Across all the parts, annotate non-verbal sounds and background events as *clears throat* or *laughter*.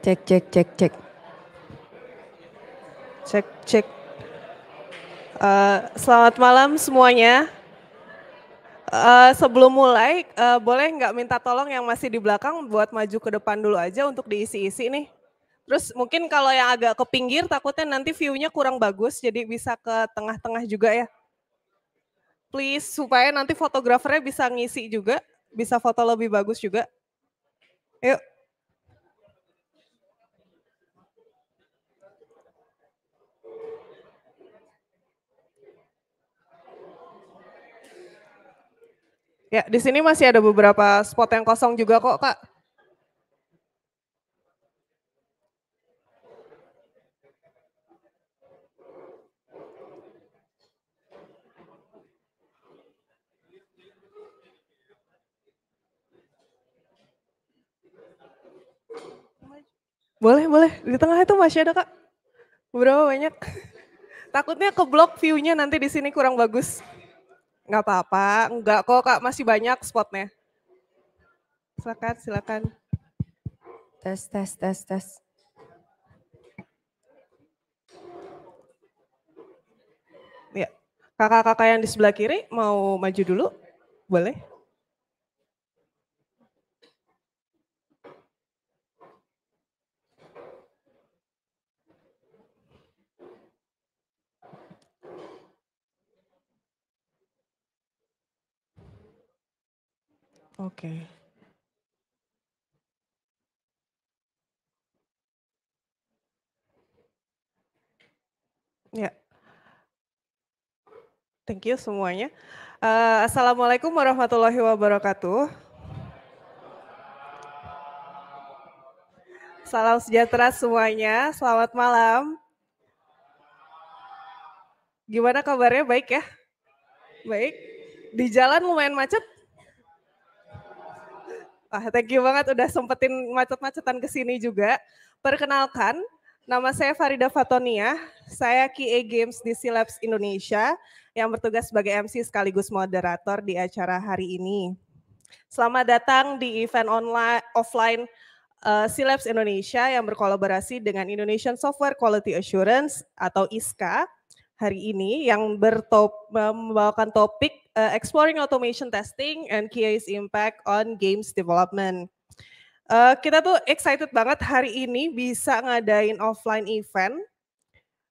Cek, cek, cek, cek. Cek, cek. Uh, selamat malam semuanya. Uh, sebelum mulai, uh, boleh nggak minta tolong yang masih di belakang buat maju ke depan dulu aja untuk diisi-isi nih. Terus mungkin kalau yang agak ke pinggir takutnya nanti view-nya kurang bagus, jadi bisa ke tengah-tengah juga ya. Please, supaya nanti fotografernya bisa ngisi juga, bisa foto lebih bagus juga. Yuk. Ya, di sini masih ada beberapa spot yang kosong juga kok, Kak. Boleh, boleh. Di tengah itu masih ada, Kak. Berapa banyak? *laughs* Takutnya ke blok view-nya nanti di sini kurang bagus. Nggak apa-apa, enggak kok Kak, masih banyak spotnya. Silakan, silakan. Tes, tes, tes, tes. Ya, kakak-kakak yang di sebelah kiri mau maju dulu? Boleh? Oke. Ya. Thank you semuanya. Uh, Assalamualaikum warahmatullahi wabarakatuh. Salam sejahtera semuanya. Selamat malam. Gimana kabarnya? Baik ya? Baik. Di jalan lumayan macet? Wah, thank you banget udah sempetin macet-macetan ke sini juga. Perkenalkan, nama saya Farida Fatonia. Saya QA Games di Silabs Indonesia yang bertugas sebagai MC sekaligus moderator di acara hari ini. Selamat datang di event online offline uh, Silabs Indonesia yang berkolaborasi dengan Indonesian Software Quality Assurance atau ISKA hari ini yang bertop, membawakan topik uh, Exploring Automation Testing and QA's Impact on Games Development. Uh, kita tuh excited banget hari ini bisa ngadain offline event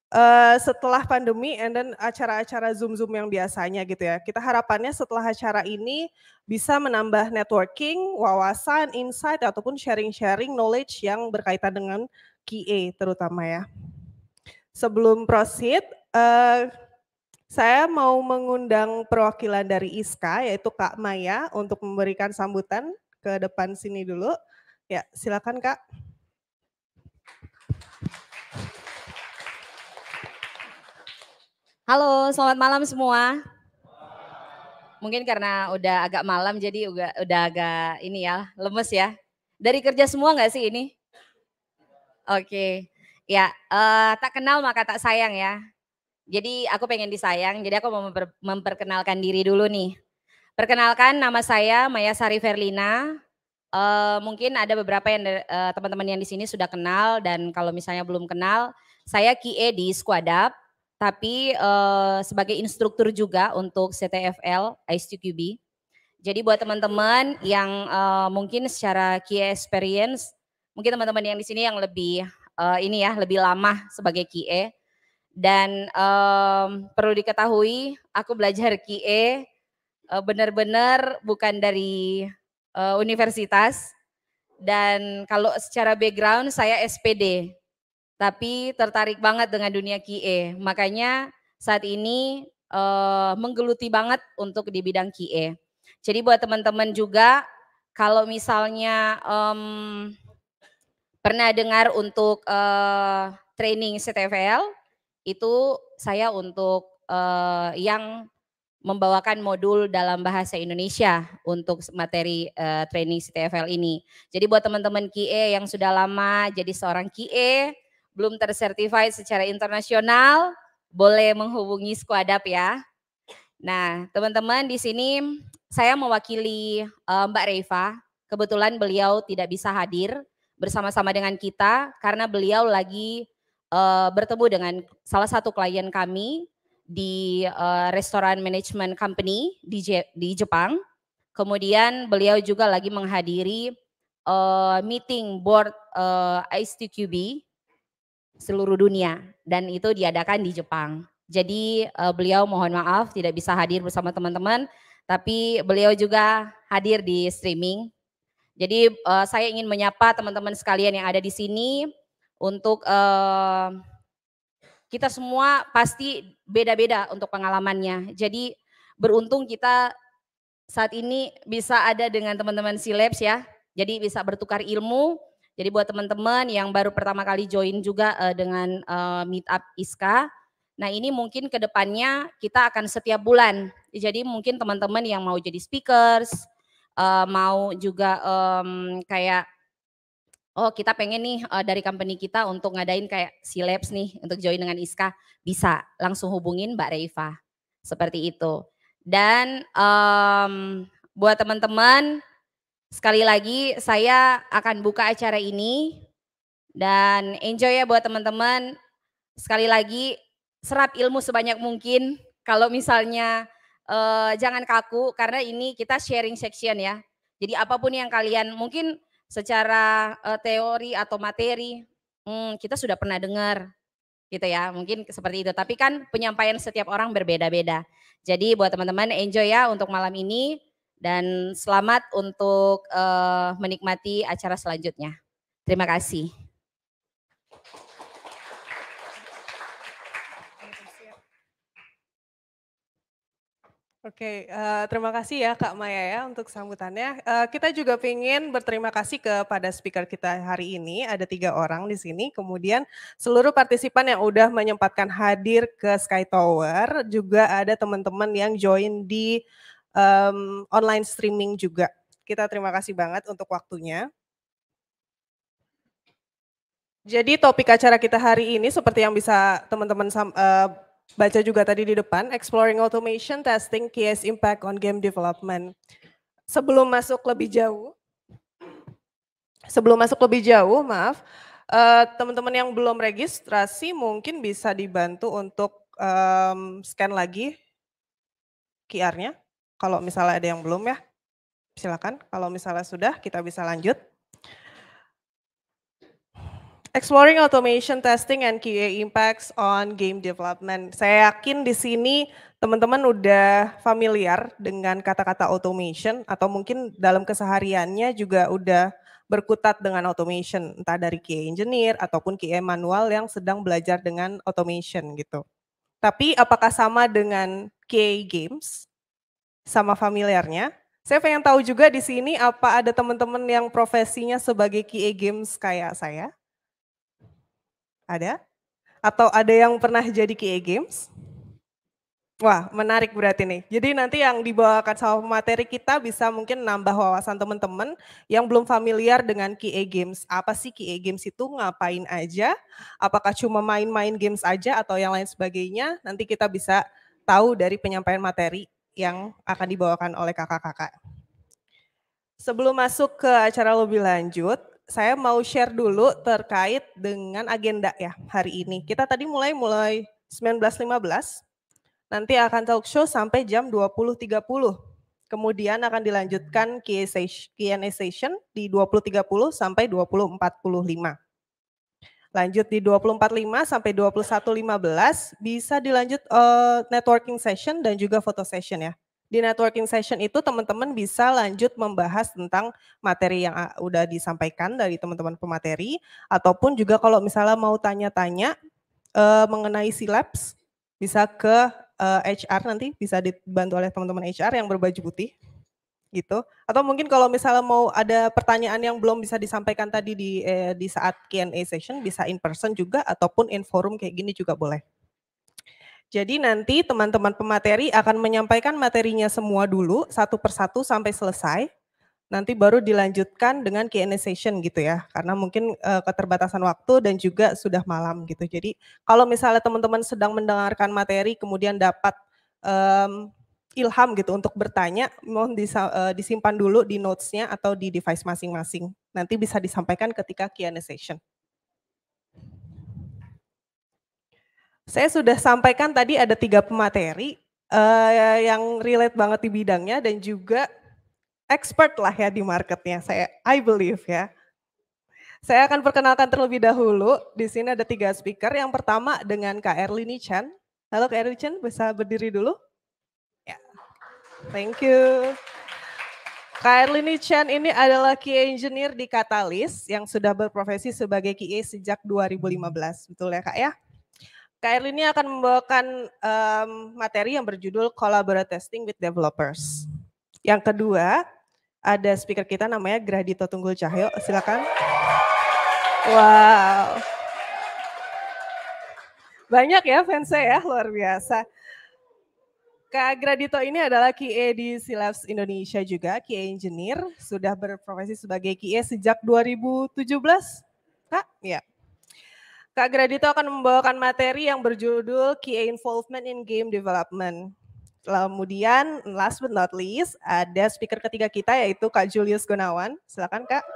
uh, setelah pandemi and then acara-acara Zoom-Zoom yang biasanya gitu ya. Kita harapannya setelah acara ini bisa menambah networking, wawasan, insight, ataupun sharing-sharing knowledge yang berkaitan dengan QA terutama ya. Sebelum proceed, Uh, saya mau mengundang perwakilan dari ISKA yaitu Kak Maya untuk memberikan sambutan ke depan sini dulu. Ya, silakan Kak. Halo, selamat malam semua. Mungkin karena udah agak malam jadi udah, udah agak ini ya, lemes ya. Dari kerja semua nggak sih ini? Oke, ya uh, tak kenal maka tak sayang ya. Jadi aku pengen disayang, jadi aku mau memper, memperkenalkan diri dulu nih. Perkenalkan nama saya Maya Sari Verlina. Uh, mungkin ada beberapa yang uh, teman-teman yang di sini sudah kenal dan kalau misalnya belum kenal, saya QE di Squadap, tapi uh, sebagai instruktur juga untuk CTFL IS2QB. Jadi buat teman-teman yang uh, mungkin secara QE experience, mungkin teman-teman yang di sini yang lebih uh, ini ya lebih lama sebagai QE, dan um, perlu diketahui, aku belajar QE uh, benar-benar bukan dari uh, universitas. Dan kalau secara background saya SPD, tapi tertarik banget dengan dunia QE. Makanya saat ini uh, menggeluti banget untuk di bidang QE. Jadi buat teman-teman juga, kalau misalnya um, pernah dengar untuk uh, training CTVL, itu saya untuk uh, yang membawakan modul dalam bahasa Indonesia untuk materi uh, training CTFL ini. Jadi buat teman-teman QE yang sudah lama jadi seorang QE, belum tersertified secara internasional, boleh menghubungi Squadap ya. Nah, teman-teman di sini saya mewakili uh, Mbak Reva. Kebetulan beliau tidak bisa hadir. bersama-sama dengan kita karena beliau lagi uh, bertemu dengan salah satu klien kami di uh, restoran management company di, Je di Jepang. Kemudian beliau juga lagi menghadiri uh, meeting board uh, IS2QB seluruh dunia dan itu diadakan di Jepang. Jadi uh, beliau mohon maaf tidak bisa hadir bersama teman-teman, tapi beliau juga hadir di streaming. Jadi uh, saya ingin menyapa teman-teman sekalian yang ada di sini untuk uh, kita semua pasti beda-beda untuk pengalamannya. Jadi beruntung kita saat ini bisa ada dengan teman-teman Silabs ya. Jadi bisa bertukar ilmu. Jadi buat teman-teman yang baru pertama kali join juga uh, dengan uh, Meetup ISKA, Nah ini mungkin ke depannya kita akan setiap bulan. Jadi mungkin teman-teman yang mau jadi speakers, uh, mau juga kayak oh kita pengen nih uh, dari company kita untuk ngadain kayak C-Labs nih untuk join dengan ISKA, bisa langsung hubungin Mbak Reifa. Seperti itu. Dan um, buat teman-teman, sekali lagi saya akan buka acara ini dan enjoy ya buat teman-teman. Sekali lagi serap ilmu sebanyak mungkin. Kalau misalnya uh, jangan kaku karena ini kita sharing section ya. Jadi apa pun yang kalian mungkin secara uh, teori atau materi hmm, kita sudah pernah dengar gitu ya. Mungkin seperti itu. Tapi kan penyampaian setiap orang berbeda-beda. Jadi buat teman-teman enjoy ya untuk malam ini dan selamat untuk uh, menikmati acara selanjutnya. Terima kasih. Oke, uh, terima kasih ya Kak Maya ya untuk sambutannya. Uh, kita juga ingin berterima kasih kepada speaker kita hari ini. Ada tiga orang di sini. Kemudian seluruh partisipan yang udah menyempatkan hadir ke Sky Tower. Juga ada teman-teman yang join di um, online streaming juga. Kita terima kasih banget untuk waktunya. Jadi topik acara kita hari ini seperti yang bisa teman-teman uh, baca juga tadi di depan, exploring automation, testing case impact on game development. Sebelum masuk lebih jauh, sebelum masuk lebih jauh, maaf, eh, teman-teman yang belum registrasi mungkin bisa dibantu untuk scan lagi QR-nya. Kalau misalnya ada yang belum ya, silakan. Kalau misalnya sudah, kita bisa lanjut. Exploring automation testing and QA impacts on game development. Saya yakin di sini teman-teman udah familiar dengan kata-kata automation atau mungkin dalam kesehariannya juga udah berkutat dengan automation, entah dari QA engineer ataupun QA manual yang sedang belajar dengan automation gitu. Tapi apakah sama dengan QA games? Sama familiarnya? Saya pengen tahu juga di sini apa ada teman-teman yang profesinya sebagai QA games kayak saya? Ada? Atau ada yang pernah jadi QA Games? Wah, menarik berarti nih. Jadi nanti yang dibawakan sama materi kita bisa mungkin nambah wawasan teman-teman yang belum familiar dengan QA Games. Apa sih QA Games itu, ngapain aja, apakah cuma main-main games aja atau yang lain sebagainya, nanti kita bisa tahu dari penyampaian materi yang akan dibawakan oleh kakak-kakak. Sebelum masuk ke acara lebih lanjut, saya mau share dulu terkait dengan agenda ya hari ini. Kita tadi mulai mulai 19.15, nanti akan talk show sampai jam 20.30. Kemudian akan dilanjutkan Q&A session di 20.30 sampai 20.45. Lanjut di 20.45 sampai 21.15 bisa dilanjut uh, networking session dan juga foto session ya di networking session itu teman-teman bisa lanjut membahas tentang materi yang udah disampaikan dari teman-teman pemateri ataupun juga kalau misalnya mau tanya-tanya uh, mengenai labs bisa ke uh, eh, HR nanti bisa dibantu oleh teman-teman HR yang berbaju putih gitu. Atau mungkin kalau misalnya mau ada pertanyaan yang belum bisa disampaikan tadi di eh, di saat Q&A session bisa in person juga ataupun in forum kayak gini juga boleh. Jadi nanti teman-teman pemateri akan menyampaikan materinya semua dulu satu persatu sampai selesai. Nanti baru dilanjutkan dengan Q&A session gitu ya. Karena mungkin uh, keterbatasan waktu dan juga sudah malam gitu. Jadi kalau misalnya teman-teman sedang mendengarkan materi kemudian dapat um, ilham gitu untuk bertanya, mohon disa- eh, disimpan dulu di notes-nya atau di device masing-masing. Nanti bisa disampaikan ketika Q&A session. Saya sudah sampaikan tadi ada tiga pemateri eh, yang relate banget di bidangnya dan juga expert lah ya di marketnya. Saya I believe ya. Saya akan perkenalkan terlebih dahulu. Di sini ada tiga speaker. Yang pertama dengan Kak Erlini Chan. Halo Kak Erlini Chan, bisa berdiri dulu? Ya, thank you. Kak Erlini Chan ini adalah QA Engineer di Katalis yang sudah berprofesi sebagai QA sejak 2015. Betul ya Kak ya? Kak Erlini akan membawakan em, materi yang berjudul Collaborate Testing with Developers. Yang kedua, ada speaker kita namanya Gradito Tunggul Cahyo. Silakan. Wow. Banyak ya fansnya ya, luar biasa. Kak Gradito ini adalah QA di Silabs Indonesia juga, QA Engineer. Sudah berprofesi sebagai QA sejak 2017, Kak? Ya. Kak Gradito akan membawakan materi yang berjudul QA Involvement in Game Development. Kemudian last but not least ada speaker ketiga kita yaitu Kak Julius Gunawan. Silakan Kak.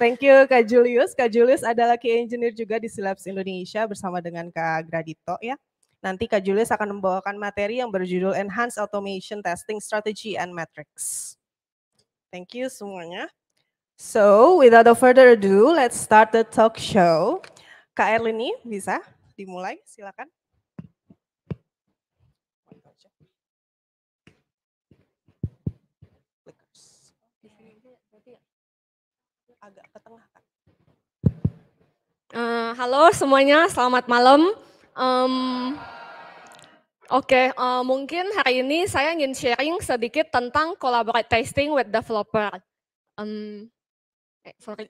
Thank you Kak Julius. Kak Julius adalah QA Engineer juga di Silabs Indonesia bersama dengan Kak Gradito ya. Nanti Kak Julius akan membawakan materi yang berjudul Enhanced Automation Testing Strategy and Metrics. Thank you semuanya. So, without further ado, let's start the talk show. Kak Erlini, bisa dimulai? Silakan. Eh, halo semuanya, selamat malam. Em, Oke, eh, mungkin hari ini saya ingin sharing sedikit tentang collaborate testing with developer. Em, eh, sorry.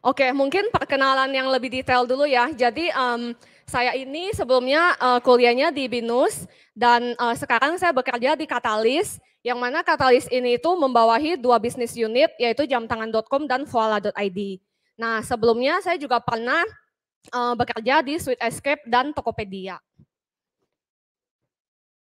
Oke, mungkin perkenalan yang lebih detail dulu ya. Jadi em, saya ini sebelumnya eh, kuliahnya di BINUS dan eh, sekarang saya bekerja di Katalis, yang mana Katalis ini itu membawahi dua bisnis unit yaitu jamtangan.com dan voila.id. Nah, sebelumnya saya juga pernah eh, bekerja di Sweet Escape dan Tokopedia.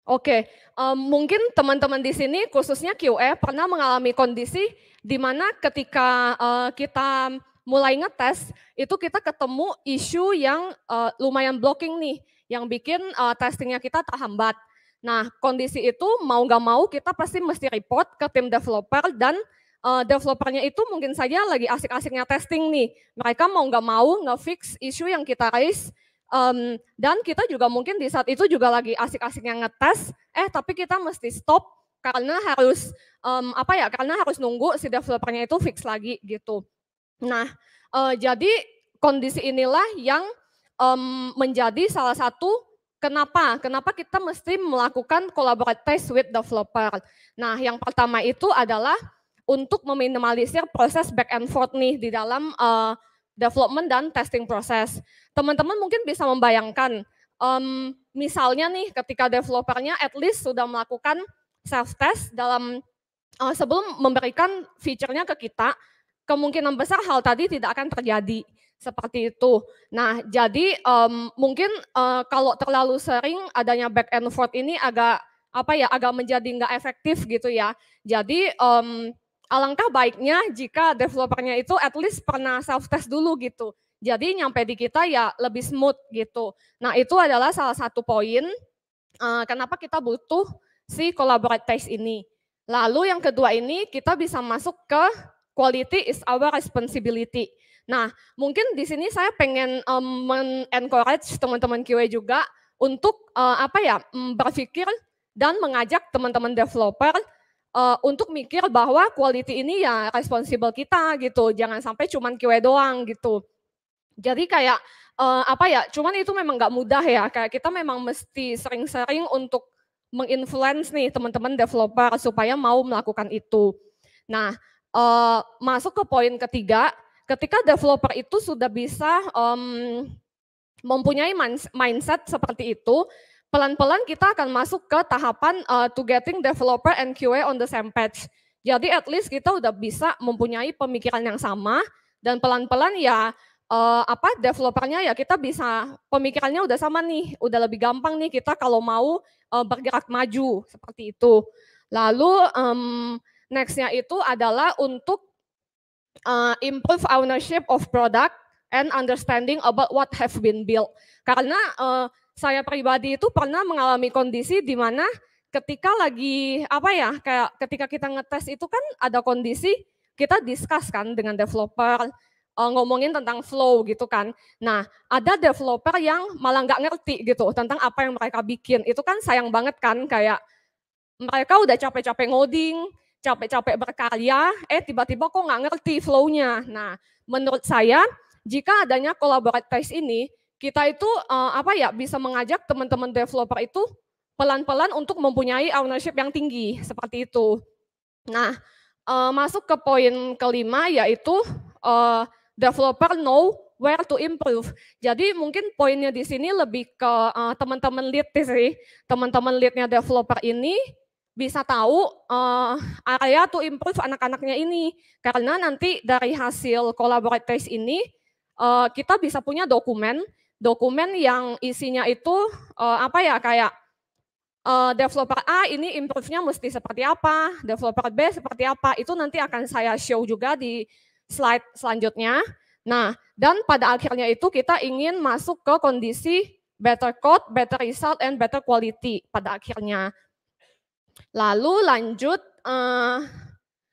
Oke, em, mungkin teman-teman di sini khususnya QA pernah mengalami kondisi di mana ketika eh, kita mulai ngetes itu kita ketemu isu yang eh, lumayan blocking nih, yang bikin eh, testingnya kita terhambat. Nah, kondisi itu mau nggak mau kita pasti mesti report ke tim developer dan eh, developernya itu mungkin saja lagi asik-asiknya testing nih. Mereka mau nggak mau nge-fix isu yang kita raise Em, dan kita juga mungkin di saat itu juga lagi asik-asiknya ngetes, eh tapi kita mesti stop karena harus em, apa ya? Karena harus nunggu si developernya itu fix lagi gitu. Nah, eh, jadi kondisi inilah yang em, menjadi salah satu kenapa kenapa kita mesti melakukan collaborate test with developer. Nah, yang pertama itu adalah untuk meminimalisir proses back and forth nih di dalam eh, development dan testing proses. Teman-teman mungkin bisa membayangkan, em, misalnya nih ketika developernya at least sudah melakukan self test dalam eh, sebelum memberikan feature-nya ke kita, kemungkinan besar hal tadi tidak akan terjadi seperti itu. Nah, jadi em, mungkin eh, kalau terlalu sering adanya back and forth ini agak apa ya, agak menjadi nggak efektif gitu ya. Jadi em, alangkah baiknya jika developernya itu at least pernah self test dulu gitu. Jadi nyampe di kita ya lebih smooth gitu. Nah itu adalah salah satu poin eh, kenapa kita butuh si collaborate test ini. Lalu yang kedua ini kita bisa masuk ke quality is our responsibility. Nah mungkin di sini saya pengen um, men-encourage teman-teman QA juga untuk eh, apa ya mm, berpikir dan mengajak teman-teman developer uh, untuk mikir bahwa quality ini ya responsible kita gitu, jangan sampai cuman QA doang gitu. Jadi kayak uh, apa ya, cuman itu memang nggak mudah ya, kayak kita memang mesti sering-sering untuk menginfluence nih teman-teman developer supaya mau melakukan itu. Nah, uh, masuk ke poin ketiga, ketika developer itu sudah bisa um, mempunyai mindset seperti itu, pelan-pelan kita akan masuk ke tahapan uh, to getting developer and QA on the same page. Jadi at least kita udah bisa mempunyai pemikiran yang sama dan pelan-pelan ya uh, apa developernya ya kita bisa pemikirannya udah sama nih, udah lebih gampang nih kita kalau mau uh, bergerak maju seperti itu. Lalu um, nextnya itu adalah untuk uh, improve ownership of product and understanding about what have been built. Karena uh, saya pribadi itu pernah mengalami kondisi di mana ketika lagi apa ya kayak ketika kita ngetes itu kan ada kondisi kita discuss kan dengan developer uh, ngomongin tentang flow gitu kan. Nah ada developer yang malah nggak ngerti gitu tentang apa yang mereka bikin. Itu kan sayang banget kan kayak mereka udah capek-capek ngoding, capek-capek berkarya, eh tiba-tiba kok nggak ngerti flow-nya. Nah menurut saya jika adanya collaborative ini kita itu uh, apa ya bisa mengajak teman-teman developer itu pelan-pelan untuk mempunyai ownership yang tinggi seperti itu. Nah, uh, masuk ke poin kelima yaitu uh, developer know where to improve. Jadi mungkin poinnya di sini lebih ke uh, teman-teman lead sih. Teman-teman leadnya developer ini bisa tahu uh, area to improve anak-anaknya ini. Karena nanti dari hasil collaborative ini uh, kita bisa punya dokumen, dokumen yang isinya itu uh, apa ya kayak uh, developer A ini improve-nya mesti seperti apa, developer B seperti apa, itu nanti akan saya show juga di slide selanjutnya. Nah, dan pada akhirnya itu kita ingin masuk ke kondisi better code, better result, and better quality pada akhirnya. Lalu lanjut, uh,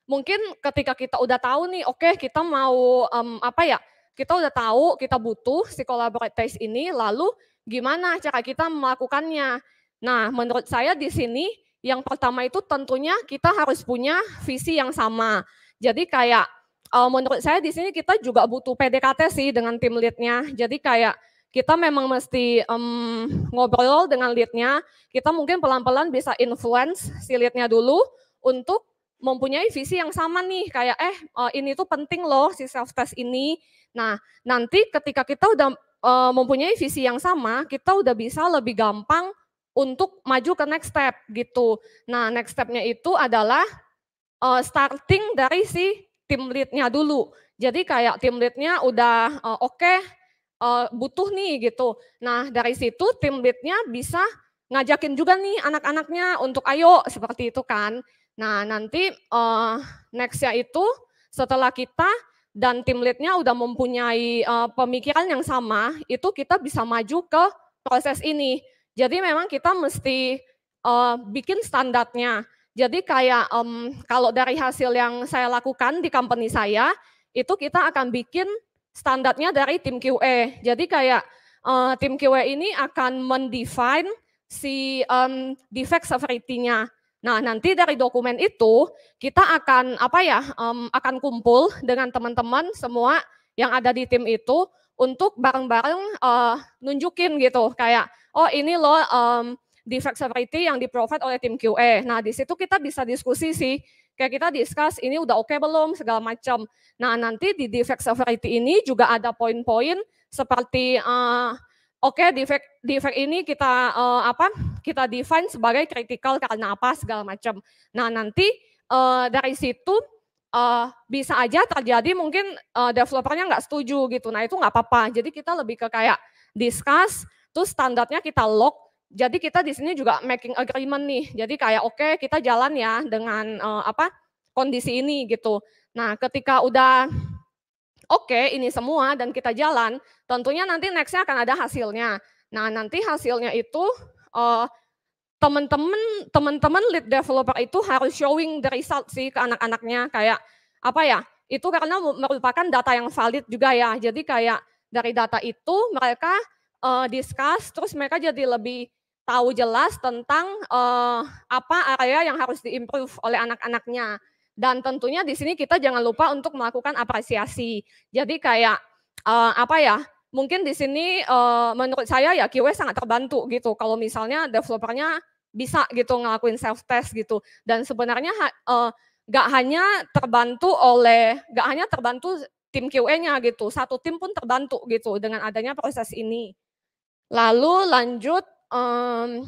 mungkin ketika kita udah tahu nih, oke okay, kita mau um, apa ya, kita udah tahu kita butuh si collaborative ini, lalu gimana cara kita melakukannya. Nah, menurut saya di sini yang pertama itu tentunya kita harus punya visi yang sama. Jadi kayak uh, menurut saya di sini kita juga butuh PDKT sih dengan tim leadnya. Jadi kayak kita memang mesti um, ngobrol dengan leadnya. Kita mungkin pelan-pelan bisa influence si leadnya dulu untuk mempunyai visi yang sama nih. Kayak eh uh, ini tuh penting loh si self test ini. Nah nanti ketika kita udah uh, mempunyai visi yang sama, kita udah bisa lebih gampang untuk maju ke next step gitu. Nah next stepnya itu adalah uh, starting dari si tim leadnya dulu. Jadi kayak tim leadnya udah uh, oke uh, butuh nih gitu. Nah dari situ tim leadnya bisa ngajakin juga nih anak-anaknya untuk ayo seperti itu kan. Nah nanti uh, nextnya itu setelah kita dan tim leadnya udah mempunyai uh, pemikiran yang sama, itu kita bisa maju ke proses ini. Jadi memang kita mesti uh, bikin standarnya. Jadi kayak um, kalau dari hasil yang saya lakukan di company saya, itu kita akan bikin standarnya dari tim QA. Jadi kayak uh, tim QA ini akan mendefine si um, defect severity-nya. Nah, nanti dari dokumen itu kita akan apa ya? Um, akan kumpul dengan teman-teman semua yang ada di tim itu untuk bareng-bareng uh, nunjukin gitu kayak oh ini loh um, defect severity yang di provide oleh tim QA. Nah di situ kita bisa diskusi sih, kayak kita discuss ini udah oke okay belum segala macam. Nah nanti di defect severity ini juga ada poin-poin seperti uh, oke okay, defect defect ini kita uh, apa kita define sebagai critical karena apa segala macam. Nah nanti uh, dari situ uh, bisa aja terjadi mungkin uh, developernya nggak setuju gitu. Nah itu nggak apa-apa. Jadi kita lebih ke kayak discuss Terus standarnya kita lock. Jadi kita di sini juga making agreement nih. Jadi kayak oke okay, kita jalan ya dengan uh, apa kondisi ini gitu. Nah ketika udah oke okay, ini semua dan kita jalan, tentunya nanti nextnya akan ada hasilnya. Nah nanti hasilnya itu uh, teman-teman teman-teman lead developer itu harus showing the result sih ke anak-anaknya kayak apa ya? Itu karena merupakan data yang valid juga ya. Jadi kayak dari data itu mereka uh, discuss, terus mereka jadi lebih tahu jelas tentang uh, apa area yang harus diimprove oleh anak-anaknya. Dan tentunya di sini kita jangan lupa untuk melakukan apresiasi. Jadi kayak uh, apa ya? Mungkin di sini uh, menurut saya ya QA sangat terbantu gitu. Kalau misalnya developernya bisa gitu ngelakuin self test gitu. Dan sebenarnya uh, gak hanya terbantu oleh, gak hanya terbantu tim QA-nya gitu, satu tim pun terbantu gitu dengan adanya proses ini. Lalu lanjut um,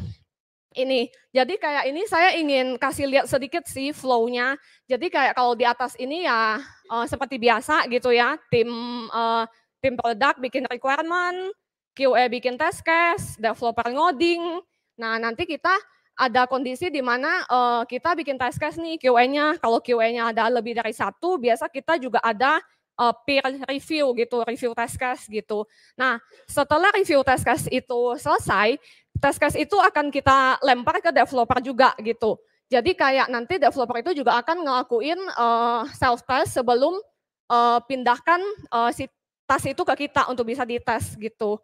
ini. Jadi kayak ini saya ingin kasih lihat sedikit sih flow-nya. Jadi kayak kalau di atas ini ya uh, seperti biasa gitu ya, tim uh, tim produk bikin requirement, QA bikin test case, developer ngoding. Nah, nanti kita ada kondisi di mana uh, kita bikin test case nih QA-nya. Kalau QA-nya ada lebih dari satu, biasa kita juga ada uh, peer review gitu, review test case gitu. Nah, setelah review test case itu selesai, test case itu akan kita lempar ke developer juga gitu. Jadi kayak nanti developer itu juga akan ngelakuin uh, self test sebelum uh, pindahkan uh, si tas itu ke kita untuk bisa dites gitu.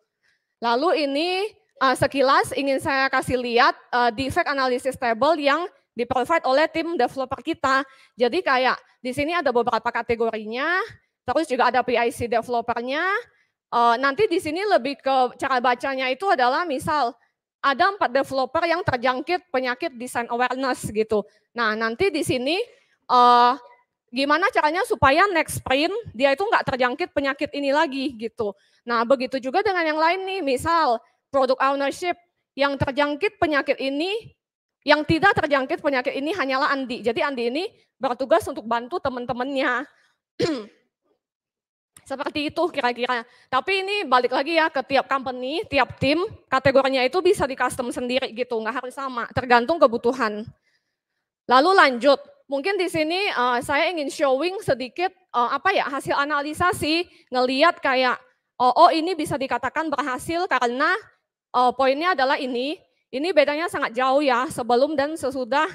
Lalu ini uh, sekilas ingin saya kasih lihat uh, defect analysis table yang di-provide oleh tim developer kita. Jadi kayak di sini ada beberapa kategorinya, terus juga ada PIC developernya. Uh, nanti di sini lebih ke cara bacanya itu adalah misal ada empat developer yang terjangkit penyakit design awareness gitu. Nah nanti di sini uh, gimana caranya supaya next sprint dia itu nggak terjangkit penyakit ini lagi gitu. Nah begitu juga dengan yang lain nih, misal product ownership yang terjangkit penyakit ini, yang tidak terjangkit penyakit ini hanyalah Andi. Jadi Andi ini bertugas untuk bantu teman-temannya. *clears throat* Seperti itu kira-kira. Tapi ini balik lagi ya ke tiap company, tiap tim, kategorinya itu bisa di custom sendiri gitu, nggak harus sama, tergantung kebutuhan. Lalu lanjut, mungkin di sini uh, saya ingin showing sedikit uh, apa ya hasil analisa sih, ngeliat kayak oh, oh ini bisa dikatakan berhasil karena uh, poinnya adalah ini, ini bedanya sangat jauh ya sebelum dan sesudah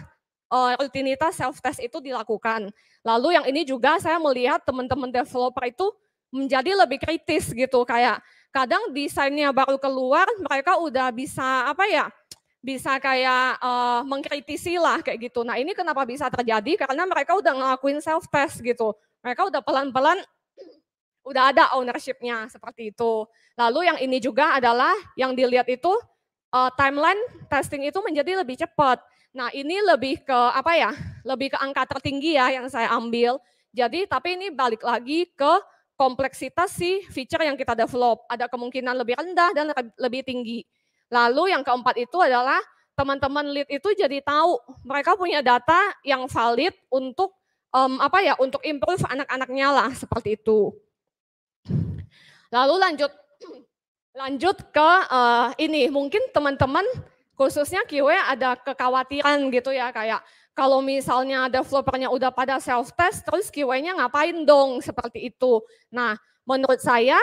uh, rutinitas self test itu dilakukan. Lalu yang ini juga saya melihat teman-teman developer itu menjadi lebih kritis gitu kayak kadang desainnya baru keluar mereka udah bisa apa ya bisa kayak uh, mengkritisi lah kayak gitu. Nah ini kenapa bisa terjadi karena mereka udah ngelakuin self test gitu. Mereka udah pelan-pelan udah ada ownership-nya seperti itu. Lalu yang ini juga adalah yang dilihat itu uh, timeline testing itu menjadi lebih cepat. Nah ini lebih ke apa ya? Lebih ke angka tertinggi ya yang saya ambil. Jadi tapi ini balik lagi ke kompleksitas si feature yang kita develop. Ada kemungkinan lebih rendah dan lebih tinggi. Lalu yang keempat itu adalah teman-teman lead itu jadi tahu mereka punya data yang valid untuk um, apa ya untuk improve anak-anaknya lah seperti itu. Lalu lanjut lanjut ke uh, ini mungkin teman-teman khususnya QA ada kekhawatiran gitu ya kayak kalau misalnya developernya udah pada self test terus QA-nya ngapain dong seperti itu. Nah, menurut saya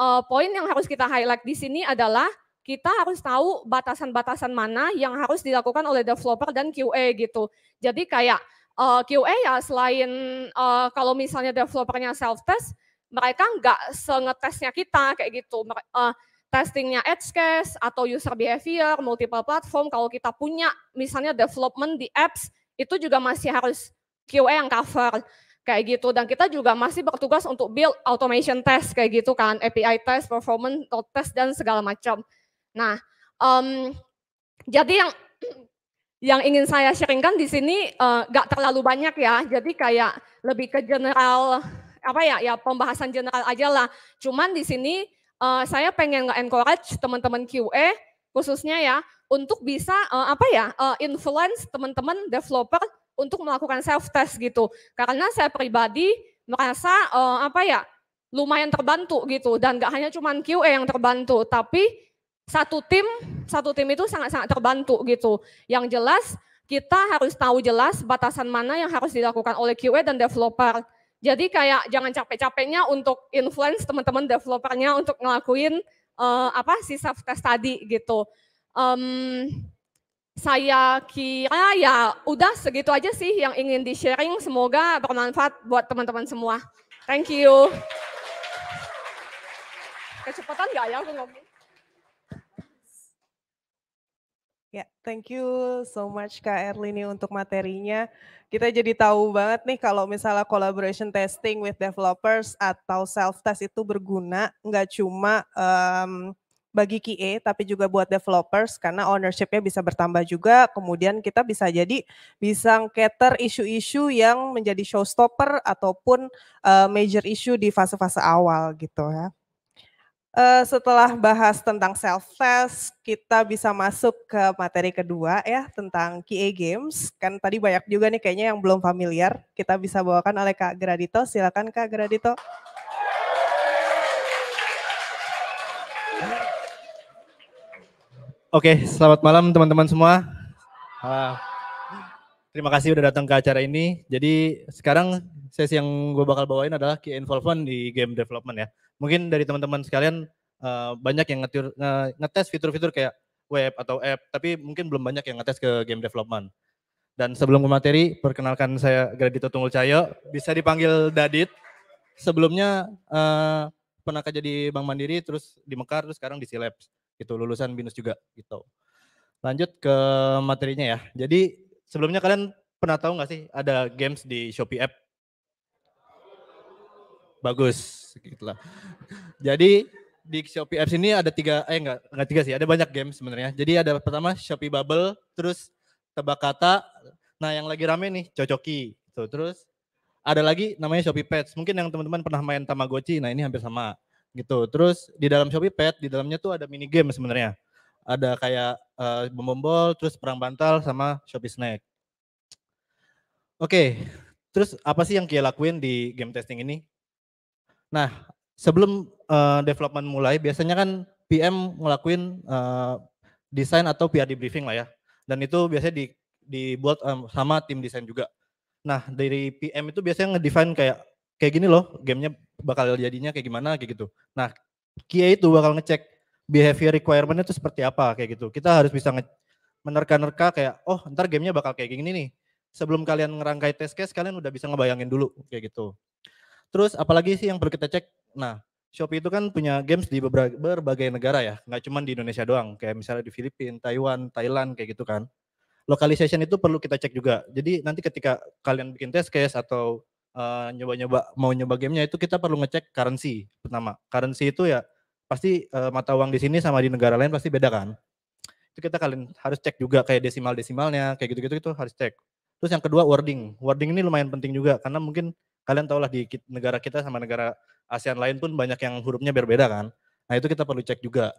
uh, poin yang harus kita highlight di sini adalah kita harus tahu batasan-batasan mana yang harus dilakukan oleh developer dan QA gitu. Jadi kayak uh, eh, QA ya selain uh, kalau misalnya developernya self test mereka nggak sengetesnya kita kayak gitu. Uh, testingnya edge case atau user behavior, multiple platform, kalau kita punya misalnya development di apps, itu juga masih harus QA yang cover kayak gitu. Dan kita juga masih bertugas untuk build automation test kayak gitu kan, API test, performance test, dan segala macam. Nah, um, jadi yang yang ingin saya sharingkan di sini uh, gak terlalu banyak ya, jadi kayak lebih ke general apa ya ya pembahasan general aja lah. Cuman di sini uh, saya pengen nge-encourage teman-teman QA khususnya ya untuk bisa uh, apa ya uh, influence teman-teman developer untuk melakukan self test gitu. Karena saya pribadi merasa uh, apa ya lumayan terbantu gitu dan gak hanya cuman QA yang terbantu tapi satu tim satu tim itu sangat-sangat terbantu gitu. Yang jelas kita harus tahu jelas batasan mana yang harus dilakukan oleh QA dan developer jadi kayak jangan capek-capeknya untuk influence teman-teman developernya untuk ngelakuin uh, apa si self test tadi gitu. Um, saya kira ya udah segitu aja sih yang ingin di sharing. Semoga bermanfaat buat teman-teman semua. Thank you. Kecepatan gak ya aku ngomong? Ya, thank you so much Kak Erlini untuk materinya. Kita jadi tahu banget nih kalau misalnya collaboration testing with developers atau self-test itu berguna, nggak cuma um, bagi QA tapi juga buat developers karena ownership-nya bisa bertambah juga. Kemudian kita bisa jadi bisa cater isu-isu yang menjadi showstopper ataupun uh, major issue di fase-fase awal gitu ya. Uh, setelah bahas tentang self test, kita bisa masuk ke materi kedua ya tentang QA Games. Kan tadi banyak juga nih kayaknya yang belum familiar. Kita bisa bawakan oleh Kak Gradito. Silakan Kak Gradito. Oke, selamat malam teman-teman semua. Ah, terima kasih udah datang ke acara ini. Jadi sekarang sesi yang gue bakal bawain adalah key involvement di game development ya. Mungkin dari teman-teman sekalian eh, banyak yang ngetir, nge- ngetes fitur-fitur kayak web atau app, tapi mungkin belum banyak yang ngetes ke game development. Dan sebelum ke materi, perkenalkan saya Gradito Tunggul Cahyo, bisa dipanggil Dadit. Sebelumnya eh, pernah kerja di Bank Mandiri, terus di Mekar, terus sekarang di Silabs gitu lulusan binus juga gitu. Lanjut ke materinya ya. Jadi sebelumnya kalian pernah tahu nggak sih ada games di Shopee app? Bagus, gitulah. Jadi di Shopee apps ini ada tiga, eh enggak, enggak tiga sih, ada banyak game sebenarnya. Jadi ada pertama Shopee Bubble, terus tebak kata. Nah yang lagi rame nih Cocoki, tuh terus ada lagi namanya Shopee Pets. Mungkin yang teman-teman pernah main Tamagotchi, nah ini hampir sama gitu. Terus di dalam Shopee Pet, di dalamnya tuh ada mini game sebenarnya. Ada kayak eh, bom bol, terus perang bantal sama Shopee Snack. Oke, terus apa sih yang Kia lakuin di game testing ini? Nah, sebelum eh, development mulai, biasanya kan PM ngelakuin eh, desain atau PRD briefing lah ya. Dan itu biasanya di, dibuat em, sama tim desain juga. Nah, dari PM itu biasanya ngedefine kayak kayak gini loh, gamenya bakal jadinya kayak gimana kayak gitu. Nah, QA itu bakal ngecek behavior requirement itu seperti apa kayak gitu. Kita harus bisa menerka-nerka kayak oh ntar gamenya bakal kayak gini nih. Sebelum kalian ngerangkai test case, kalian udah bisa ngebayangin dulu kayak gitu. Terus apalagi sih yang perlu kita cek? Nah, Shopee itu kan punya games di berbagai negara ya, nggak cuma di Indonesia doang. Kayak misalnya di Filipina, Taiwan, Thailand kayak gitu kan. Localization itu perlu kita cek juga. Jadi nanti ketika kalian bikin test case atau eh, nyoba-nyoba mau nyoba gamenya itu kita perlu ngecek currency pertama. Currency itu ya pasti eh, mata uang di sini sama di negara lain pasti beda kan. Itu kita kalian harus cek juga kayak desimal-desimalnya kayak gitu-gitu itu harus cek. Terus yang kedua wording. Wording ini lumayan penting juga karena mungkin kalian tahu lah di negara kita sama negara ASEAN lain pun banyak yang hurufnya berbeda kan. Nah itu kita perlu cek juga.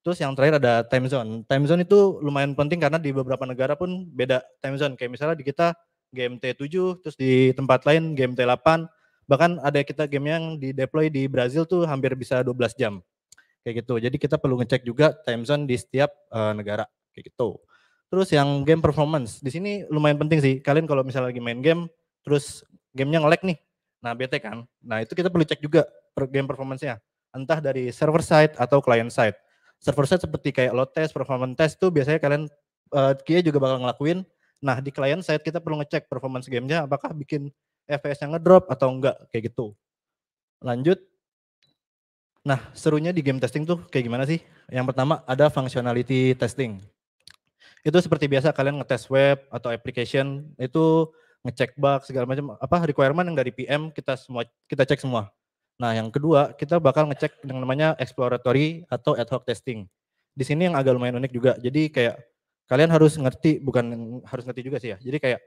Terus yang terakhir ada time zone. Time zone itu lumayan penting karena di beberapa negara pun beda time zone. Kayak misalnya di kita GMT 7, terus di tempat lain GMT 8. Bahkan ada kita game yang di deploy di Brazil tuh hampir bisa 12 jam. Kayak gitu. Jadi kita perlu ngecek juga time zone di setiap eh, negara. Kayak gitu. Terus yang game performance. Di sini lumayan penting sih. Kalian kalau misalnya lagi main game, terus gamenya nge-lag nih. Nah bete kan. Nah itu kita perlu cek juga per game performance-nya. Entah dari server side atau client side server side seperti kayak load test, performance test tuh biasanya kalian uh, Kia juga bakal ngelakuin. Nah di client side kita perlu ngecek performance gamenya apakah bikin FPS-nya ngedrop atau enggak kayak gitu. Lanjut. Nah serunya di game testing tuh kayak gimana sih? Yang pertama ada functionality testing. Itu seperti biasa kalian ngetes web atau application itu ngecek bug segala macam apa requirement yang dari PM kita semua kita cek semua. Nah, yang kedua, kita bakal ngecek yang namanya exploratory atau ad hoc testing. Di sini yang agak lumayan unik juga. Jadi kayak kalian harus ngerti, bukan harus ngerti juga sih ya. Jadi kayak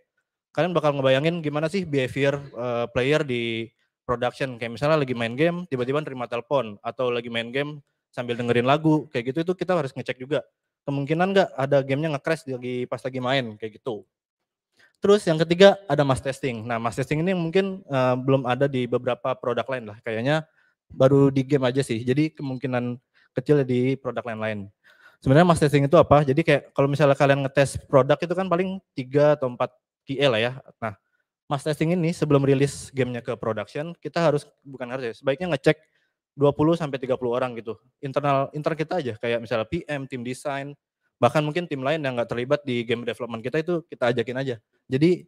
kalian bakal ngebayangin gimana sih behavior eh, player di production. Kayak misalnya lagi main game, tiba-tiba nerima telepon. Atau lagi main game sambil dengerin lagu. Kayak gitu itu kita harus ngecek juga. Kemungkinan nggak ada gamenya nge-crash lagi pas lagi main, kayak gitu. Terus yang ketiga ada mass testing. Nah mass testing ini mungkin eh, belum ada di beberapa produk lain lah. Kayaknya baru di game aja sih. Jadi kemungkinan kecil di produk lain-lain. Sebenarnya mass testing itu apa? Jadi kayak kalau misalnya kalian ngetes produk itu kan paling 3 atau 4 QA lah ya. Nah mass testing ini sebelum rilis gamenya ke production, kita harus, bukan harus ya, sebaiknya ngecek 20 sampai 30 orang gitu. Internal internal kita aja kayak misalnya PM, tim desain, bahkan mungkin tim lain yang nggak terlibat di game development kita itu kita ajakin aja. Jadi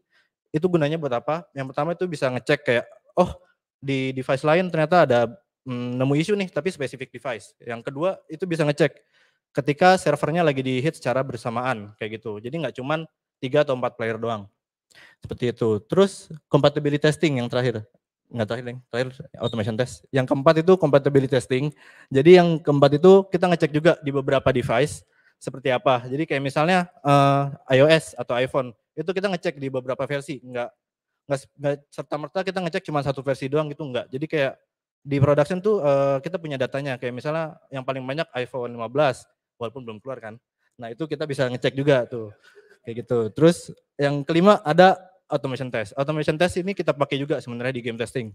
itu gunanya buat apa? Yang pertama itu bisa ngecek kayak oh di device lain ternyata ada mm, nemu isu nih tapi spesifik device. Yang kedua itu bisa ngecek ketika servernya lagi di hit secara bersamaan kayak gitu. Jadi nggak cuman tiga atau empat player doang. Seperti itu. Terus compatibility testing yang terakhir. Nggak terakhir, Deng. terakhir automation test. Yang keempat itu compatibility testing. Jadi yang keempat itu kita ngecek juga di beberapa device seperti apa. Jadi kayak misalnya eh, iOS atau iPhone itu kita ngecek di beberapa versi, nggak nggak serta merta kita ngecek cuma satu versi doang gitu nggak. Jadi kayak di production tuh eh, kita punya datanya. Kayak misalnya yang paling banyak iPhone 15 walaupun belum keluar kan. Nah itu kita bisa ngecek juga tuh kayak gitu. Terus yang kelima ada automation test. Automation test ini kita pakai juga sebenarnya di game testing.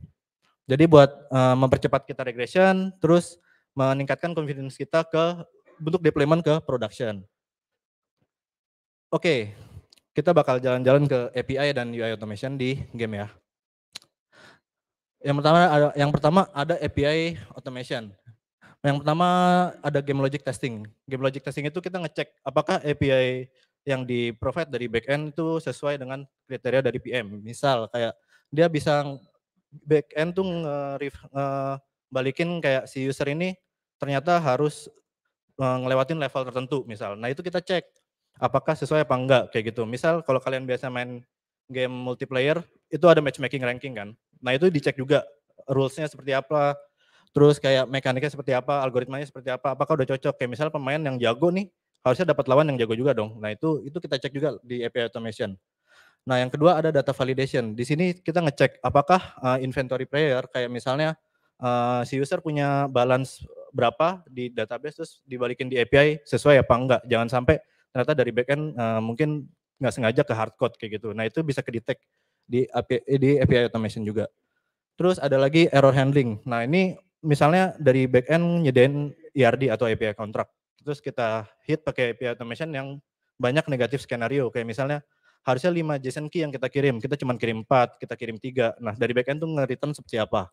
Jadi buat eh, mempercepat kita regression, terus meningkatkan confidence kita ke bentuk deployment ke production. Oke, kita bakal jalan-jalan ke API dan UI automation di game ya. Yang pertama ada yang pertama ada API automation. Yang pertama ada game logic testing. Game logic testing itu kita ngecek apakah API yang di provide dari backend itu sesuai dengan kriteria dari PM. Misal kayak dia bisa backend tuh nge, balikin kayak si user ini ternyata harus ngelewatin level tertentu misal. Nah itu kita cek apakah sesuai apa enggak kayak gitu. Misal kalau kalian biasa main game multiplayer itu ada matchmaking ranking kan. Nah itu dicek juga rulesnya seperti apa, terus kayak mekaniknya seperti apa, algoritmanya seperti apa, apakah udah cocok. Kayak misal pemain yang jago nih harusnya dapat lawan yang jago juga dong. Nah itu itu kita cek juga di API automation. Nah yang kedua ada data validation. Di sini kita ngecek apakah uh, inventory player kayak misalnya uh, si user punya balance berapa di database terus dibalikin di API sesuai apa enggak. Jangan sampai ternyata dari backend uh, mungkin nggak sengaja ke hardcode kayak gitu. Nah itu bisa kedetek di API, di API automation juga. Terus ada lagi error handling. Nah ini misalnya dari backend nyedain ERD atau API contract. Terus kita hit pakai API automation yang banyak negatif skenario. Kayak misalnya harusnya 5 JSON key yang kita kirim, kita cuma kirim 4, kita kirim 3. Nah dari backend tuh nge-return seperti apa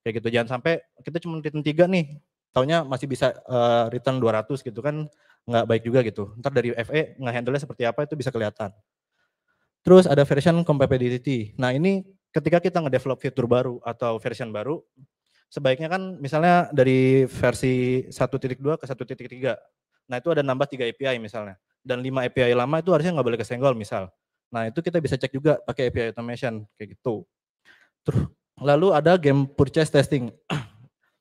kayak gitu jangan sampai kita cuma return tiga nih taunya masih bisa uh, return 200 gitu kan nggak baik juga gitu. Ntar dari FE nge-handle seperti apa itu bisa kelihatan. Terus ada version compatibility. Nah ini ketika kita ngedevelop fitur baru atau version baru sebaiknya kan misalnya dari versi 1.2 ke 1.3 nah itu ada nambah 3 API misalnya. Dan 5 API lama itu harusnya nggak boleh kesenggol misal. Nah itu kita bisa cek juga pakai API automation kayak gitu. Terus Lalu ada game purchase testing. *clears throat*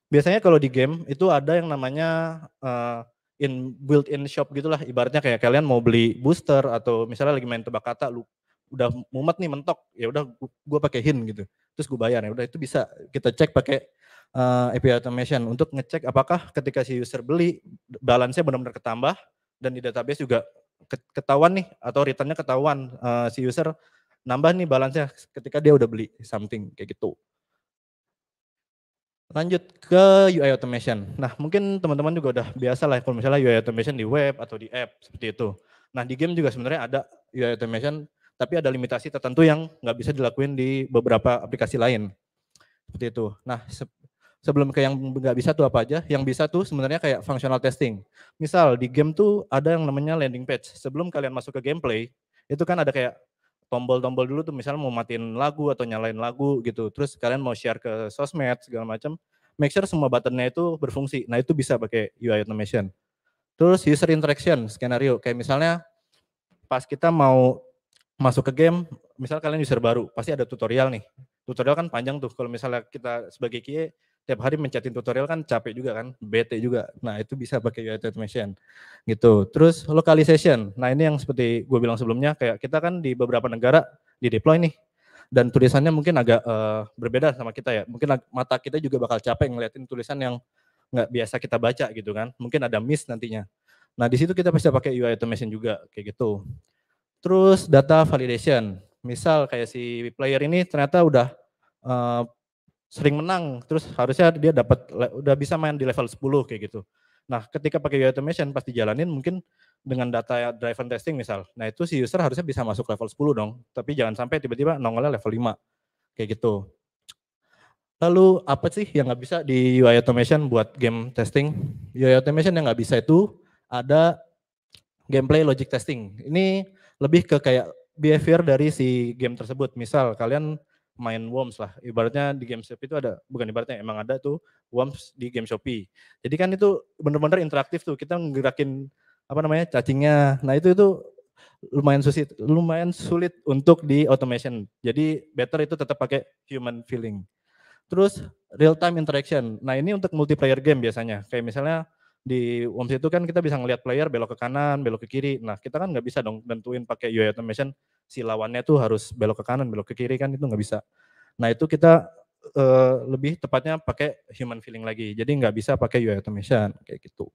Biasanya kalau di game itu ada yang namanya uh, in built-in shop gitulah. Ibaratnya kayak kalian mau beli booster atau misalnya lagi main tebak kata, lu udah mumet nih mentok, ya udah gue pakai hin gitu. Terus gue bayar ya udah itu bisa kita cek pakai uh, API automation untuk ngecek apakah ketika si user beli balance-nya benar-benar ketambah dan di database juga ketahuan nih atau returnnya ketahuan uh, si user nambah nih balance-nya ketika dia udah beli something kayak gitu. Lanjut ke UI automation. Nah, mungkin teman-teman juga udah biasa lah kalau misalnya UI automation di web atau di app seperti itu. Nah, di game juga sebenarnya ada UI automation, tapi ada limitasi tertentu yang nggak bisa dilakuin di beberapa aplikasi lain. Seperti itu. Nah, se sebelum ke yang nggak bisa tuh apa aja, yang bisa tuh sebenarnya kayak functional testing. Misal di game tuh ada yang namanya landing page. Sebelum kalian masuk ke gameplay, itu kan ada kayak tombol-tombol dulu tuh misalnya mau matiin lagu atau nyalain lagu gitu. Terus kalian mau share ke sosmed segala macam, make sure semua buttonnya itu berfungsi. Nah itu bisa pakai UI automation. Terus user interaction skenario kayak misalnya pas kita mau masuk ke game, misal kalian user baru, pasti ada tutorial nih. Tutorial kan panjang tuh. Kalau misalnya kita sebagai QA tiap hari mencatin tutorial kan capek juga kan, bete juga. Nah itu bisa pakai UI automation gitu. Terus localization, nah ini yang seperti gue bilang sebelumnya, kayak kita kan di beberapa negara di deploy nih, dan tulisannya mungkin agak uh, berbeda sama kita ya. Mungkin mata kita juga bakal capek ngeliatin tulisan yang nggak biasa kita baca gitu kan. Mungkin ada miss nantinya. Nah di situ kita bisa pakai UI automation juga kayak gitu. Terus data validation, misal kayak si player ini ternyata udah uh, sering menang, terus harusnya dia dapat udah bisa main di level 10 kayak gitu. Nah, ketika pakai UI automation pasti jalanin mungkin dengan data driven testing misal. Nah, itu si user harusnya bisa masuk level 10 dong, tapi jangan sampai tiba-tiba nongolnya level 5. Kayak gitu. Lalu apa sih yang nggak bisa di UI automation buat game testing? UI automation yang nggak bisa itu ada gameplay logic testing. Ini lebih ke kayak behavior dari si game tersebut. Misal kalian main Worms lah. Ibaratnya di game Shopee itu ada, bukan ibaratnya, emang ada tuh Worms di game Shopee. Jadi kan itu bener-bener interaktif tuh, kita ngerakin apa namanya cacingnya. Nah itu itu lumayan sulit, lumayan sulit untuk di automation. Jadi better itu tetap pakai human feeling. Terus real time interaction. Nah ini untuk multiplayer game biasanya. Kayak misalnya di Worms itu kan kita bisa ngelihat player belok ke kanan, belok ke kiri. Nah kita kan nggak bisa dong tentuin pakai UI automation si lawannya tuh harus belok ke kanan, belok ke kiri kan itu nggak bisa. Nah itu kita uh, lebih tepatnya pakai human feeling lagi. Jadi nggak bisa pakai UI automation kayak gitu.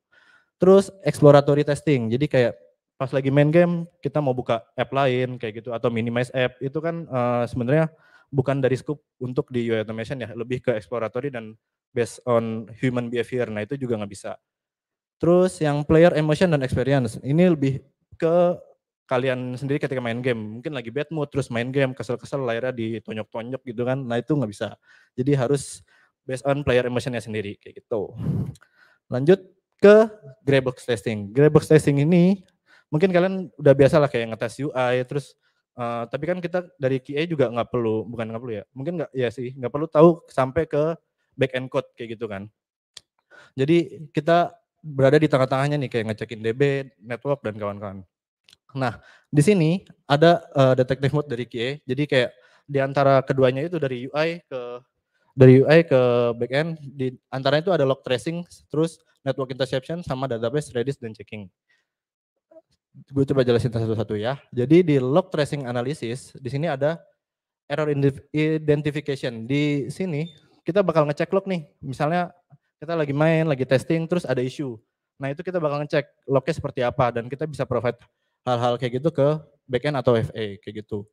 Terus exploratory testing. Jadi kayak pas lagi main game kita mau buka app lain kayak gitu atau minimize app itu kan uh, sebenarnya bukan dari scope untuk di UI automation ya, lebih ke exploratory dan based on human behavior. Nah itu juga nggak bisa. Terus yang player emotion dan experience ini lebih ke kalian sendiri ketika main game. Mungkin lagi bad mood terus main game kesel-kesel layarnya ditonjok-tonjok gitu kan. Nah itu nggak bisa. Jadi harus based on player emotionnya sendiri kayak gitu. Lanjut ke greybox testing. Greybox testing ini mungkin kalian udah biasa lah kayak ngetes UI terus uh, tapi kan kita dari QA juga nggak perlu bukan nggak perlu ya mungkin nggak ya sih nggak perlu tahu sampai ke back end code kayak gitu kan jadi kita berada di tengah-tengahnya nih kayak ngecekin DB, network dan kawan-kawan. Nah, di sini ada uh, detective mode dari QA. Jadi kayak di antara keduanya itu dari UI ke dari UI ke backend di antaranya itu ada log tracing, terus network interception sama database redis dan checking. Gue coba jelasin satu-satu ya. Jadi di log tracing analysis di sini ada error identification. Di sini kita bakal ngecek log nih. Misalnya kita lagi main, lagi testing, terus ada isu. Nah itu kita bakal ngecek lognya seperti apa dan kita bisa provide hal-hal kayak gitu ke backend atau FA kayak gitu.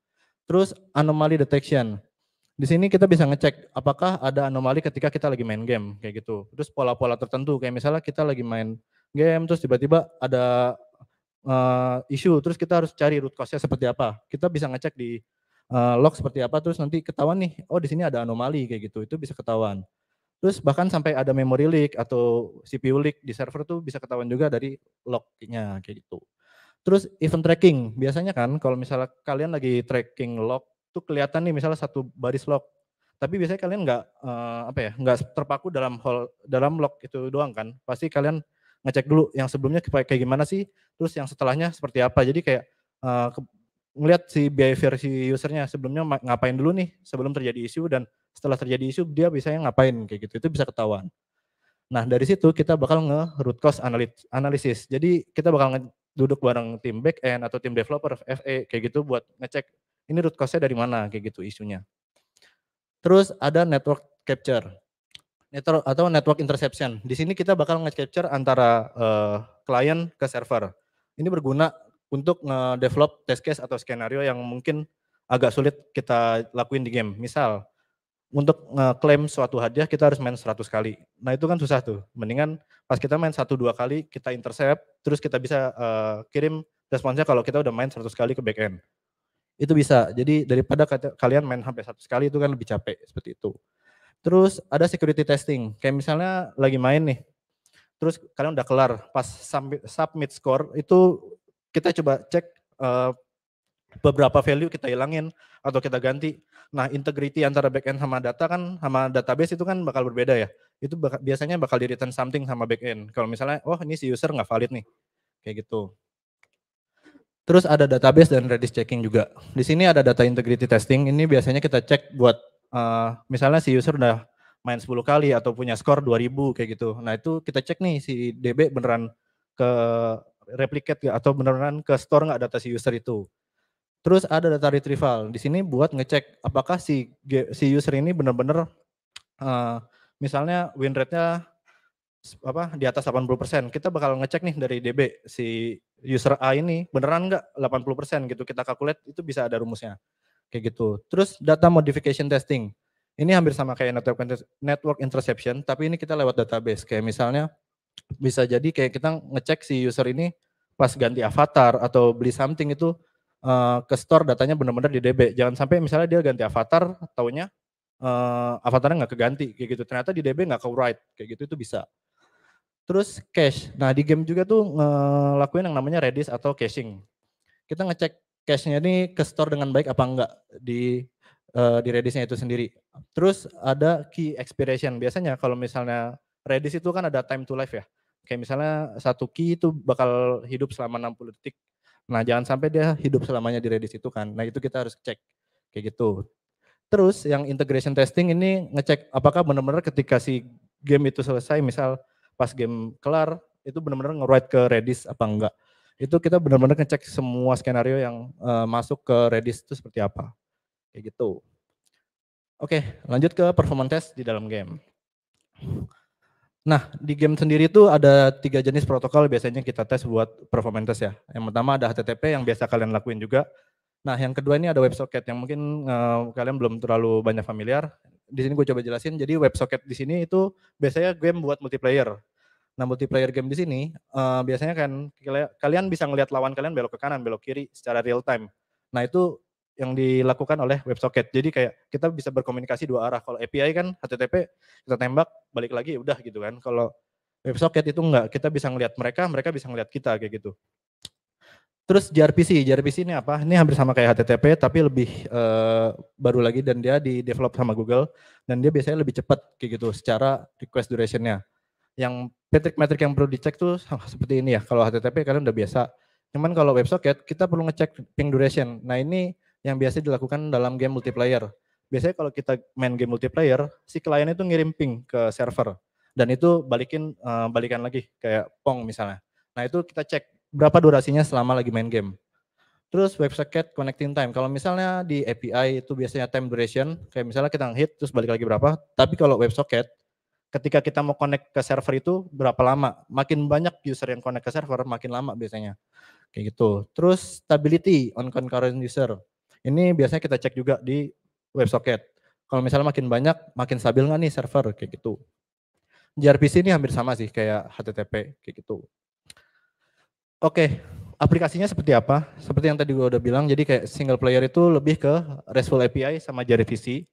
Terus anomaly detection. Di sini kita bisa ngecek apakah ada anomali ketika kita lagi main game kayak gitu. Terus pola-pola tertentu kayak misalnya kita lagi main game terus tiba-tiba ada uh, isu terus kita harus cari root cause-nya seperti apa. Kita bisa ngecek di uh, log seperti apa terus nanti ketahuan nih oh di sini ada anomali kayak gitu. Itu bisa ketahuan. Terus bahkan sampai ada memory leak atau CPU leak di server tuh bisa ketahuan juga dari lognya kayak gitu. Terus event tracking, biasanya kan kalau misalnya kalian lagi tracking log tuh kelihatan nih misalnya satu baris log. Tapi biasanya kalian nggak uh, apa ya, nggak terpaku dalam hall dalam log itu doang kan. Pasti kalian ngecek dulu yang sebelumnya kayak gimana sih, terus yang setelahnya seperti apa. Jadi kayak uh, ngelihat si behavior si usernya sebelumnya ngapain dulu nih sebelum terjadi isu dan setelah terjadi isu dia biasanya ngapain kayak gitu itu bisa ketahuan. Nah dari situ kita bakal nge root cause analysis. Jadi kita bakal duduk bareng tim back end atau tim developer FA kayak gitu buat ngecek ini root cause-nya dari mana kayak gitu isunya. Terus ada network capture network atau network interception. Di sini kita bakal nge-capture antara uh, klien ke server. Ini berguna untuk nge-develop test case atau skenario yang mungkin agak sulit kita lakuin di game. Misal, untuk ngeklaim suatu hadiah kita harus main 100 kali. Nah itu kan susah tuh. Mendingan pas kita main satu dua kali kita intercept, terus kita bisa uh, kirim responsnya kalau kita udah main 100 kali ke backend. Itu bisa. Jadi daripada kalian main sampai 100 kali itu kan lebih capek seperti itu. Terus ada security testing. Kayak misalnya lagi main nih. Terus kalian udah kelar, pas submit score itu kita coba cek uh, beberapa value kita hilangin atau kita ganti. Nah, integrity antara backend sama data kan sama database itu kan bakal berbeda ya. Itu bak biasanya bakal di return something sama backend. Kalau misalnya, oh ini si user nggak valid nih, kayak gitu. Terus ada database dan Redis checking juga. Di sini ada data integrity testing. Ini biasanya kita cek buat uh, misalnya si user udah main 10 kali atau punya skor 2000 kayak gitu. Nah itu kita cek nih si DB beneran ke replicate atau beneran ke store nggak data si user itu. Terus ada data retrieval. Di sini buat ngecek apakah si si user ini benar-benar uh, misalnya win rate-nya apa di atas 80%. Kita bakal ngecek nih dari DB si user A ini beneran enggak 80% gitu. Kita calculate itu bisa ada rumusnya. Kayak gitu. Terus data modification testing. Ini hampir sama kayak network network interception, tapi ini kita lewat database. Kayak misalnya bisa jadi kayak kita ngecek si user ini pas ganti avatar atau beli something itu uh, ke store datanya benar-benar di DB. Jangan sampai misalnya dia ganti avatar, taunya uh, avatarnya nggak keganti kayak gitu. Ternyata di DB nggak ke write kayak gitu itu bisa. Terus cache. Nah di game juga tuh ngelakuin yang namanya redis atau caching. Kita ngecek cache-nya ini ke store dengan baik apa enggak di uh, di redisnya itu sendiri. Terus ada key expiration. Biasanya kalau misalnya redis itu kan ada time to life ya. Kayak misalnya satu key itu bakal hidup selama 60 detik Nah jangan sampai dia hidup selamanya di Redis itu kan. Nah itu kita harus cek kayak gitu. Terus yang integration testing ini ngecek apakah benar-benar ketika si game itu selesai, misal pas game kelar, itu benar-benar nge-write ke Redis apa enggak. Itu kita benar-benar ngecek semua skenario yang uh, masuk ke Redis itu seperti apa. Kayak gitu. Oke, lanjut ke performance test di dalam game. Nah, di game sendiri itu ada tiga jenis protokol biasanya kita tes buat performance test ya. Yang pertama ada HTTP yang biasa kalian lakuin juga. Nah, yang kedua ini ada WebSocket yang mungkin uh, kalian belum terlalu banyak familiar. di sini gue coba jelasin. Jadi WebSocket di sini itu biasanya game buat multiplayer. Nah, multiplayer game di sini uh, biasanya kan kalian bisa ngelihat lawan kalian belok ke kanan, belok kiri secara real time. Nah, itu yang dilakukan oleh WebSocket. Jadi kayak kita bisa berkomunikasi dua arah. Kalau API kan HTTP kita tembak balik lagi udah gitu kan. Kalau WebSocket itu enggak, kita bisa ngelihat mereka, mereka bisa ngelihat kita kayak gitu. Terus gRPC, gRPC ini apa? Ini hampir sama kayak HTTP tapi lebih uh, baru lagi dan dia di develop sama Google dan dia biasanya lebih cepat kayak gitu secara request durationnya. Yang metrik-metrik yang perlu dicek tuh *laughs* seperti ini ya. Kalau HTTP kalian udah biasa. Cuman kalau WebSocket kita perlu ngecek ping duration. Nah ini yang biasa dilakukan dalam game multiplayer. Biasanya kalau kita main game multiplayer, si klien itu ngirim ping ke server dan itu balikin uh, balikan lagi kayak Pong misalnya. Nah itu kita cek berapa durasinya selama lagi main game. Terus WebSocket connecting time. Kalau misalnya di API itu biasanya time duration, kayak misalnya kita hit terus balik lagi berapa. Tapi kalau WebSocket, ketika kita mau connect ke server itu berapa lama. Makin banyak user yang connect ke server, makin lama biasanya. Kayak gitu. Terus stability on concurrent user. Ini biasanya kita cek juga di WebSocket. Kalau misalnya makin banyak, makin stabil nggak nih server, kayak gitu. gRPC ini hampir sama sih kayak HTTP, kayak gitu. Oke, aplikasinya seperti apa? Seperti yang tadi gue udah bilang, jadi kayak single player itu lebih ke RESTful API sama JRPC.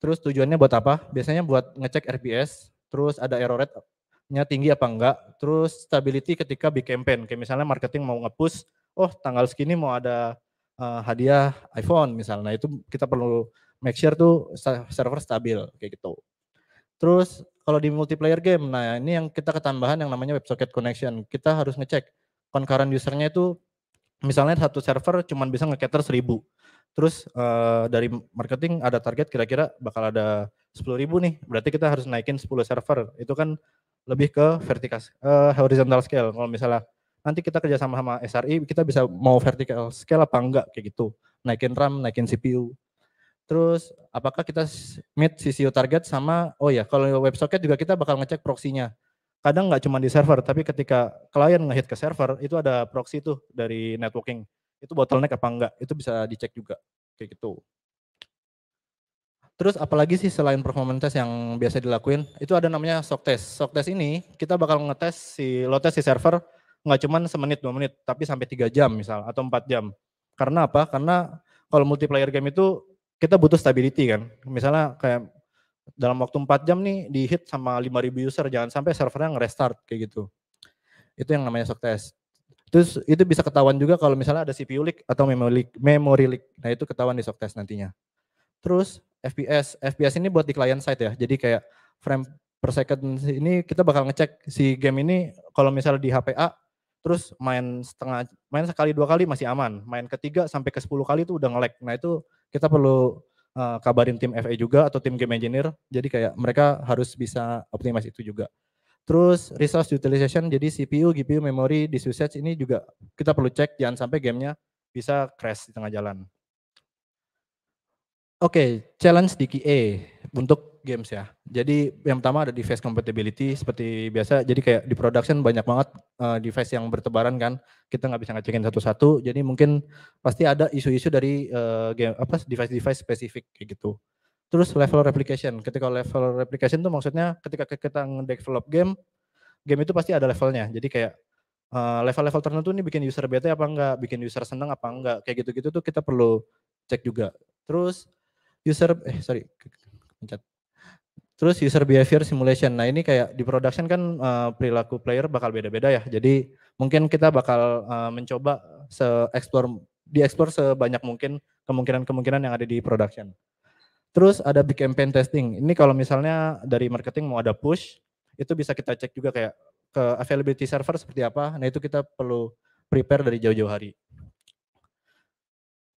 Terus tujuannya buat apa? Biasanya buat ngecek RPS, terus ada error rate-nya tinggi apa enggak, terus stability ketika big campaign. Kayak misalnya marketing mau nge-push, oh tanggal segini mau ada uh, hadiah iPhone misalnya, nah, itu kita perlu make sure tuh server stabil kayak gitu. Terus kalau di multiplayer game, nah ini yang kita ketambahan yang namanya WebSocket connection. Kita harus ngecek concurrent usernya itu misalnya satu server cuma bisa nge-cater 1000. Terus uh, dari marketing ada target kira-kira bakal ada 10.000 nih. Berarti kita harus naikin 10 server. Itu kan lebih ke vertical uh, horizontal scale. Kalau misalnya nanti kita kerjasama sama SRI, kita bisa mau vertical scale apa enggak kayak gitu. Naikin RAM, naikin CPU. Terus apakah kita meet CCU target sama, oh ya kalau WebSocket juga kita bakal ngecek proxy-nya kadang nggak cuma di server, tapi ketika klien ngehit ke server, itu ada proxy tuh dari networking. Itu bottleneck apa enggak, itu bisa dicek juga. Kayak gitu. Terus apalagi sih selain performance test yang biasa dilakuin, itu ada namanya shock test. Shock test ini kita bakal ngetes si load test si server nggak cuma semenit dua menit, tapi sampai tiga jam misal atau empat jam. Karena apa? Karena kalau multiplayer game itu kita butuh stability kan. Misalnya kayak dalam waktu 4 jam nih di hit sama 5000 user jangan sampai servernya nge-restart kayak gitu. Itu yang namanya shock test. Terus itu bisa ketahuan juga kalau misalnya ada CPU leak atau memory leak, memory leak. Nah, itu ketahuan di shock test nantinya. Terus FPS, FPS ini buat di client side ya. Jadi kayak frame per second ini kita bakal ngecek si game ini kalau misalnya di HPA terus main setengah main sekali dua kali masih aman, main ketiga sampai ke 10 kali itu udah nge-lag. Nah, itu kita perlu uh, kabarin tim FA juga atau tim game engineer. Jadi kayak mereka harus bisa optimasi itu juga. Terus resource utilization, jadi CPU, GPU, memory, disk usage ini juga kita perlu cek jangan sampai gamenya bisa crash di tengah jalan. Oke, okay, challenge di QA untuk games ya. Jadi yang pertama ada device compatibility seperti biasa. Jadi kayak di production banyak banget uh, device yang bertebaran kan. Kita nggak bisa ngecekin satu-satu. Jadi mungkin pasti ada isu-isu dari uh, game apa device-device spesifik kayak gitu. Terus level replication. Ketika level replication itu maksudnya ketika kita nge-develop game, game itu pasti ada levelnya. Jadi kayak uh, level-level tertentu ini bikin user bete apa enggak, bikin user seneng apa enggak, kayak gitu-gitu tuh kita perlu cek juga. Terus user eh sorry pencet. Terus user behavior simulation. Nah ini kayak di production kan uh, perilaku player bakal beda-beda ya. Jadi mungkin kita bakal uh, mencoba se explore dieksplor sebanyak mungkin kemungkinan-kemungkinan yang ada di production. Terus ada big campaign testing. Ini kalau misalnya dari marketing mau ada push, itu bisa kita cek juga kayak ke availability server seperti apa. Nah itu kita perlu prepare dari jauh-jauh hari.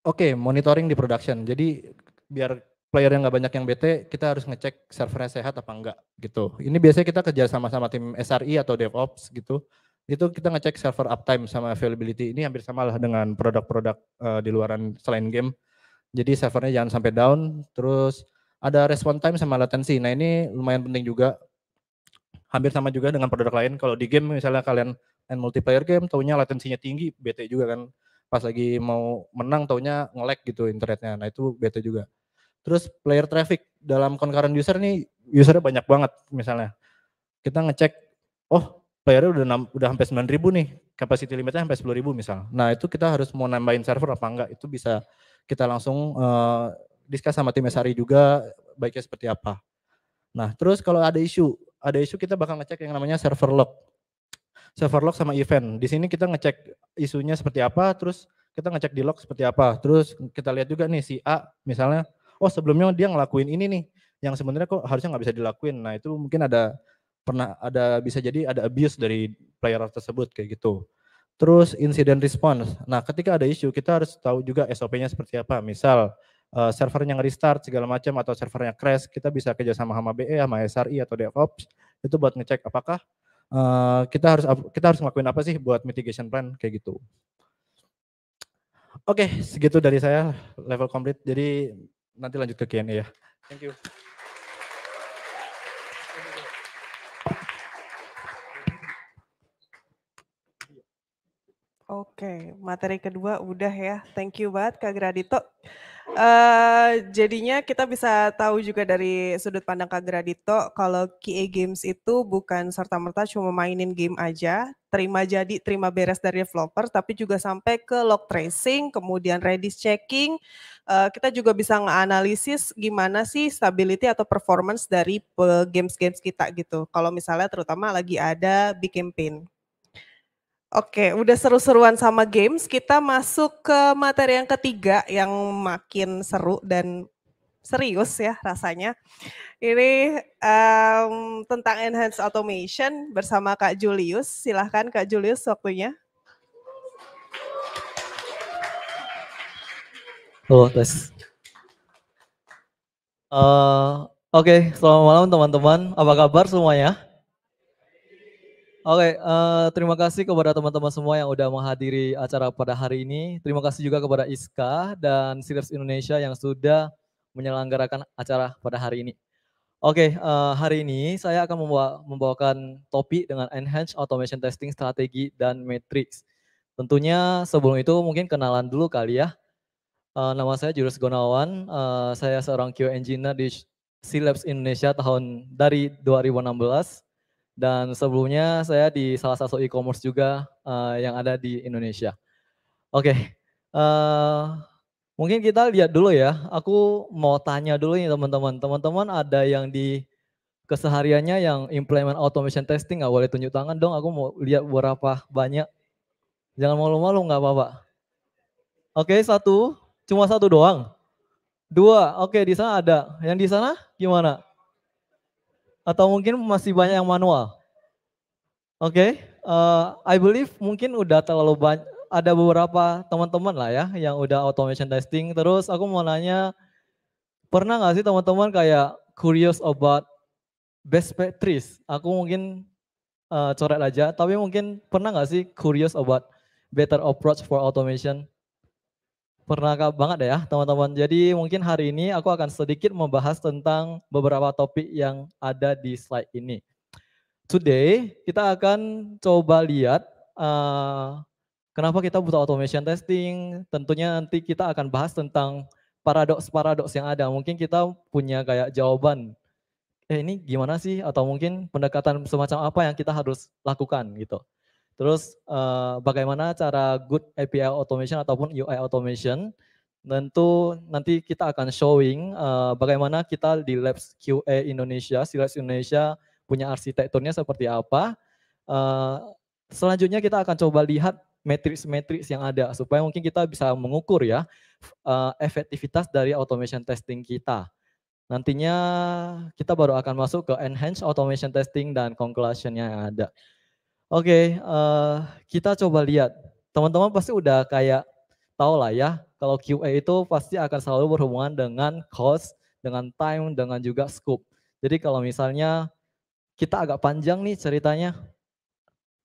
Oke, okay, monitoring di production. Jadi biar player yang nggak banyak yang bete, kita harus ngecek servernya sehat apa enggak gitu. Ini biasanya kita kerja sama-sama tim SRI atau DevOps gitu. Itu kita ngecek server uptime sama availability. Ini hampir sama lah dengan produk-produk uh, di luaran selain game. Jadi servernya jangan sampai down. Terus ada response time sama latency. Nah ini lumayan penting juga. Hampir sama juga dengan produk lain. Kalau di game misalnya kalian main multiplayer game, taunya latensinya tinggi, bete juga kan pas lagi mau menang taunya nge-lag gitu internetnya. Nah itu bete juga. Terus player traffic. dalam concurrent user nih usernya banyak banget misalnya. Kita ngecek, oh playernya udah enam- udah sampai 9000 nih, capacity limitnya sampai 10000 misal. Nah itu kita harus mau nambahin server apa enggak, itu bisa kita langsung eh, discuss sama tim SRI juga baiknya seperti apa. Nah terus kalau ada isu, ada isu kita bakal ngecek yang namanya server log. Server log sama event. Di sini kita ngecek isunya seperti apa, terus kita ngecek di log seperti apa. Terus kita lihat juga nih si A misalnya, oh sebelumnya dia ngelakuin ini nih, yang sebenarnya kok harusnya nggak bisa dilakuin. Nah itu mungkin ada pernah ada bisa jadi ada abuse dari player tersebut kayak gitu. Terus incident response. Nah ketika ada isu kita harus tahu juga SOP-nya seperti apa. Misal eh, servernya nge-restart segala macam atau servernya crash, kita bisa kerjasama sama BE, sama SRI atau DevOps itu buat ngecek apakah eh, kita harus kita harus ngelakuin apa sih buat mitigation plan kayak gitu. Oke, segitu dari saya level complete. Jadi nanti lanjut ke Q&A ya. Thank you. Oke, materi kedua udah ya. Thank you banget Kak Gradito. Eh, jadinya kita bisa tahu juga dari sudut pandang Kak Gradito kalau QA Games itu bukan serta-merta cuma mainin game aja, terima jadi, terima beres dari developer, tapi juga sampai ke log tracing, kemudian readiness checking. Eh, kita juga bisa nganalisis gimana sih stability atau performance dari pe- games-games kita gitu. Kalau misalnya terutama lagi ada big campaign. Oke, udah seru-seruan sama games, kita masuk ke materi yang ketiga yang makin seru dan serius ya rasanya. Ini em, tentang enhanced automation bersama Kak Julius. Silahkan Kak Julius waktunya. Oh, tes. Eh, Oke, selamat malam teman-teman. Apa kabar semuanya? Oke, eh, terima kasih kepada teman-teman semua yang udah menghadiri acara pada hari ini. Terima kasih juga kepada ISKA dan Sireps Indonesia yang sudah menyelenggarakan acara pada hari ini. Oke, eh, hari ini saya akan membawa, membawakan topik dengan Enhanced Automation Testing Strategi dan Matrix. Tentunya sebelum itu mungkin kenalan dulu kali ya. Eh, nama saya Julius Gunawan, eh, saya seorang QA engineer di C-Labs Indonesia tahun dari 2016 dan sebelumnya saya di salah satu e-commerce juga eh, yang ada di Indonesia. Oke, eh, mungkin kita lihat dulu ya. Aku mau tanya dulu nih teman-teman. Teman-teman ada yang di kesehariannya yang implement automation testing nggak boleh tunjuk tangan dong. Aku mau lihat berapa banyak. Jangan malu-malu nggak apa-apa. Oke, satu, cuma satu doang. Dua, oke di sana ada. Yang di sana gimana? Atau mungkin masih banyak yang manual? Oke, eh, I believe mungkin udah terlalu banyak, ada beberapa teman-teman lah ya yang udah automation testing. Terus aku mau nanya, pernah nggak sih teman-teman kayak curious about best practice? Aku mungkin eh, coret aja, tapi mungkin pernah nggak sih curious about better approach for automation? Pernah banget ya teman-teman. Jadi mungkin hari ini aku akan sedikit membahas tentang beberapa topik yang ada di slide ini. Today kita akan coba lihat uh, kenapa kita butuh automation testing. Tentunya nanti kita akan bahas tentang paradoks-paradoks yang ada. Mungkin kita punya kayak jawaban. Eh ini gimana sih? Atau mungkin pendekatan semacam apa yang kita harus lakukan gitu. Terus uh, bagaimana cara good API automation ataupun UI automation? Tentu nanti kita akan showing uh, bagaimana kita di Labs QA Indonesia, Labs Indonesia punya arsitekturnya seperti apa. Uh, selanjutnya kita akan coba lihat matriks-matriks yang ada supaya mungkin kita bisa mengukur ya uh, efektivitas dari automation testing kita. Nantinya kita baru akan masuk ke enhanced automation testing dan conclusion yang ada. Oke, uh, kita coba lihat. Teman-teman pasti udah kayak tahu lah ya, kalau QA itu pasti akan selalu berhubungan dengan cost, dengan time, dengan juga scope. Jadi kalau misalnya kita agak panjang nih ceritanya,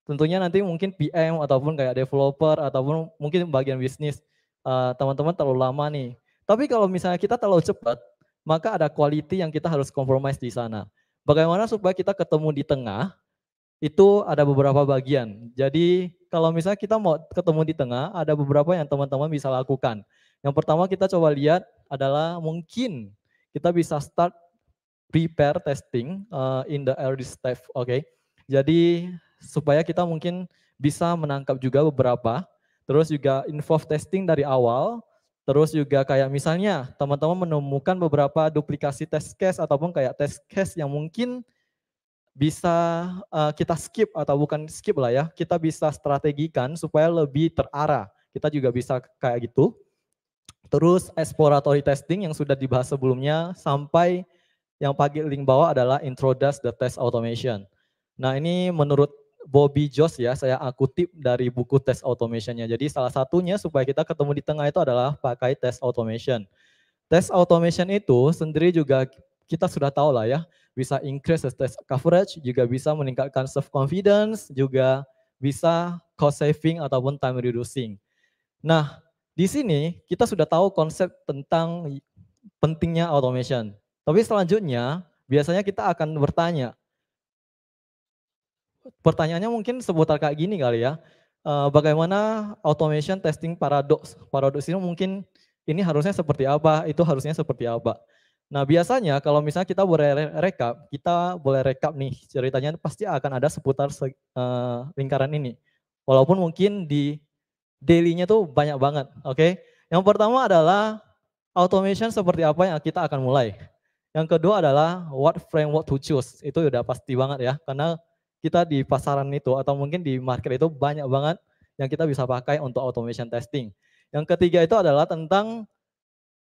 tentunya nanti mungkin PM ataupun kayak developer ataupun mungkin bagian bisnis teman-teman uh, terlalu lama nih. Tapi kalau misalnya kita terlalu cepat, maka ada quality yang kita harus compromise di sana. Bagaimana supaya kita ketemu di tengah, itu ada beberapa bagian. Jadi kalau misalnya kita mau ketemu di tengah, ada beberapa yang teman-teman bisa lakukan. Yang pertama kita coba lihat adalah mungkin kita bisa start prepare testing uh, in the early step, oke. Jadi supaya kita mungkin bisa menangkap juga beberapa, terus juga involve testing dari awal, terus juga kayak misalnya teman-teman menemukan beberapa duplikasi test case ataupun kayak test case yang mungkin bisa uh, kita skip atau bukan skip lah ya, kita bisa strategikan supaya lebih terarah. Kita juga bisa kayak gitu. Terus exploratory testing yang sudah dibahas sebelumnya sampai yang paling bawah adalah introduce the test automation. Nah ini menurut Bobby Joss ya, saya kutip dari buku test automationnya. Jadi salah satunya supaya kita ketemu di tengah itu adalah pakai test automation. Test automation itu sendiri juga kita sudah tahu lah ya, bisa increase test coverage, juga bisa meningkatkan self confidence, juga bisa cost saving ataupun time reducing. Nah, di sini kita sudah tahu konsep tentang pentingnya automation. Tapi selanjutnya biasanya kita akan bertanya, pertanyaannya mungkin seputar kayak gini kali ya, eh, bagaimana automation testing paradox? Paradox ini mungkin ini harusnya seperti apa, itu harusnya seperti apa. Nah biasanya kalau misalnya kita boleh rekap, kita boleh rekap nih ceritanya pasti akan ada seputar uh, lingkaran ini. Walaupun mungkin di daily-nya tuh banyak banget, oke? Okay? Yang pertama adalah automation seperti apa yang kita akan mulai. Yang kedua adalah what framework to choose. Itu udah pasti banget ya, karena kita di pasaran itu atau mungkin di market itu banyak banget yang kita bisa pakai untuk automation testing. Yang ketiga itu adalah tentang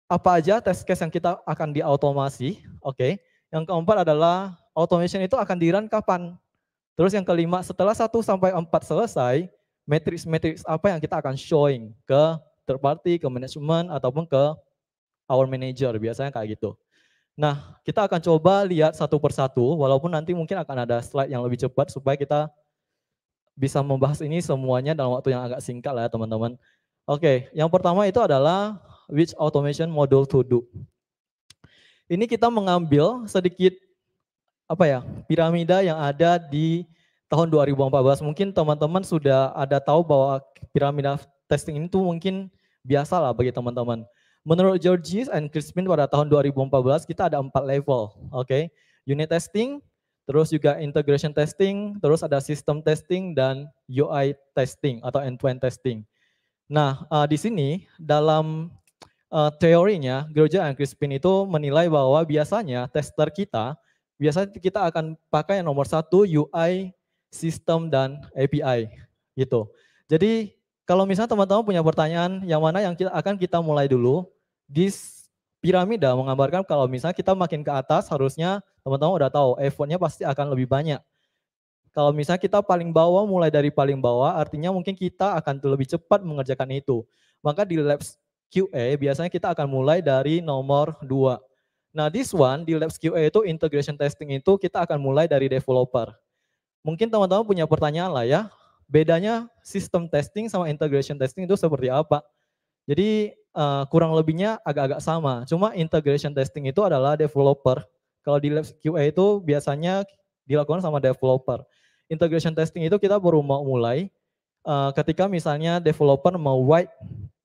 apa aja test case yang kita akan diautomasi, oke? Okay? Yang keempat adalah automation itu akan di run kapan? Terus yang kelima, setelah 1 sampai 4 selesai, matrix-matrix apa yang kita akan showing ke third party, ke manajemen, ataupun ke our manager, biasanya kayak gitu. Nah, kita akan coba lihat satu persatu, walaupun nanti mungkin akan ada slide yang lebih cepat supaya kita bisa membahas ini semuanya dalam waktu yang agak singkat lah ya teman-teman. Oke, yang pertama itu adalah which automation model to do. Ini kita mengambil sedikit apa ya piramida yang ada di tahun 2014 mungkin teman-teman sudah ada tahu bahwa piramida testing ini tuh mungkin biasa lah bagi teman-teman. Menurut Georges and Crispin pada tahun 2014 kita ada empat level, oke? Okay? Unit testing, terus juga integration testing, terus ada system testing dan UI testing atau end-to-end testing. Nah, uh, di sini dalam uh, teorinya Georgia and Crispin itu menilai bahwa biasanya tester kita biasanya kita akan pakai yang nomor satu UI sistem dan API gitu. Jadi kalau misalnya teman-teman punya pertanyaan yang mana yang kita, akan kita mulai dulu, di piramida menggambarkan kalau misalnya kita makin ke atas harusnya teman-teman udah tahu effortnya pasti akan lebih banyak. Kalau misalnya kita paling bawah mulai dari paling bawah artinya mungkin kita akan lebih cepat mengerjakan itu. Maka di Labs QA biasanya kita akan mulai dari nomor 2. Nah this one di Labs QA itu integration testing itu kita akan mulai dari developer. Mungkin teman-teman punya pertanyaan lah ya, bedanya sistem testing sama integration testing itu seperti apa? Jadi uh, kurang lebihnya agak-agak sama, cuma integration testing itu adalah developer. Kalau di Labs QA itu biasanya dilakukan sama developer. Integration testing itu kita baru mau mulai uh, ketika misalnya developer mau write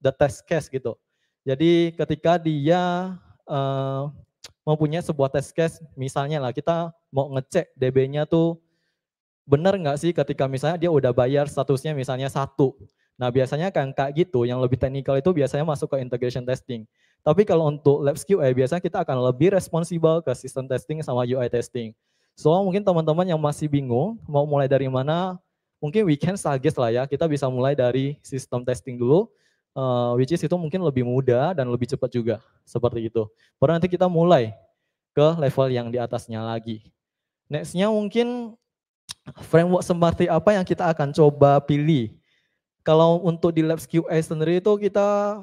the test case gitu. Jadi ketika dia uh, mempunyai sebuah test case, misalnya lah kita mau ngecek DB-nya tuh benar nggak sih ketika misalnya dia udah bayar statusnya misalnya satu. Nah biasanya kan kayak gitu, yang lebih teknikal itu biasanya masuk ke integration testing. Tapi kalau untuk Labs QA biasanya kita akan lebih responsibel ke system testing sama UI testing. So mungkin teman-teman yang masih bingung mau mulai dari mana, mungkin we can lah ya, kita bisa mulai dari system testing dulu, uh, which is itu mungkin lebih mudah dan lebih cepat juga, seperti itu. Baru nanti kita mulai ke level yang di atasnya lagi. Nextnya mungkin framework seperti apa yang kita akan coba pilih. Kalau untuk di Labs QA sendiri itu kita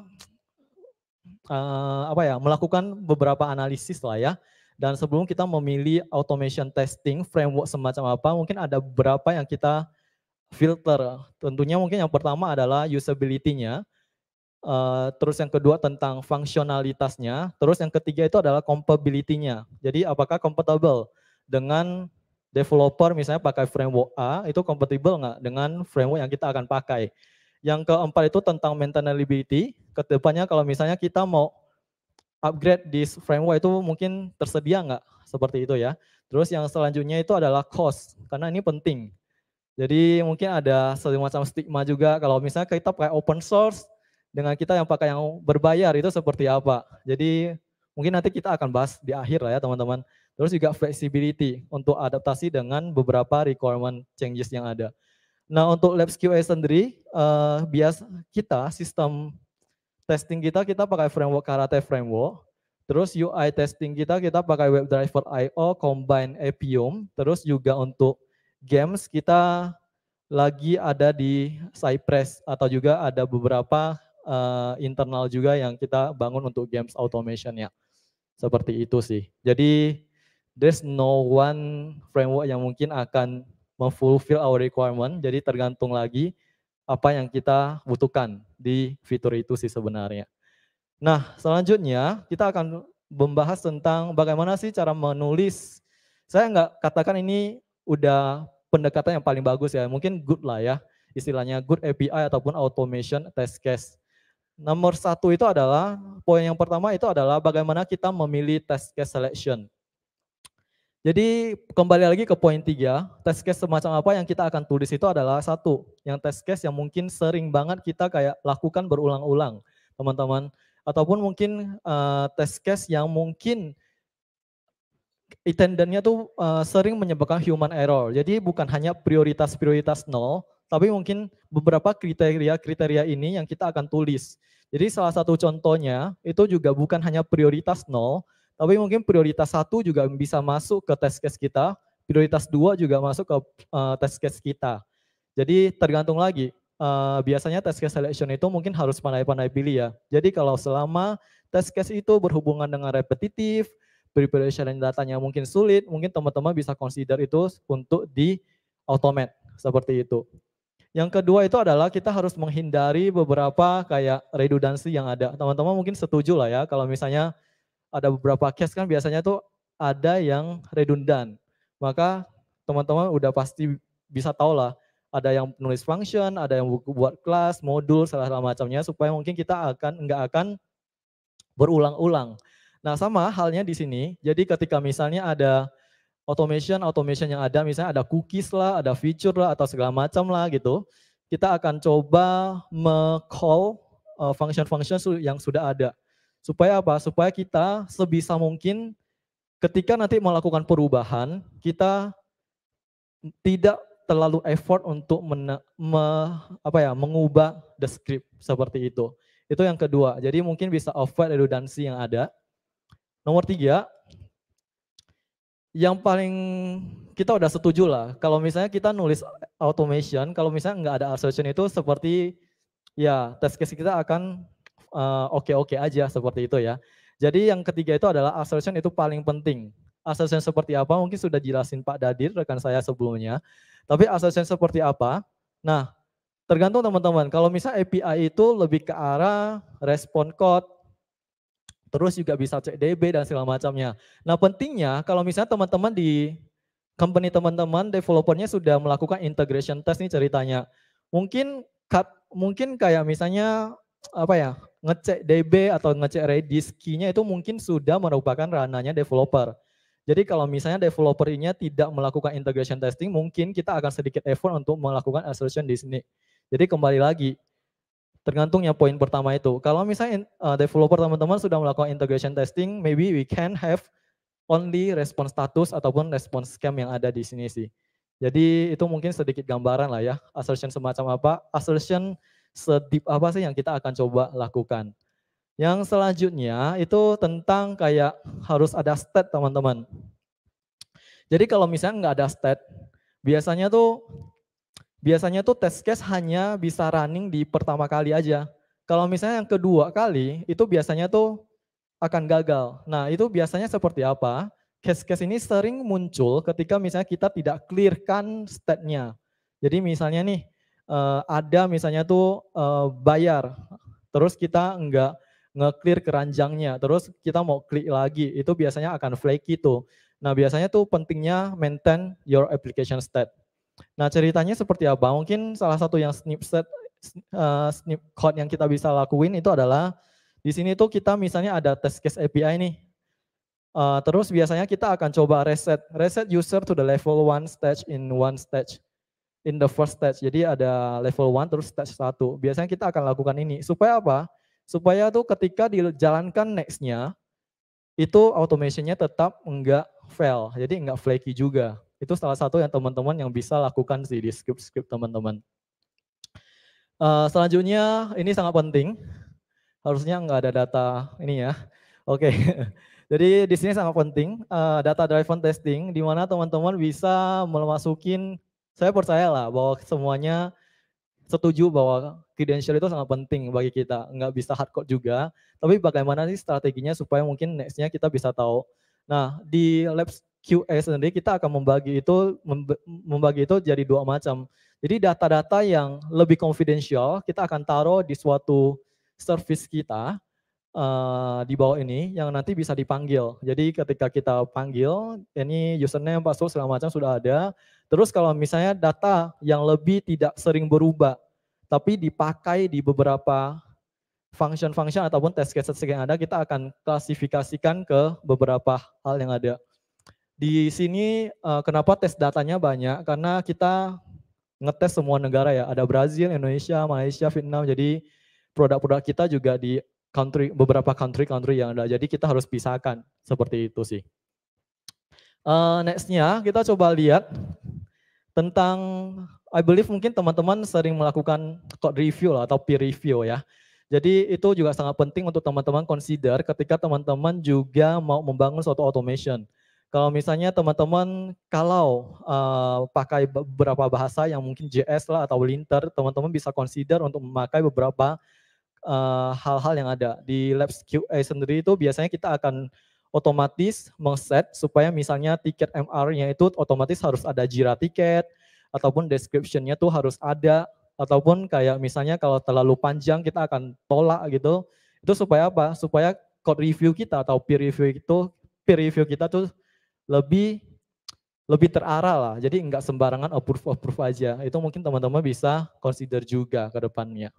uh, apa ya melakukan beberapa analisis lah ya. Dan sebelum kita memilih automation testing framework semacam apa, mungkin ada beberapa yang kita filter. Tentunya mungkin yang pertama adalah usability-nya. Uh, terus yang kedua tentang fungsionalitasnya, terus yang ketiga itu adalah compatibility-nya. Jadi apakah compatible dengan developer misalnya pakai framework A itu kompatibel nggak dengan framework yang kita akan pakai. Yang keempat itu tentang maintainability. Ke depannya kalau misalnya kita mau upgrade di framework itu mungkin tersedia nggak seperti itu ya. Terus yang selanjutnya itu adalah cost, karena ini penting. Jadi mungkin ada semacam stigma juga kalau misalnya kita pakai open source dengan kita yang pakai yang berbayar itu seperti apa. Jadi mungkin nanti kita akan bahas di akhir lah ya teman-teman. Terus juga flexibility untuk adaptasi dengan beberapa requirement changes yang ada. Nah untuk Labs QA sendiri, uh, bias kita sistem testing kita kita pakai framework Karate framework. Terus UI testing kita kita pakai WebDriver IO, Combine Appium. Terus juga untuk games kita lagi ada di Cypress atau juga ada beberapa uh, internal juga yang kita bangun untuk games automation ya. Seperti itu sih. Jadi there's no one framework yang mungkin akan memfulfill our requirement. Jadi tergantung lagi apa yang kita butuhkan di fitur itu sih sebenarnya. Nah selanjutnya kita akan membahas tentang bagaimana sih cara menulis. Saya nggak katakan ini udah pendekatan yang paling bagus ya, mungkin good lah ya, istilahnya good API ataupun automation test case. Nomor satu itu adalah, poin yang pertama itu adalah bagaimana kita memilih test case selection. Jadi kembali lagi ke poin tiga, test case semacam apa yang kita akan tulis itu adalah satu, yang test case yang mungkin sering banget kita kayak lakukan berulang-ulang, teman-teman. Ataupun mungkin uh, test case yang mungkin attendantnya tuh uh, sering menyebabkan human error. Jadi bukan hanya prioritas-prioritas nol, tapi mungkin beberapa kriteria-kriteria ini yang kita akan tulis. Jadi salah satu contohnya itu juga bukan hanya prioritas nol, tapi mungkin prioritas satu juga bisa masuk ke test case kita, prioritas dua juga masuk ke uh, test case kita. Jadi tergantung lagi, uh, biasanya test case selection itu mungkin harus pandai-pandai pilih ya. Jadi kalau selama test case itu berhubungan dengan repetitif, preparation datanya mungkin sulit, mungkin teman-teman bisa consider itu untuk di automate seperti itu. Yang kedua itu adalah kita harus menghindari beberapa kayak redundancy yang ada. Teman-teman mungkin setuju lah ya kalau misalnya ada beberapa case kan biasanya tuh ada yang redundant. Maka teman-teman udah pasti bisa tahu lah ada yang nulis function, ada yang buat kelas, modul, segala macamnya supaya mungkin kita akan enggak akan berulang-ulang. Nah, sama halnya di sini. Jadi ketika misalnya ada automation, automation yang ada misalnya ada cookies lah, ada feature lah atau segala macam lah gitu. Kita akan coba me-call uh, function-function yang sudah ada. Supaya apa? Supaya kita sebisa mungkin ketika nanti melakukan perubahan, kita tidak terlalu effort untuk men, me, apa ya, mengubah the script seperti itu. Itu yang kedua. Jadi mungkin bisa avoid redundancy yang ada. Nomor tiga, yang paling kita udah setuju lah. Kalau misalnya kita nulis automation, kalau misalnya nggak ada assertion itu seperti ya test case kita akan Eh, oke-oke uh, aja seperti itu ya. Jadi yang ketiga itu adalah assertion itu paling penting. Assertion seperti apa mungkin sudah jelasin Pak Dadir rekan saya sebelumnya. Tapi assertion seperti apa? Nah, tergantung teman-teman. Kalau misalnya API itu lebih ke arah respon code, terus juga bisa cek DB dan segala macamnya. Nah pentingnya kalau misalnya teman-teman di company teman-teman developernya sudah melakukan integration test nih ceritanya. Mungkin mungkin kayak misalnya apa ya ngecek DB atau ngecek Redis key-nya itu mungkin sudah merupakan ranahnya developer. Jadi kalau misalnya developer ini tidak melakukan integration testing, mungkin kita akan sedikit effort untuk melakukan assertion di sini. Jadi kembali lagi, tergantung yang poin pertama itu. Kalau misalnya uh, developer teman-teman sudah melakukan integration testing, maybe we can have only response status ataupun response scam yang ada di sini sih. Jadi itu mungkin sedikit gambaran lah ya, assertion semacam apa. Assertion sedip apa sih yang kita akan coba lakukan. Yang selanjutnya itu tentang kayak harus ada stat teman-teman. Jadi kalau misalnya nggak ada stat, biasanya tuh biasanya tuh test case hanya bisa running di pertama kali aja. Kalau misalnya yang kedua kali itu biasanya tuh akan gagal. Nah itu biasanya seperti apa? Case-case ini sering muncul ketika misalnya kita tidak clearkan statnya. Jadi misalnya nih, uh, ada misalnya tuh uh, bayar, terus kita enggak nge-clear keranjangnya, terus kita mau klik lagi, itu biasanya akan flaky tuh. Nah biasanya tuh pentingnya maintain your application state. Nah ceritanya seperti apa? Mungkin salah satu yang snip set, uh, snip code yang kita bisa lakuin itu adalah di sini tuh kita misalnya ada test case API nih. Uh, terus biasanya kita akan coba reset, reset user to the level one stage in one stage, in the first stage. Jadi ada level one terus stage satu. Biasanya kita akan lakukan ini supaya apa? Supaya tuh ketika dijalankan nextnya itu automationnya tetap enggak fail, jadi enggak flaky juga. Itu salah satu yang teman-teman yang bisa lakukan sih di script-script teman-teman. Uh, selanjutnya ini sangat penting, harusnya enggak ada data ini ya. Oke. Okay. *laughs* Jadi di sini sangat penting uh, data driven testing di mana teman-teman bisa memasukin saya percaya lah bahwa semuanya setuju bahwa credential itu sangat penting bagi kita. Nggak bisa hardcode juga, tapi bagaimana sih strateginya supaya mungkin nextnya kita bisa tahu. Nah di Labs QA sendiri kita akan membagi itu membagi itu jadi dua macam. Jadi data-data yang lebih confidential kita akan taruh di suatu service kita uh, di bawah ini yang nanti bisa dipanggil. Jadi ketika kita panggil, ini username, password segala macam sudah ada. Terus kalau misalnya data yang lebih tidak sering berubah, tapi dipakai di beberapa function-function ataupun test cases yang ada, kita akan klasifikasikan ke beberapa hal yang ada. Di sini uh, kenapa tes datanya banyak? Karena kita ngetes semua negara ya, ada Brazil, Indonesia, Malaysia, Vietnam, jadi produk-produk kita juga di country beberapa country-country yang ada. Jadi kita harus pisahkan seperti itu sih. Uh, Nextnya kita coba lihat tentang, I believe mungkin teman-teman sering melakukan code review lah, atau peer review ya. Jadi itu juga sangat penting untuk teman-teman consider ketika teman-teman juga mau membangun suatu automation. Kalau misalnya teman-teman kalau uh, pakai beberapa bahasa yang mungkin JS lah atau Linter, teman-teman bisa consider untuk memakai beberapa Eh, hal-hal uh, yang ada. Di Labs QA sendiri itu biasanya kita akan otomatis mengset supaya misalnya tiket MR-nya itu otomatis harus ada Jira tiket ataupun description-nya tuh harus ada ataupun kayak misalnya kalau terlalu panjang kita akan tolak gitu. Itu supaya apa? Supaya code review kita atau peer review itu peer review kita tuh lebih lebih terarah lah. Jadi enggak sembarangan approve approve aja. Itu mungkin teman-teman bisa consider juga ke depannya.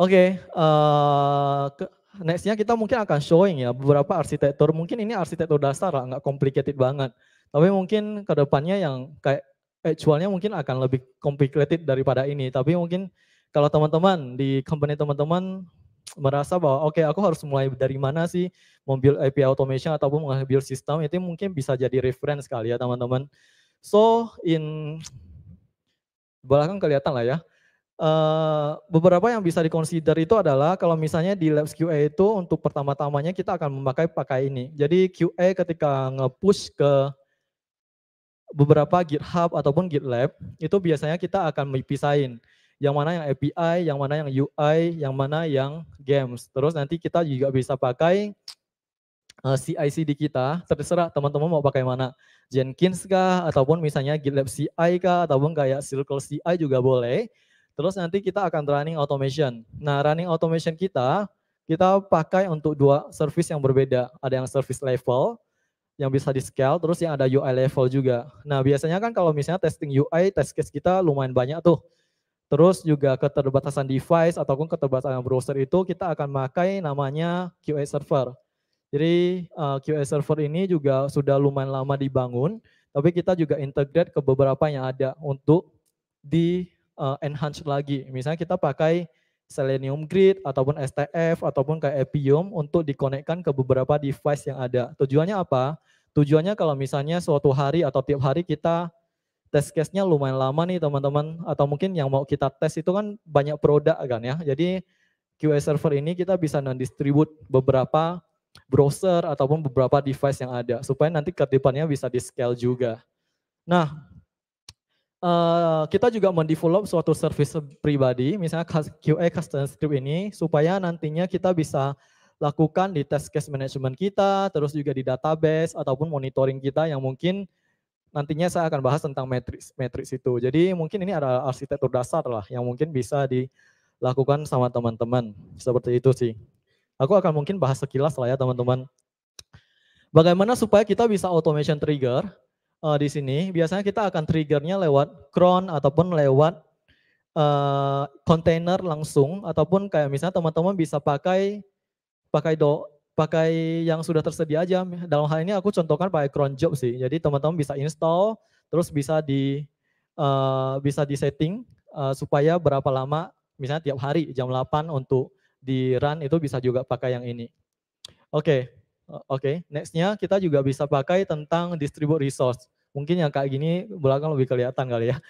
Oke, okay, uh, eh, nextnya kita mungkin akan showing ya beberapa arsitektur. Mungkin ini arsitektur dasar lah, nggak complicated banget. Tapi mungkin ke depannya yang kayak actualnya mungkin akan lebih complicated daripada ini. Tapi mungkin kalau teman-teman di company teman-teman merasa bahwa oke okay, aku harus mulai dari mana sih mobil API automation ataupun mengambil sistem itu mungkin bisa jadi reference kali ya teman-teman. So in belakang kelihatan lah ya Uh, beberapa yang bisa dikonsider itu adalah kalau misalnya di Labs QA itu untuk pertama-tamanya kita akan memakai pakai ini. Jadi QA ketika nge-push ke beberapa GitHub ataupun GitLab itu biasanya kita akan mipisahin yang mana yang API, yang mana yang UI, yang mana yang games. Terus nanti kita juga bisa pakai uh, eh, CI/CD kita, terserah teman-teman mau pakai mana. Jenkins kah, ataupun misalnya GitLab CI kah, ataupun kayak Circle CI juga boleh. Terus nanti kita akan running automation. Nah, running automation kita, kita pakai untuk dua service yang berbeda. Ada yang service level, yang bisa di scale, terus yang ada UI level juga. Nah, biasanya kan kalau misalnya testing UI, test case kita lumayan banyak tuh. Terus juga keterbatasan device ataupun keterbatasan browser itu kita akan pakai namanya QA server. Jadi uh, eh, QA server ini juga sudah lumayan lama dibangun, tapi kita juga integrate ke beberapa yang ada untuk di uh, enhance lagi. Misalnya kita pakai Selenium Grid ataupun STF ataupun kayak Epium untuk dikonekkan ke beberapa device yang ada. Tujuannya apa? Tujuannya kalau misalnya suatu hari atau tiap hari kita test case-nya lumayan lama nih teman-teman atau mungkin yang mau kita tes itu kan banyak produk kan ya. Jadi QA server ini kita bisa non-distribute beberapa browser ataupun beberapa device yang ada supaya nanti ke depannya bisa di scale juga. Nah, uh, kita juga mendevelop suatu service pribadi, misalnya QA custom script ini, supaya nantinya kita bisa lakukan di test case management kita, terus juga di database ataupun monitoring kita yang mungkin nantinya saya akan bahas tentang matrix matrix itu. Jadi mungkin ini ada arsitektur dasar lah yang mungkin bisa dilakukan sama teman-teman. Seperti itu sih. Aku akan mungkin bahas sekilas lah ya teman-teman. Bagaimana supaya kita bisa automation trigger uh, di sini biasanya kita akan triggernya lewat cron ataupun lewat uh, container langsung ataupun kayak misalnya teman-teman bisa pakai pakai do pakai yang sudah tersedia aja. Dalam hal ini aku contohkan pakai cron job sih. Jadi teman-teman bisa install, terus bisa di uh, bisa di setting uh, supaya berapa lama, misalnya tiap hari jam 8 untuk di run itu bisa juga pakai yang ini. Oke, okay. oke. Okay. Nextnya kita juga bisa pakai tentang distribute resource. Mungkin yang kayak gini belakang lebih kelihatan kali ya.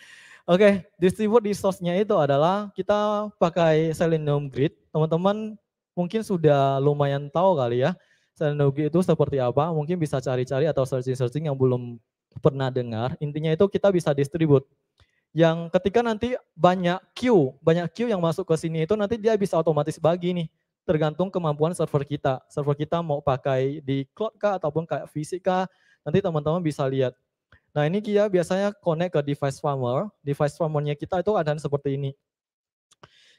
Oke, okay. distribute resource-nya itu adalah kita pakai Selenium Grid. Teman-teman mungkin sudah lumayan tahu kali ya teknologi itu seperti apa, mungkin bisa cari-cari atau searching-searching yang belum pernah dengar. Intinya itu kita bisa distribute. Yang ketika nanti banyak queue, banyak queue yang masuk ke sini itu nanti dia bisa otomatis bagi nih, tergantung kemampuan server kita. Server kita mau pakai di cloud kah ataupun kayak fisik kah, nanti teman-teman bisa lihat. Nah ini dia biasanya connect ke device farmer. Device farmernya kita itu ada seperti ini.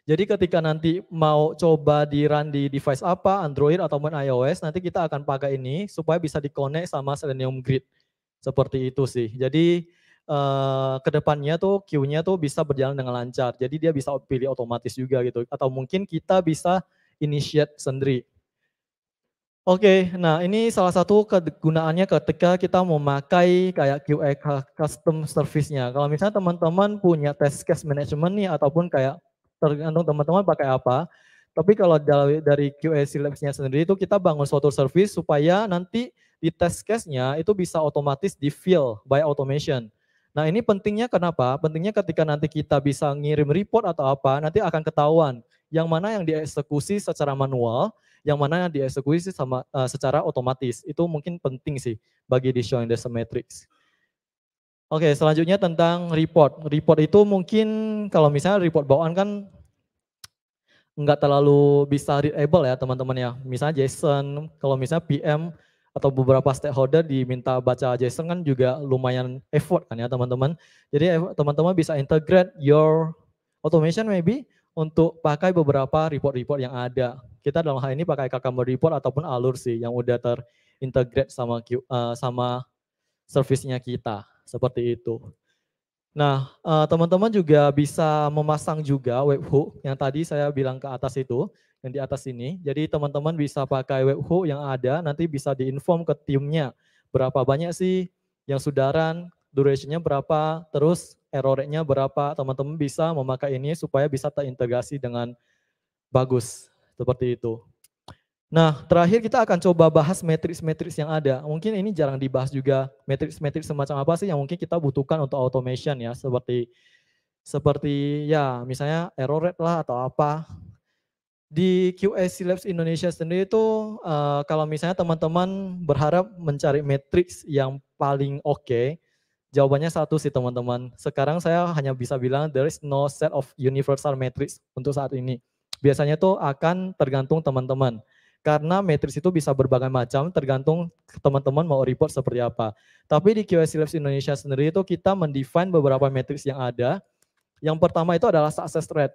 Jadi ketika nanti mau coba di run di device apa, Android ataupun iOS, nanti kita akan pakai ini supaya bisa di-connect sama Selenium Grid. Seperti itu sih. Jadi eh, ke depannya tuh queue-nya tuh bisa berjalan dengan lancar. Jadi dia bisa pilih otomatis juga gitu. Atau mungkin kita bisa initiate sendiri. Oke, nah ini salah satu kegunaannya ketika kita memakai kayak QA custom service-nya. Kalau misalnya teman-teman punya test case management nih ataupun kayak tergantung teman-teman pakai apa. Tapi kalau dari QAC Labs-nya sendiri itu kita bangun suatu service supaya nanti di test case-nya itu bisa otomatis di fill by automation. Nah ini pentingnya kenapa? Pentingnya ketika nanti kita bisa ngirim report atau apa, nanti akan ketahuan yang mana yang dieksekusi secara manual, yang mana yang dieksekusi sama uh, secara otomatis. Itu mungkin penting sih bagi di showing the matrix. Oke, selanjutnya tentang report. Report itu mungkin kalau misalnya report bawaan kan nggak terlalu bisa readable ya teman-teman ya. Misalnya JSON, kalau misalnya PM atau beberapa stakeholder diminta baca JSON kan juga lumayan effort kan ya teman-teman. Jadi teman-teman bisa integrate your automation maybe untuk pakai beberapa report-report yang ada. Kita dalam hal ini pakai Cucumber Report ataupun Alur sih yang udah terintegrate sama uh, sama service-nya kita seperti itu. Nah, eh, teman-teman juga bisa memasang juga webhook yang tadi saya bilang ke atas itu, yang di atas ini. Jadi teman-teman bisa pakai webhook yang ada, nanti bisa diinform ke timnya. Berapa banyak sih yang sudaran, durationnya berapa, terus error rate-nya berapa. Teman-teman bisa memakai ini supaya bisa terintegrasi dengan bagus. Seperti itu. Nah, terakhir kita akan coba bahas matriks-matriks yang ada. Mungkin ini jarang dibahas juga matriks-matriks semacam apa sih yang mungkin kita butuhkan untuk automation ya, seperti seperti ya misalnya error rate lah atau apa. Di QSC Labs Indonesia sendiri itu uh, kalau misalnya teman-teman berharap mencari matriks yang paling oke, okay, jawabannya satu sih teman-teman. Sekarang saya hanya bisa bilang there is no set of universal matrix untuk saat ini. Biasanya tuh akan tergantung teman-teman karena matriks itu bisa berbagai macam tergantung teman-teman mau report seperti apa. Tapi di QSC Labs Indonesia sendiri itu kita mendefine beberapa matriks yang ada. Yang pertama itu adalah success rate.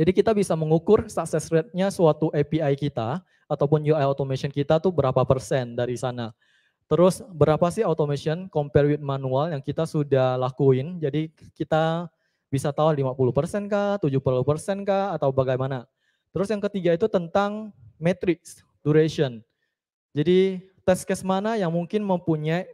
Jadi kita bisa mengukur success rate-nya suatu API kita ataupun UI automation kita tuh berapa persen dari sana. Terus berapa sih automation compare with manual yang kita sudah lakuin. Jadi kita bisa tahu 50% kah, 70% kah, atau bagaimana. Terus yang ketiga itu tentang matrix, duration. Jadi test case mana yang mungkin mempunyai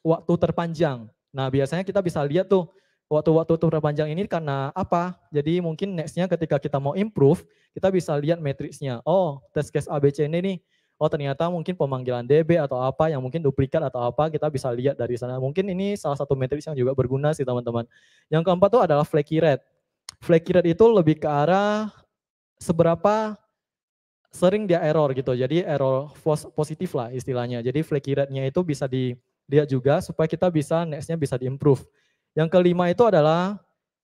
waktu terpanjang. Nah biasanya kita bisa lihat tuh waktu-waktu terpanjang ini karena apa. Jadi mungkin nextnya ketika kita mau improve, kita bisa lihat matriksnya. Oh test case ABC ini nih, oh ternyata mungkin pemanggilan DB atau apa yang mungkin duplikat atau apa kita bisa lihat dari sana. Mungkin ini salah satu matriks yang juga berguna sih teman-teman. Yang keempat tuh adalah flaky rate. Flaky rate itu lebih ke arah seberapa sering dia error gitu. Jadi error positif lah istilahnya. Jadi flaky rate-nya itu bisa dilihat juga supaya kita bisa next-nya bisa diimprove. Yang kelima itu adalah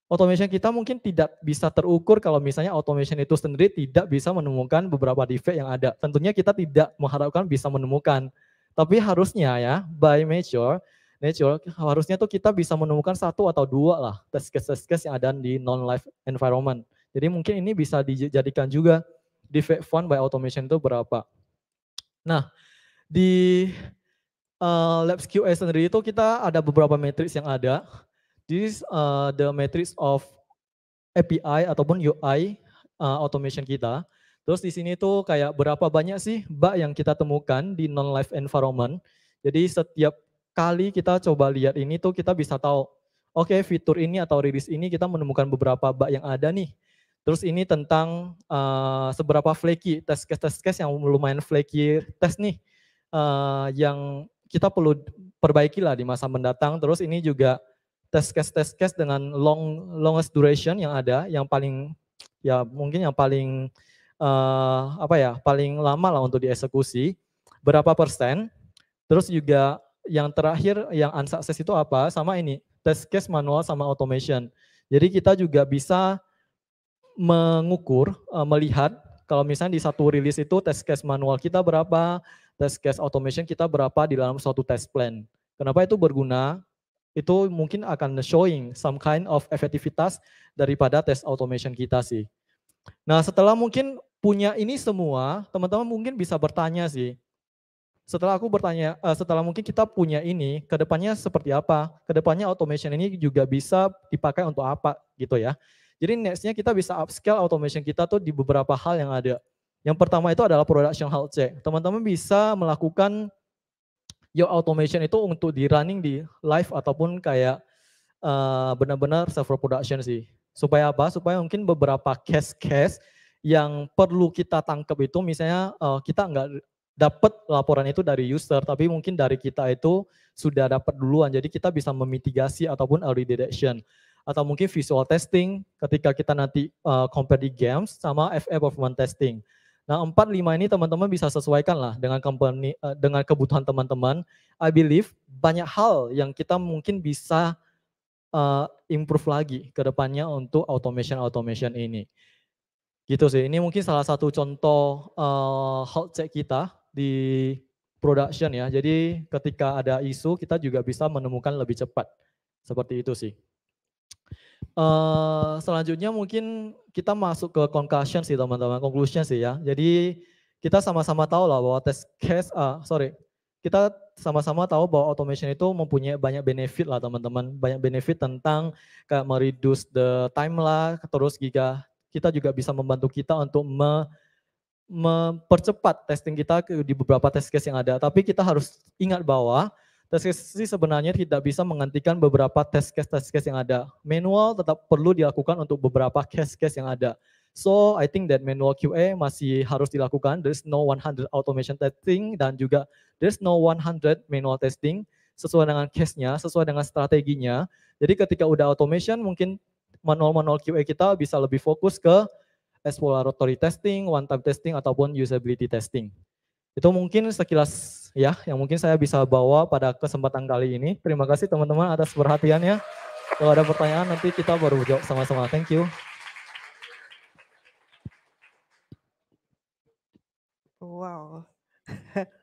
automation kita mungkin tidak bisa terukur kalau misalnya automation itu sendiri tidak bisa menemukan beberapa defect yang ada. Tentunya kita tidak mengharapkan bisa menemukan. Tapi harusnya ya, by nature, nature harusnya tuh kita bisa menemukan satu atau dua lah test case-test case yang ada di non-live environment. Jadi mungkin ini bisa dijadikan juga defect found by automation itu berapa. Nah, di uh, Labs QA sendiri itu kita ada beberapa matrix yang ada. This uh, the matrix of API ataupun UI uh, automation kita. Terus di sini tuh kayak berapa banyak sih bug yang kita temukan di non-live environment. Jadi setiap kali kita coba lihat ini tuh kita bisa tahu, oke okay, fitur ini atau rilis ini kita menemukan beberapa bug yang ada nih. Terus ini tentang uh, seberapa flaky test case test case yang lumayan flaky test nih uh, yang kita perlu perbaiki lah di masa mendatang. Terus ini juga test case test case dengan long longest duration yang ada, yang paling ya mungkin yang paling uh, apa ya paling lama lah untuk dieksekusi berapa persen. Terus juga yang terakhir yang unsukses itu apa? Sama ini test case manual sama automation. Jadi kita juga bisa mengukur, uh, melihat kalau misalnya di satu rilis itu test case manual kita berapa, test case automation kita berapa di dalam suatu test plan. Kenapa itu berguna? Itu mungkin akan showing some kind of efektivitas daripada test automation kita sih. Nah setelah mungkin punya ini semua, teman-teman mungkin bisa bertanya sih. Setelah aku bertanya, uh, setelah mungkin kita punya ini, ke depannya seperti apa? Ke depannya automation ini juga bisa dipakai untuk apa gitu ya. Jadi nextnya kita bisa upscale automation kita tuh di beberapa hal yang ada. Yang pertama itu adalah production health check. Teman-teman bisa melakukan your automation itu untuk di running di live ataupun kayak uh, benar-benar server production sih. Supaya apa? Supaya mungkin beberapa case-case yang perlu kita tangkap itu misalnya uh, kita nggak dapat laporan itu dari user, tapi mungkin dari kita itu sudah dapat duluan. Jadi kita bisa memitigasi ataupun early detection. Atau mungkin visual testing ketika kita nanti uh, compare di games sama FA performance testing. Nah, empat lima ini teman-teman bisa sesuaikan lah dengan company, uh, dengan kebutuhan teman-teman. I believe banyak hal yang kita mungkin bisa uh, improve lagi ke depannya untuk automation-automation ini. Gitu sih, ini mungkin salah satu contoh uh, health check kita di production ya. Jadi ketika ada isu kita juga bisa menemukan lebih cepat. Seperti itu sih. Uh, selanjutnya mungkin kita masuk ke conclusion sih teman-teman, conclusion sih ya. Jadi kita sama-sama tahu lah bahwa test case, uh, sorry, kita sama-sama tahu bahwa automation itu mempunyai banyak benefit lah teman-teman, banyak benefit tentang kayak mereduce the time lah, terus juga kita juga bisa membantu kita untuk me, mempercepat testing kita di beberapa test case yang ada. Tapi kita harus ingat bahwa case sebenarnya tidak bisa menggantikan beberapa test case test case yang ada. Manual tetap perlu dilakukan untuk beberapa case case yang ada. So I think that manual QA masih harus dilakukan. There's no 100 automation testing dan juga there's no 100 manual testing sesuai dengan case-nya, sesuai dengan strateginya. Jadi ketika udah automation mungkin manual-manual QA kita bisa lebih fokus ke exploratory testing, one-time testing, ataupun usability testing. Itu mungkin sekilas ya yang mungkin saya bisa bawa pada kesempatan kali ini. Terima kasih teman-teman atas perhatiannya. Kalau ada pertanyaan nanti kita baru jawab sama-sama. Thank you. Wow. *laughs*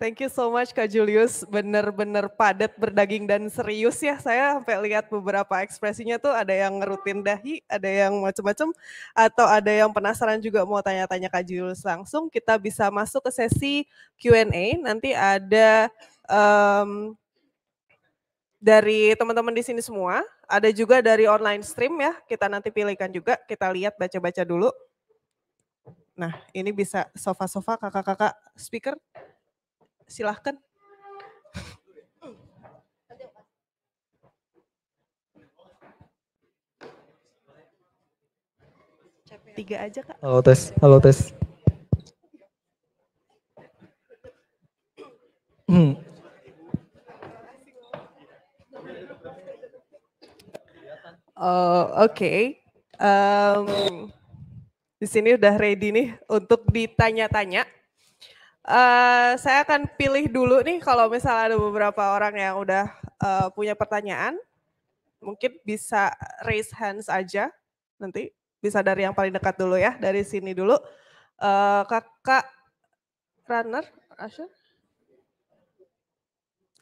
Thank you so much Kak Julius, bener-bener padat, berdaging dan serius ya. Saya sampai lihat beberapa ekspresinya tuh ada yang ngerutin dahi, ada yang macam-macam, atau ada yang penasaran juga mau tanya-tanya Kak Julius langsung. Kita bisa masuk ke sesi Q&A. Nanti ada um, dari teman-teman di sini semua, ada juga dari online stream ya. Kita nanti pilihkan juga, kita lihat baca-baca dulu. Nah, ini bisa sofa-sofa kakak-kakak speaker silahkan. Tiga aja kak. Halo tes, halo tes. *clears throat* Oh, oke. Okay. Um, di sini udah ready nih untuk ditanya-tanya. Uh, saya akan pilih dulu nih kalau misalnya ada beberapa orang yang udah uh, punya pertanyaan, mungkin bisa raise hands aja nanti bisa dari yang paling dekat dulu ya, dari sini dulu. Uh, kakak runner, Asya.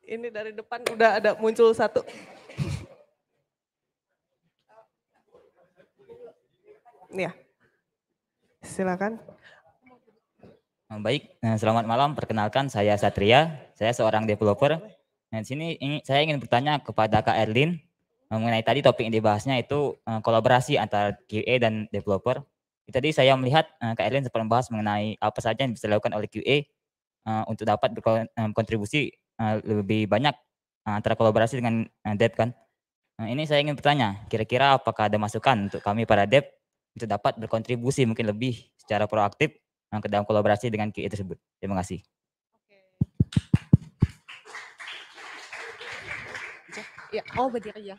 Ini dari depan udah ada muncul satu. Ya, silakan. Baik, nah, selamat malam. Perkenalkan saya Satria, saya seorang developer. Nah, sini ini, saya ingin bertanya kepada Kak Erlin mengenai tadi topik yang dibahasnya itu uh, kolaborasi antara QA dan developer. Tadi saya melihat eh, Kak Erlin sempat membahas mengenai apa saja yang bisa dilakukan oleh QA eh, untuk dapat berkontribusi eh, lebih banyak eh, antara kolaborasi dengan eh, dev kan. Nah, ini saya ingin bertanya, kira-kira apakah ada masukan untuk kami para dev untuk dapat berkontribusi mungkin lebih secara proaktif eh, dalam kolaborasi dengan QA tersebut. Terima kasih. Ya, oh berdiri ya.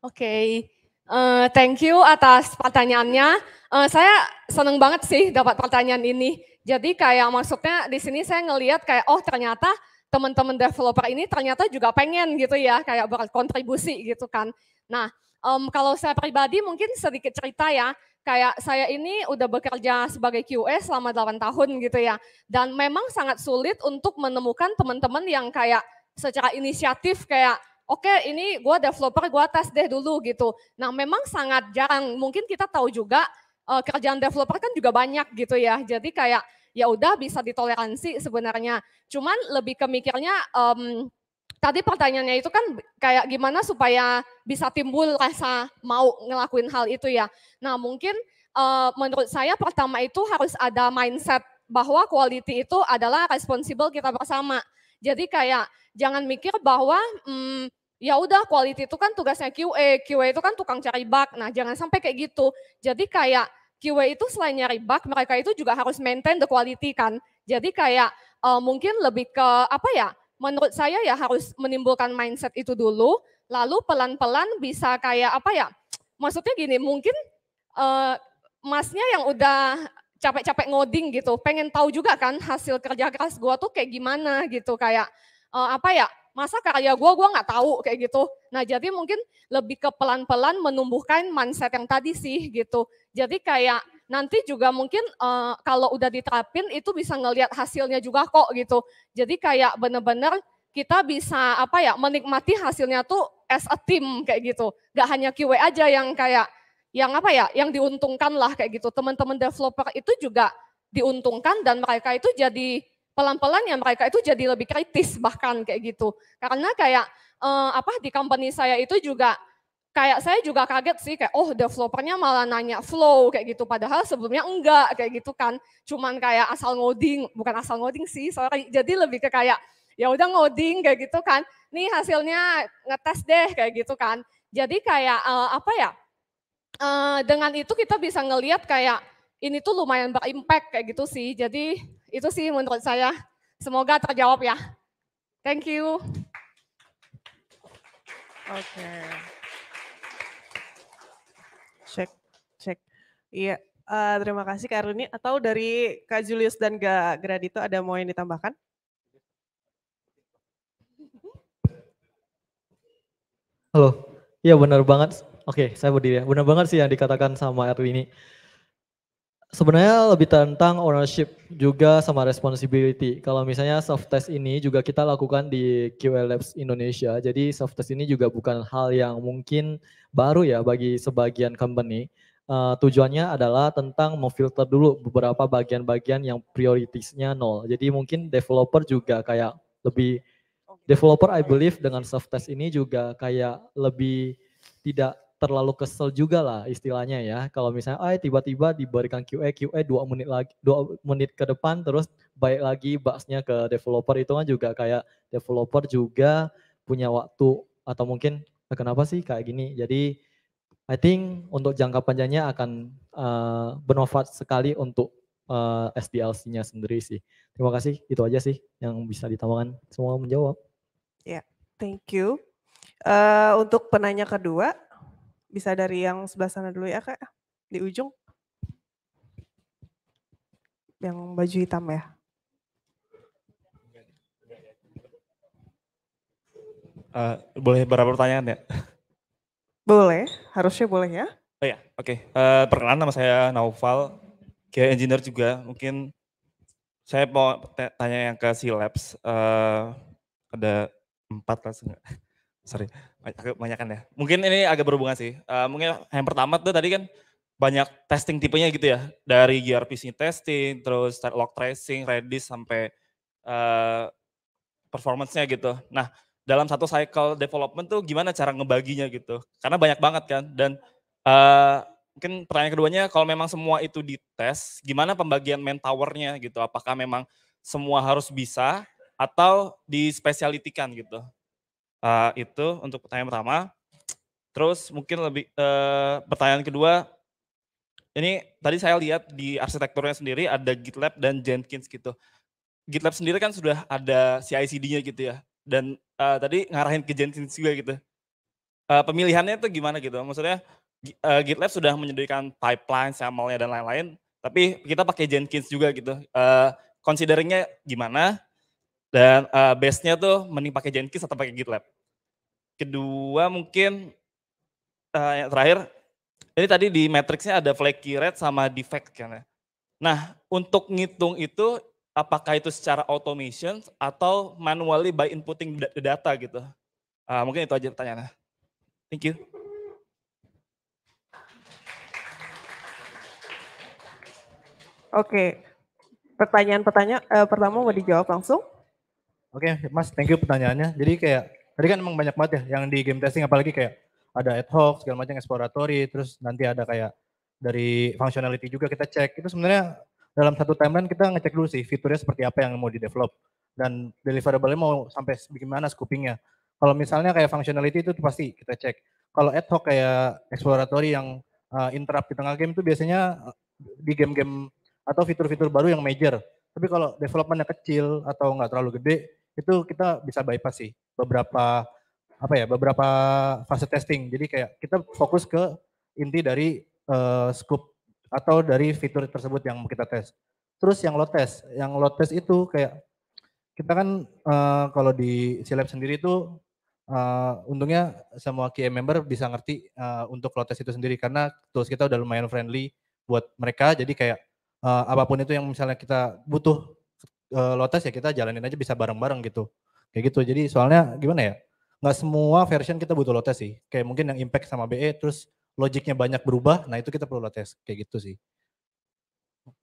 Oke, eh, thank you atas pertanyaannya. Eh, saya seneng banget sih dapat pertanyaan ini. Jadi kayak maksudnya di sini saya ngelihat kayak oh ternyata teman-teman developer ini ternyata juga pengen gitu ya kayak berkontribusi gitu kan. Nah em, kalau saya pribadi mungkin sedikit cerita ya. Kayak saya ini udah bekerja sebagai QA selama 8 tahun gitu ya. Dan memang sangat sulit untuk menemukan teman-teman yang kayak secara inisiatif kayak oke ini gue developer gue tes deh dulu gitu. Nah memang sangat jarang, mungkin kita tahu juga eh, kerjaan developer kan juga banyak gitu ya. Jadi kayak ya udah bisa ditoleransi sebenarnya. Cuman lebih ke mikirnya em, tadi pertanyaannya itu kan kayak gimana supaya bisa timbul rasa mau ngelakuin hal itu ya. Nah mungkin eh, menurut saya pertama itu harus ada mindset bahwa quality itu adalah responsible kita bersama. Jadi kayak jangan mikir bahwa hmm, ya udah quality itu kan tugasnya QA, QA itu kan tukang cari bug. Nah, jangan sampai kayak gitu. Jadi kayak QA itu selain nyari bug, mereka itu juga harus maintain the quality kan. Jadi kayak eh, mungkin lebih ke apa ya? Menurut saya ya harus menimbulkan mindset itu dulu, lalu pelan-pelan bisa kayak apa ya? Maksudnya gini, mungkin eh, masnya yang udah capek-capek ngoding gitu, pengen tahu juga kan hasil kerja keras gua tuh kayak gimana gitu, kayak eh, apa ya? Masa karya gua gua nggak tahu kayak gitu. Nah jadi mungkin lebih ke pelan-pelan menumbuhkan mindset yang tadi sih gitu. Jadi kayak nanti juga mungkin eh, kalau udah diterapin itu bisa ngelihat hasilnya juga kok gitu. Jadi kayak bener-bener kita bisa apa ya menikmati hasilnya tuh as a team kayak gitu. Gak hanya QA aja yang kayak yang apa ya yang diuntungkan lah kayak gitu. Teman-teman developer itu juga diuntungkan dan mereka itu jadi pelan-pelan ya mereka itu jadi lebih kritis bahkan kayak gitu. Karena kayak eh, apa di company saya itu juga kayak saya juga kaget sih kayak oh developernya malah nanya flow kayak gitu. Padahal sebelumnya enggak kayak gitu kan. Cuman kayak asal ngoding bukan asal ngoding sih sorry. Jadi lebih ke kayak ya udah ngoding kayak gitu kan. Nih hasilnya ngetes deh kayak gitu kan. Jadi kayak eh, apa ya eh, dengan itu kita bisa ngelihat kayak ini tuh lumayan berimpact kayak gitu sih. Jadi itu sih menurut saya. Semoga terjawab ya. Thank you. Oke. Cek, cek. Iya, eh, terima kasih Kak Erlini. Atau dari Kak Julius dan Kak Gradito ada mau yang ditambahkan? Halo, iya benar banget. Oke, saya berdiri ya. Benar banget sih yang dikatakan sama Erwin ini. Sebenarnya lebih tentang ownership juga sama responsibility. Kalau misalnya soft test ini juga kita lakukan di QL Labs Indonesia. Jadi soft test ini juga bukan hal yang mungkin baru ya bagi sebagian company. Eh, tujuannya adalah tentang memfilter dulu beberapa bagian-bagian yang prioritasnya nol. Jadi mungkin developer juga kayak lebih developer I believe dengan soft test ini juga kayak lebih tidak terlalu kesel juga lah istilahnya ya. Kalau misalnya ah tiba-tiba diberikan QA QA dua menit lagi dua menit ke depan terus baik lagi bugsnya ke developer itu kan juga kayak developer juga punya waktu atau mungkin "Ah, kenapa sih kayak gini. Jadi I think untuk jangka panjangnya akan eh, bermanfaat sekali untuk eh, SDLC-nya sendiri sih. Terima kasih, itu aja sih yang bisa ditambahkan. Semua menjawab. Thank you. Eh, untuk penanya kedua, bisa dari yang sebelah sana dulu ya Kak, di ujung. Yang baju hitam ya. Eh, boleh beberapa pertanyaan ya? Boleh, harusnya boleh ya. Oh ya, oke. Eh, perkenalan nama saya Naufal, kayak engineer juga. Mungkin saya mau tanya yang ke C-Labs. Eh, ada empat lah, enggak? *laughs* Sorry, banyak kebanyakan ya. Mungkin ini agak berhubungan sih. Eh, mungkin yang pertama tuh tadi kan banyak testing tipenya gitu ya. Dari gRPC testing, terus log tracing, Redis, sampai eh, performance-nya gitu. Nah, dalam satu cycle development tuh gimana cara ngebaginya gitu? Karena banyak banget kan. Dan eh, mungkin pertanyaan keduanya kalau memang semua itu dites, gimana pembagian manpowernya gitu? Apakah memang semua harus bisa atau dispesialitikan gitu? Uh, itu untuk pertanyaan pertama. Terus mungkin lebih uh, pertanyaan kedua, ini tadi saya lihat di arsitekturnya sendiri ada GitLab dan Jenkins gitu. GitLab sendiri kan sudah ada CI/CD-nya gitu ya. Dan uh, tadi ngarahin ke Jenkins juga gitu. Uh, pemilihannya itu gimana gitu? Maksudnya uh, GitLab sudah menyediakan pipeline, SAML-nya dan lain-lain, tapi kita pakai Jenkins juga gitu. Uh, consideringnya gimana? Dan uh, base-nya tuh mending pakai Jenkins atau pakai GitLab? Kedua mungkin uh, yang terakhir, ini tadi di matriksnya ada flaky rate sama defect kan ya. Nah, untuk ngitung itu apakah itu secara automation atau manually by inputting the data gitu. Uh, mungkin itu aja pertanyaannya. Thank you. Oke, pertanyaan-pertanyaan uh, pertama mau dijawab langsung. Oke, Mas, thank you pertanyaannya. Jadi kayak tadi kan emang banyak banget ya yang di game testing apalagi kayak ada ad hoc segala macam exploratory, terus nanti ada kayak dari functionality juga kita cek. Itu sebenarnya dalam satu timeline kita ngecek dulu sih fiturnya seperti apa yang mau di develop dan deliverable-nya mau sampai bagaimana scoopingnya. Kalau misalnya kayak functionality itu pasti kita cek. Kalau ad hoc kayak exploratory yang uh, interrupt di tengah game itu biasanya di game-game atau fitur-fitur baru yang major. Tapi kalau developmentnya kecil atau nggak terlalu gede, itu kita bisa bypass sih beberapa apa ya beberapa fase testing. Jadi kayak kita fokus ke inti dari uh, scope atau dari fitur tersebut yang kita tes. Terus yang load test, yang load test itu kayak kita kan uh, kalau di Silab sendiri itu uh, untungnya semua QA member bisa ngerti uh, untuk load test itu sendiri karena tools kita udah lumayan friendly buat mereka. Jadi kayak uh, apa pun itu yang misalnya kita butuh uh, lotes ya kita jalanin aja bisa bareng-bareng gitu. Kayak gitu. Jadi soalnya gimana ya? Nggak semua version kita butuh lotes sih. Kayak mungkin yang impact sama BE terus logiknya banyak berubah, nah itu kita perlu lotes kayak gitu sih.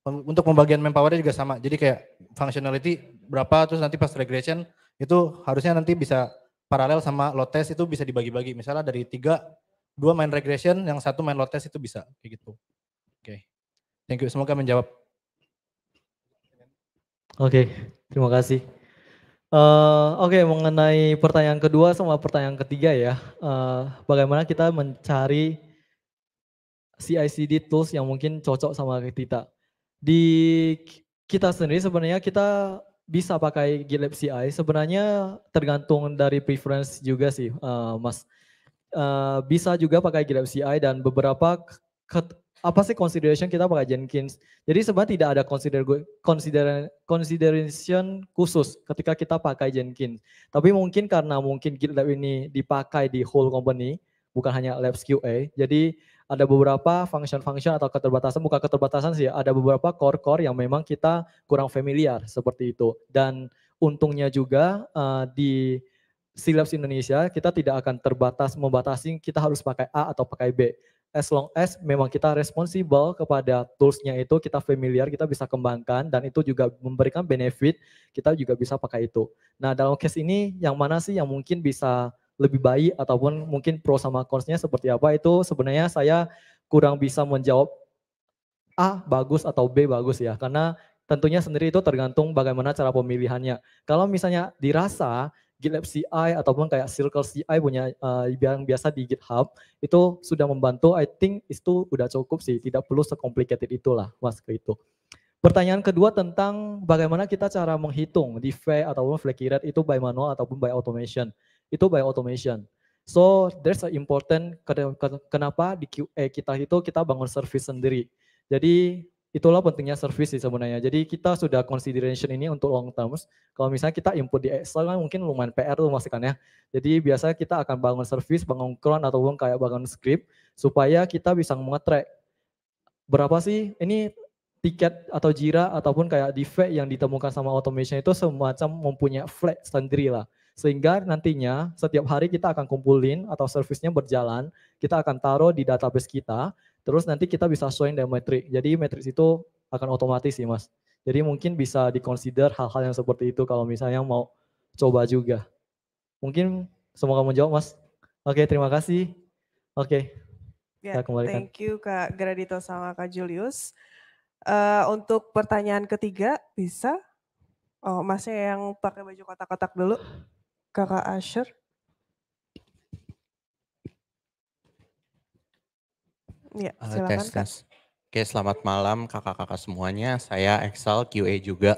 Untuk pembagian manpowernya juga sama. Jadi kayak functionality berapa terus nanti pas regression itu harusnya nanti bisa paralel sama load test itu bisa dibagi-bagi. Misalnya dari tiga, dua main regression, yang satu main load test itu bisa kayak gitu. Oke. Okay. Thank you. Semoga menjawab. Oke, okay, terima kasih. Uh, Oke, okay, mengenai pertanyaan kedua sama pertanyaan ketiga ya, uh, bagaimana kita mencari CI/CD tools yang mungkin cocok sama kita. Di kita sendiri sebenarnya kita bisa pakai GitLab CI. Sebenarnya tergantung dari preference juga sih, uh, Mas. Uh, bisa juga pakai GitLab CI dan beberapa apa sih consideration kita pakai Jenkins. Jadi sebenarnya tidak ada consider consider consideration khusus ketika kita pakai Jenkins. Tapi mungkin karena mungkin GitLab ini dipakai di whole company, bukan hanya Labs QA. Jadi ada beberapa function-function atau keterbatasan, bukan keterbatasan sih, ada beberapa core-core yang memang kita kurang familiar seperti itu. Dan untungnya juga uh, di Silabs Indonesia kita tidak akan terbatas membatasi kita harus pakai A atau pakai B as long as memang kita responsibel kepada toolsnya itu, kita familiar, kita bisa kembangkan dan itu juga memberikan benefit, kita juga bisa pakai itu. Nah dalam case ini yang mana sih yang mungkin bisa lebih baik ataupun mungkin pro sama consnya seperti apa itu sebenarnya saya kurang bisa menjawab A bagus atau B bagus ya karena tentunya sendiri itu tergantung bagaimana cara pemilihannya. Kalau misalnya dirasa GitLab CI ataupun kayak Circle CI punya uh, yang biasa di GitHub itu sudah membantu. I think itu udah cukup sih, tidak perlu secomplicated itulah mas ke itu. Pertanyaan kedua tentang bagaimana kita cara menghitung defect ataupun flaky rate itu by manual ataupun by automation. Itu by automation. So there's a important kenapa di QA kita itu kita bangun service sendiri. Jadi itulah pentingnya service sih sebenarnya. Jadi kita sudah consideration ini untuk long term. Kalau misalnya kita input di Excel kan mungkin lumayan PR tuh masih kan ya. Jadi biasanya kita akan bangun service, bangun cron ataupun kayak bangun script supaya kita bisa mengetrack berapa sih ini tiket atau jira ataupun kayak defect yang ditemukan sama automation itu semacam mempunyai flag sendiri lah. Sehingga nantinya setiap hari kita akan kumpulin atau servicenya berjalan, kita akan taruh di database kita, Terus nanti kita bisa showing dari metrik. Jadi matrix itu akan otomatis sih mas. Jadi mungkin bisa dikonsider hal-hal yang seperti itu kalau misalnya mau coba juga. Mungkin semoga menjawab mas. Oke terima kasih. Oke. Ya, kembalikan. thank you Kak Gradito sama Kak Julius. Eh, untuk pertanyaan ketiga bisa? Oh, masnya yang pakai baju kotak-kotak dulu. Kakak Asher. Ya, Eh, silakan tes, tes. Oke, selamat malam kakak-kakak semuanya. Saya Excel QA juga.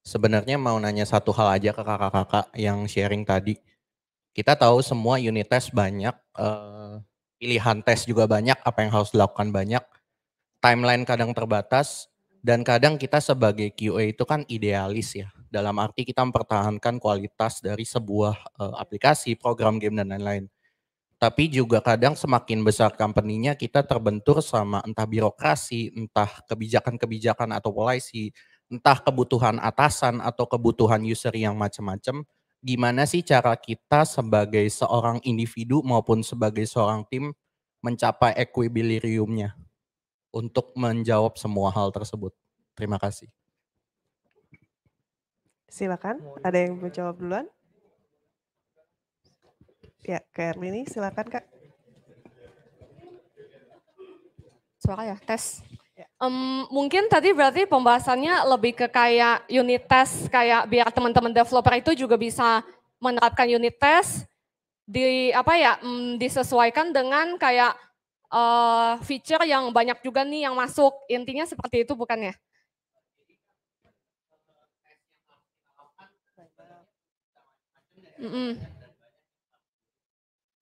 Sebenarnya mau nanya satu hal aja ke kakak-kakak yang sharing tadi. Kita tahu semua unit test banyak, eh, pilihan tes juga banyak, apa yang harus dilakukan banyak. Timeline kadang terbatas, dan kadang kita sebagai QA itu kan idealis ya. Dalam arti kita mempertahankan kualitas dari sebuah eh, aplikasi, program game, dan lain-lain tapi juga kadang semakin besar company-nya kita terbentur sama entah birokrasi, entah kebijakan-kebijakan atau policy, entah kebutuhan atasan atau kebutuhan user yang macam-macam. Gimana sih cara kita sebagai seorang individu maupun sebagai seorang tim mencapai equilibrium-nya untuk menjawab semua hal tersebut? Terima kasih. Silakan, ada yang mau jawab duluan? Ya, Kak Erlini, silakan Kak. Suara ya, tes. Em, mungkin tadi berarti pembahasannya lebih ke kayak unit test, kayak biar teman-teman developer itu juga bisa menerapkan unit test di apa ya, em, disesuaikan dengan kayak eh, feature yang banyak juga nih yang masuk. Intinya seperti itu bukan ya? Mm-mm.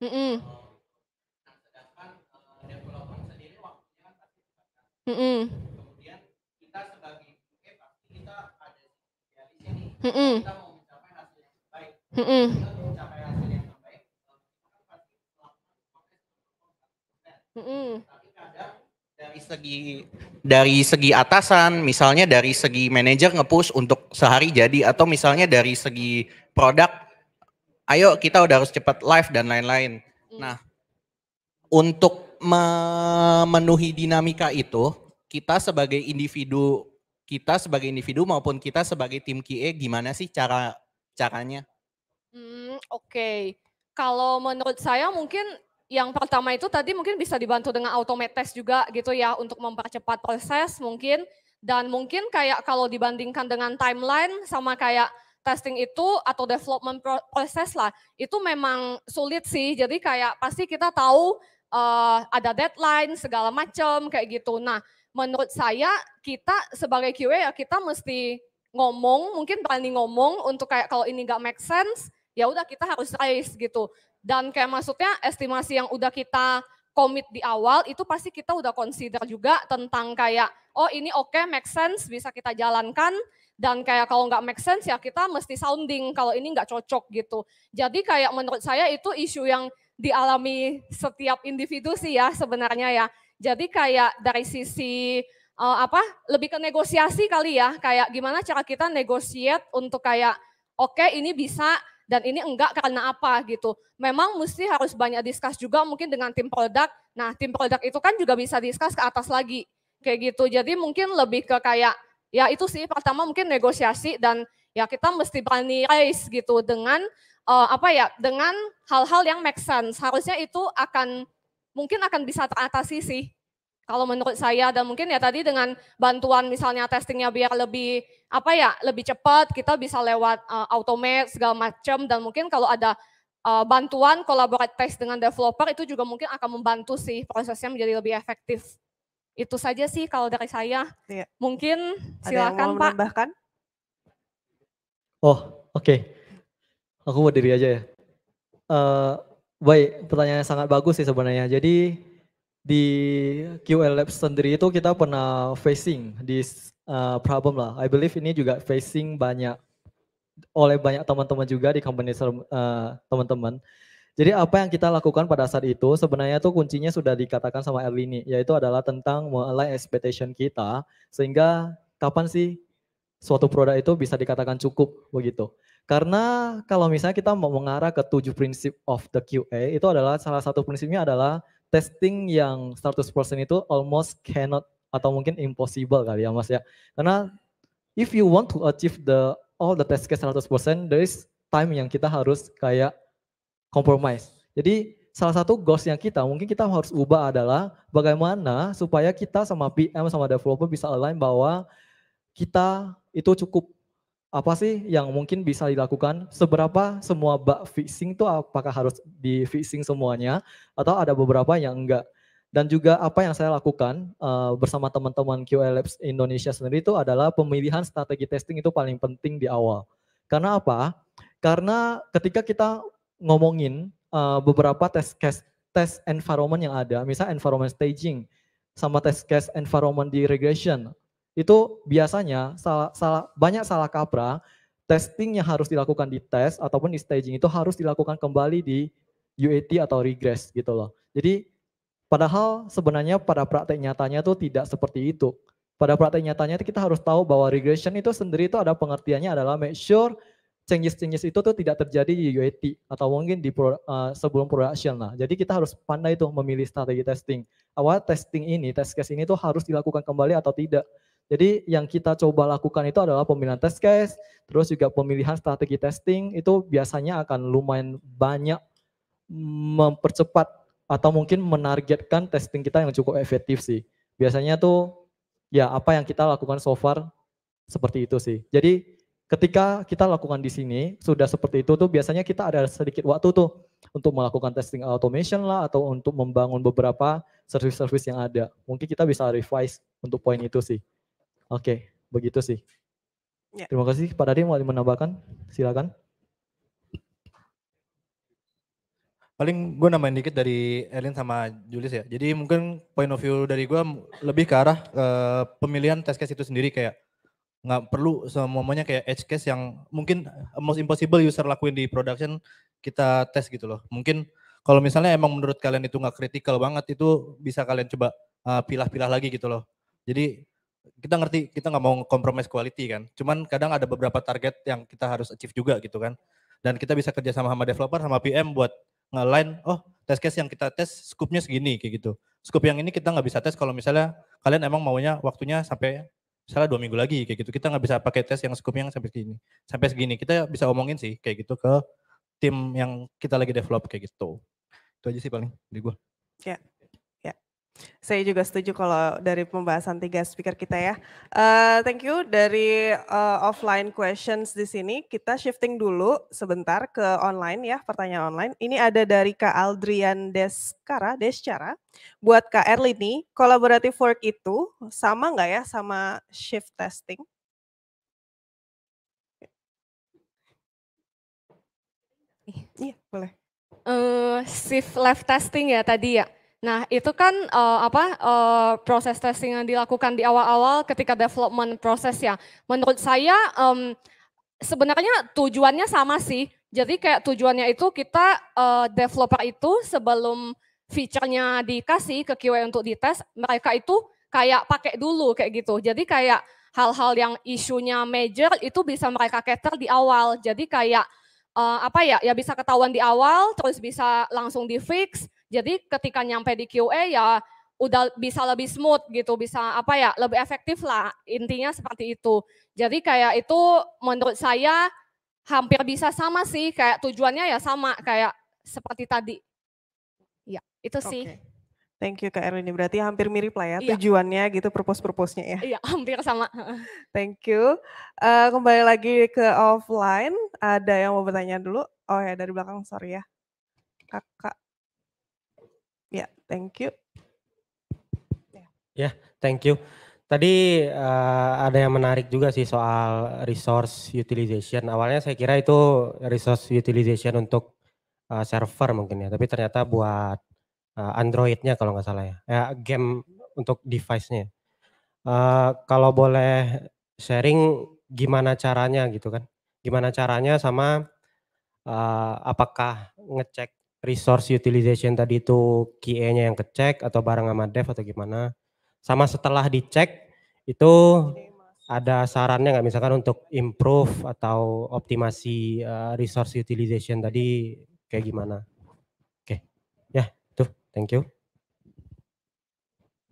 Mm-mm. Mm-mm. Dari segi dari segi atasan, misalnya dari segi manajer nge-push untuk sehari jadi atau misalnya dari segi produk, ayo kita udah harus cepat live dan lain-lain. Nah, untuk memenuhi dinamika itu, kita sebagai individu, kita sebagai individu maupun kita sebagai tim QA gimana sih cara caranya? Hmm, Oke, kalau menurut saya mungkin yang pertama itu tadi mungkin bisa dibantu dengan automate test juga gitu ya untuk mempercepat proses mungkin dan mungkin kayak kalau dibandingkan dengan timeline sama kayak testing itu atau development pro- proses lah itu memang sulit sih jadi kayak pasti kita tahu eh, ada deadline segala macam kayak gitu. Nah menurut saya kita sebagai QA ya kita mesti ngomong mungkin berani ngomong untuk kayak kalau ini nggak make sense ya udah kita harus raise gitu. Dan kayak maksudnya estimasi yang udah kita komit di awal itu pasti kita udah consider juga tentang kayak oh ini oke make sense bisa kita jalankan dan kayak kalau nggak make sense ya kita mesti sounding kalau ini nggak cocok gitu. Jadi kayak menurut saya itu isu yang dialami setiap individu sih ya sebenarnya ya. Jadi kayak dari sisi eh, apa lebih ke negosiasi kali ya kayak gimana cara kita negotiate untuk kayak oke ini bisa dan ini enggak karena apa gitu. Memang mesti harus banyak discuss juga mungkin dengan tim produk. Nah, tim produk itu kan juga bisa discuss ke atas lagi. Kayak gitu. Jadi mungkin lebih ke kayak ya itu sih pertama mungkin negosiasi dan ya kita mesti berani raise gitu dengan eh, apa ya dengan hal-hal yang make sense. Harusnya itu akan mungkin akan bisa teratasi sih. Kalau menurut saya dan mungkin ya tadi dengan bantuan misalnya testingnya biar lebih apa ya lebih cepat kita bisa lewat uh, automate segala macam. Dan mungkin kalau ada uh, bantuan collaborate test dengan developer itu juga mungkin akan membantu sih prosesnya menjadi lebih efektif itu saja sih kalau dari saya Iya. mungkin Ada yang silakan mau pak menambahkan? Oh, oke. Aku mau diri aja ya. Eh, baik, pertanyaan yang sangat bagus sih sebenarnya. Jadi di QL Labs sendiri itu kita pernah facing this uh, problem lah. I believe ini juga facing banyak oleh banyak teman-teman juga di company uh, teman-teman. Jadi apa yang kita lakukan pada saat itu sebenarnya tuh kuncinya sudah dikatakan sama Erlini, yaitu adalah tentang align expectation kita sehingga kapan sih suatu produk itu bisa dikatakan cukup begitu. Karena kalau misalnya kita mau mengarah ke tujuh prinsip of the QA itu adalah salah satu prinsipnya adalah testing yang 100% itu almost cannot atau mungkin impossible kali ya Mas ya. Karena if you want to achieve the all the test case 100%, there is time yang kita harus kayak compromise. Jadi salah satu goalsnya kita mungkin kita harus ubah adalah bagaimana supaya kita sama PM sama developer bisa align bahwa kita itu cukup apa sih yang mungkin bisa dilakukan? Seberapa semua bug fixing itu apakah harus di fixing semuanya atau ada beberapa yang enggak? Dan juga apa yang saya lakukan uh, bersama teman-teman QA Labs Indonesia sendiri itu adalah pemilihan strategi testing itu paling penting di awal. Karena apa? Karena ketika kita ngomongin uh, beberapa test case test environment yang ada misal environment staging sama test case environment di regression itu biasanya salah, salah, banyak salah kaprah, testing yang harus dilakukan di tes ataupun di staging itu harus dilakukan kembali di UAT atau regress gitu loh. Jadi padahal sebenarnya pada praktek nyatanya itu tidak seperti itu. Pada praktek nyatanya kita harus tahu bahwa regression itu sendiri itu ada pengertiannya adalah make sure changes-changes itu tuh tidak terjadi di UAT atau mungkin di pro, uh, sebelum production lah. Jadi kita harus pandai tuh memilih strategi testing. Awal testing ini, test case ini tuh harus dilakukan kembali atau tidak. Jadi yang kita coba lakukan itu adalah pemilihan test case, terus juga pemilihan strategi testing itu biasanya akan lumayan banyak mempercepat atau mungkin menargetkan testing kita yang cukup efektif sih. Biasanya tuh ya apa yang kita lakukan so far seperti itu sih. Jadi ketika kita lakukan di sini sudah seperti itu tuh biasanya kita ada sedikit waktu tuh untuk melakukan testing automation lah atau untuk membangun beberapa service-service yang ada. Mungkin kita bisa revise untuk poin itu sih. Oke, begitu sih. Ya. Terima kasih Pak Dadi mau menambahkan, silakan. Paling gue nambahin dikit dari Erlin sama Julius ya. Jadi mungkin point of view dari gue lebih ke arah uh, pemilihan test case itu sendiri kayak nggak perlu semuanya kayak edge case yang mungkin most impossible user lakuin di production kita tes gitu loh. Mungkin kalau misalnya emang menurut kalian itu nggak kritikal banget itu bisa kalian coba eh, pilah-pilah uh, lagi gitu loh. Jadi kita ngerti kita nggak mau compromise quality kan. Cuman kadang ada beberapa target yang kita harus achieve juga gitu kan. Dan kita bisa kerja sama sama developer sama PM buat nge-line, oh test case yang kita tes scope-nya segini kayak gitu. Scope yang ini kita nggak bisa tes kalau misalnya kalian emang maunya waktunya sampai misalnya dua minggu lagi kayak gitu. Kita nggak bisa pakai tes yang scope yang sampai segini. Sampai segini kita bisa omongin sih kayak gitu ke tim yang kita lagi develop kayak gitu. Itu aja sih paling dari gue. Ya, saya juga setuju kalau dari pembahasan tiga speaker kita ya. Uh, thank you dari uh, offline questions di sini. Kita shifting dulu sebentar ke online ya, pertanyaan online. Ini ada dari Kak Aldrian Deskara, Descara. Buat Kak Erlini, collaborative work itu sama nggak ya sama shift testing? Iya, boleh. Uh, shift left testing ya tadi ya. Nah, itu kan uh, apa uh, proses testing yang dilakukan di awal-awal ketika development proses ya. Menurut saya um, sebenarnya tujuannya sama sih. Jadi kayak tujuannya itu kita uh, developer itu sebelum fiturnya dikasih ke QA untuk dites, mereka itu kayak pakai dulu kayak gitu. Jadi kayak hal-hal yang isunya major itu bisa mereka cater di awal. Jadi kayak uh, apa ya ya bisa ketahuan di awal terus bisa langsung di fix jadi ketika nyampe di QA ya udah bisa lebih smooth gitu, bisa apa ya, lebih efektif lah. Intinya seperti itu. Jadi kayak itu menurut saya hampir bisa sama sih, kayak tujuannya ya sama kayak seperti tadi. Ya, itu sih. Okay. Thank you Kak Erlini. Berarti hampir mirip lah ya iya. tujuannya gitu, purpose-purpose-nya ya. Iya, hampir sama. *laughs* Thank you. Uh, kembali lagi ke offline. Ada yang mau bertanya dulu? Oh ya, dari belakang, sorry ya. Kakak. Ya, thank you. Ya, thank you. Tadi uh, ada yang menarik juga sih soal resource utilization. Awalnya saya kira itu resource utilization untuk uh, server mungkin ya, tapi ternyata buat uh, Android-nya kalau nggak salah ya. Ya, game untuk device-nya. Uh, kalau boleh sharing gimana caranya gitu kan? Gimana caranya sama uh, apakah ngecek resource utilization tadi itu QA-nya yang kecek atau bareng sama dev atau gimana. Sama setelah dicek itu ada sarannya nggak misalkan untuk improve atau optimasi uh, resource utilization tadi kayak gimana? Oke, okay. ya itu, thank you.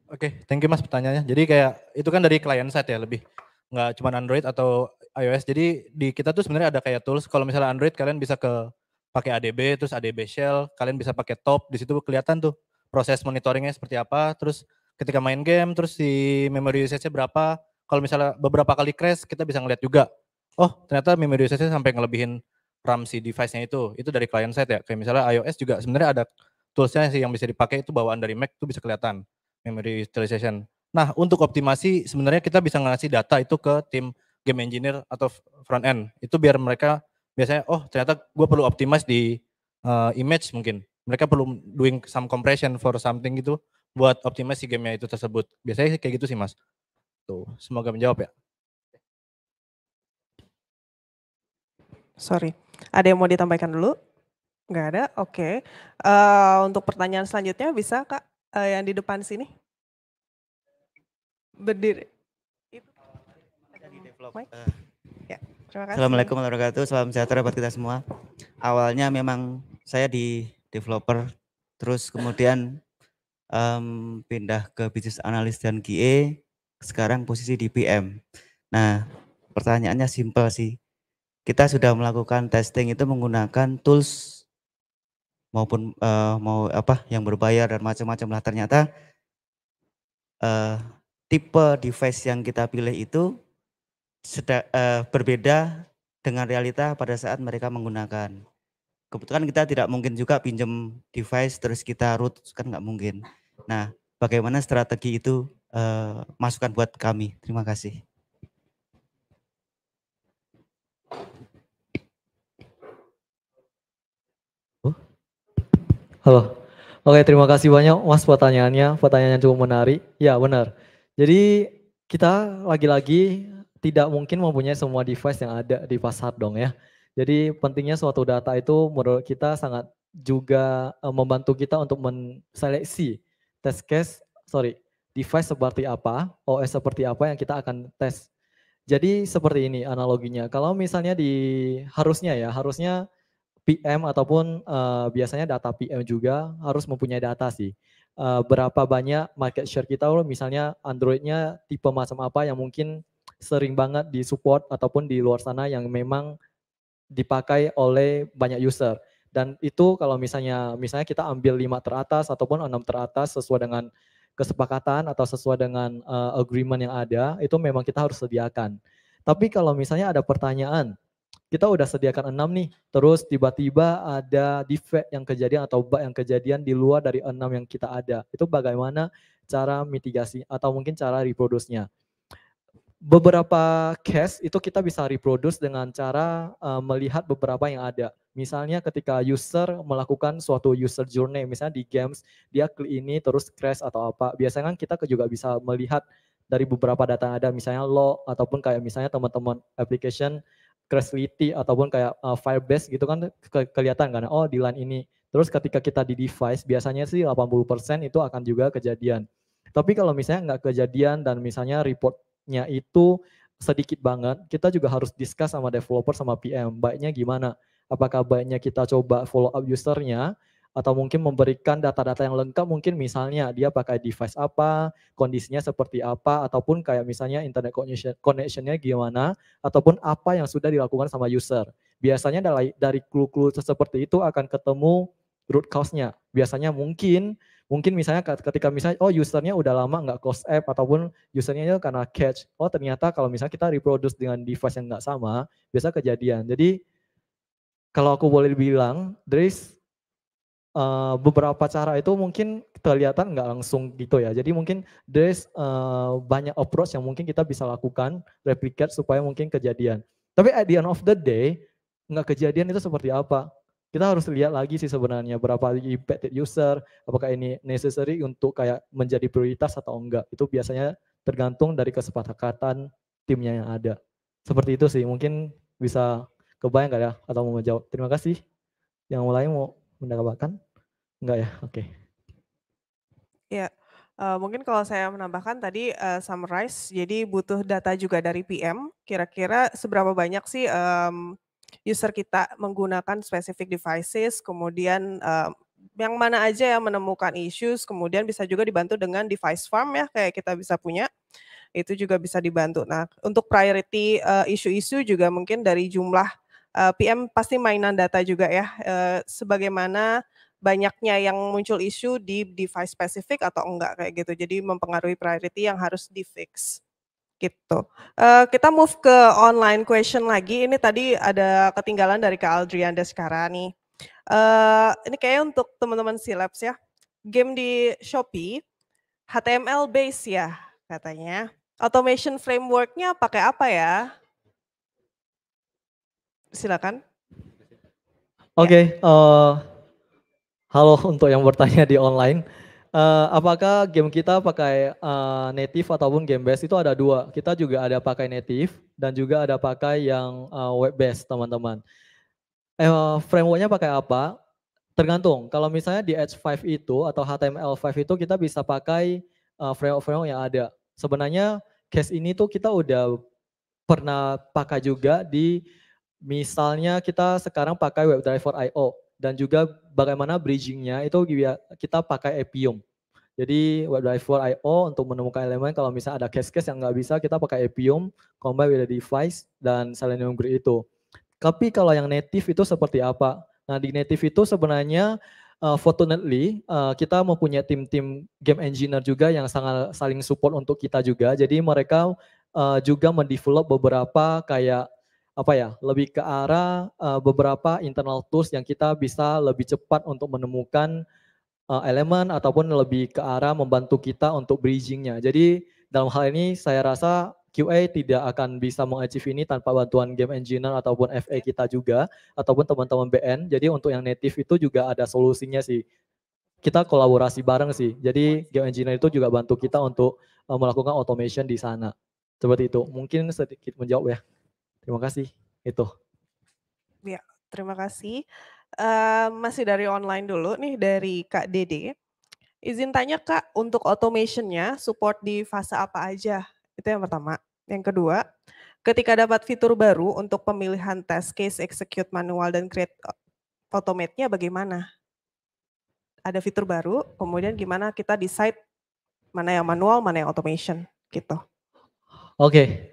Oke, okay, thank you mas pertanyaannya. Jadi kayak itu kan dari client side ya lebih nggak cuma Android atau iOS. Jadi di kita tuh sebenarnya ada kayak tools. Kalau misalnya Android kalian bisa ke pakai ADB, terus ADB shell, kalian bisa pakai top, di situ kelihatan tuh proses monitoringnya seperti apa, terus ketika main game, terus si memory usage-nya berapa, kalau misalnya beberapa kali crash, kita bisa ngeliat juga, oh ternyata memory usage-nya sampai ngelebihin RAM si device-nya itu, itu dari client side ya, kayak misalnya iOS juga sebenarnya ada tools-nya sih yang bisa dipakai itu bawaan dari Mac itu bisa kelihatan memory utilization. Nah, untuk optimasi sebenarnya kita bisa ngasih data itu ke tim game engineer atau front end. Itu biar mereka biasanya oh ternyata gue perlu optimize di uh, image mungkin. Mereka perlu doing some compression for something gitu buat optimize si gamenya itu tersebut. Biasanya kayak gitu sih mas. Tuh, semoga menjawab ya. Sorry, ada yang mau ditambahkan dulu? Nggak ada, oke. Uh, untuk pertanyaan selanjutnya bisa kak uh, yang di depan sini? Berdiri. Itu. Ya, Assalamualaikum warahmatullahi wabarakatuh. Salam sejahtera buat kita semua. Awalnya memang saya di developer, terus kemudian um, pindah ke bisnis analis dan QA, sekarang posisi di PM. Nah, pertanyaannya simpel sih. Kita sudah melakukan testing itu menggunakan tools maupun uh, mau apa yang berbayar dan macam-macam lah ternyata uh, tipe device yang kita pilih itu seda, uh, berbeda dengan realita pada saat mereka menggunakan. Kebetulan kita tidak mungkin juga pinjam device terus kita root kan nggak mungkin. Nah, bagaimana strategi itu uh, masukan buat kami? Terima kasih. Halo. Oke, terima kasih banyak Mas pertanyaannya. Pertanyaan yang cukup menarik. Ya, benar. Jadi kita lagi-lagi tidak mungkin mempunyai semua device yang ada di pasar dong ya. Jadi pentingnya suatu data itu menurut kita sangat juga eh, membantu kita untuk menseleksi test case, sorry, device seperti apa, OS seperti apa yang kita akan tes. Jadi seperti ini analoginya. Kalau misalnya di harusnya ya, harusnya PM ataupun uh, biasanya data PM juga harus mempunyai data sih. Uh, berapa banyak market share kita, misalnya Androidnya tipe macam apa yang mungkin sering banget di support ataupun di luar sana yang memang dipakai oleh banyak user. Dan itu kalau misalnya misalnya kita ambil lima teratas ataupun enam teratas sesuai dengan kesepakatan atau sesuai dengan uh, agreement yang ada, itu memang kita harus sediakan. Tapi kalau misalnya ada pertanyaan, kita udah sediakan enam nih, terus tiba-tiba ada defect yang kejadian atau bug yang kejadian di luar dari enam yang kita ada. Itu bagaimana cara mitigasi atau mungkin cara reproduce-nya. Beberapa case itu kita bisa reproduce dengan cara uh, melihat beberapa yang ada. Misalnya ketika user melakukan suatu user journey, misalnya di games, dia klik ini terus crash atau apa. Biasanya kan kita juga bisa melihat dari beberapa data yang ada, misalnya log ataupun kayak misalnya teman-teman application Crashlytics ataupun kayak uh, Firebase gitu kan ke kelihatan kan, oh di line ini. Terus ketika kita di device biasanya sih 80% itu akan juga kejadian. Tapi kalau misalnya nggak kejadian dan misalnya reportnya itu sedikit banget, kita juga harus discuss sama developer sama PM, baiknya gimana? Apakah baiknya kita coba follow up usernya atau mungkin memberikan data-data yang lengkap mungkin misalnya dia pakai device apa, kondisinya seperti apa, ataupun kayak misalnya internet connection, connectionnya gimana, ataupun apa yang sudah dilakukan sama user. Biasanya dari, dari clue-clue seperti itu akan ketemu root cause-nya. Biasanya mungkin mungkin misalnya ketika misalnya oh usernya udah lama nggak close app ataupun usernya itu karena catch oh ternyata kalau misalnya kita reproduce dengan device yang nggak sama biasa kejadian jadi kalau aku boleh bilang there is uh, beberapa cara itu mungkin kelihatan nggak langsung gitu ya. Jadi mungkin there's uh, banyak approach yang mungkin kita bisa lakukan, replicate supaya mungkin kejadian. Tapi at the end of the day, nggak kejadian itu seperti apa? Kita harus lihat lagi sih sebenarnya berapa impacted user, apakah ini necessary untuk kayak menjadi prioritas atau enggak. Itu biasanya tergantung dari kesepakatan timnya yang ada. Seperti itu sih, mungkin bisa kebayang nggak ya atau mau menjawab. Terima kasih. Yang mulai mau menambahkan? Enggak ya? Oke. Okay. Ya, uh, mungkin kalau saya menambahkan tadi uh, summarize, jadi butuh data juga dari PM, kira-kira seberapa banyak sih um, user kita menggunakan specific devices, kemudian uh, yang mana aja yang menemukan issues, kemudian bisa juga dibantu dengan device farm ya, kayak kita bisa punya, itu juga bisa dibantu. Nah, untuk priority isu-isu uh, juga mungkin dari jumlah Eh, PM pasti mainan data juga ya. Eh, sebagaimana banyaknya yang muncul isu di device spesifik atau enggak kayak gitu. Jadi mempengaruhi priority yang harus di fix gitu. Eh, kita move ke online question lagi. Ini tadi ada ketinggalan dari Kak Aldrianda sekarang nih. Eh, ini kayak untuk teman-teman Silabs ya. Game di Shopee HTML base ya katanya. Automation frameworknya pakai apa ya? Silakan. Oke, eh, halo untuk yang bertanya di online. Eh, apakah game kita pakai eh, native ataupun game based itu ada dua. Kita juga ada pakai native dan juga ada pakai yang eh, web based teman-teman. Eh, frameworknya pakai apa? Tergantung. Kalau misalnya di Edge 5 itu atau HTML5 itu kita bisa pakai eh, framework-framework yang ada. Sebenarnya case ini tuh kita udah pernah pakai juga di misalnya kita sekarang pakai WebDriver IO dan juga bagaimana bridgingnya itu kita pakai Appium. Jadi WebDriver IO untuk menemukan elemen kalau misalnya ada case-case yang nggak bisa kita pakai Appium, combine with the device dan Selenium Grid itu. Tapi kalau yang native itu seperti apa? Nah di native itu sebenarnya uh, fortunately uh, kita mempunyai tim-tim game engineer juga yang sangat saling support untuk kita juga. Jadi mereka uh, juga mendevelop beberapa kayak apa ya lebih ke arah uh, beberapa internal tools yang kita bisa lebih cepat untuk menemukan uh, elemen ataupun lebih ke arah membantu kita untuk bridgingnya. Jadi dalam hal ini saya rasa QA tidak akan bisa mengachieve ini tanpa bantuan game engineer ataupun FA kita juga ataupun teman-teman BN. Jadi untuk yang native itu juga ada solusinya sih. Kita kolaborasi bareng sih. Jadi game engineer itu juga bantu kita untuk uh, melakukan automation di sana. Seperti itu. Mungkin sedikit menjawab ya. Terima kasih. Itu. Ya, terima kasih. Masih dari online dulu nih dari Kak Dede. Izin tanya Kak, untuk automationnya support di fase apa aja? Itu yang pertama. Yang kedua, ketika dapat fitur baru untuk pemilihan test case, execute manual, dan create automate-nya bagaimana? Ada fitur baru, kemudian gimana kita decide mana yang manual, mana yang automation gitu. Oke.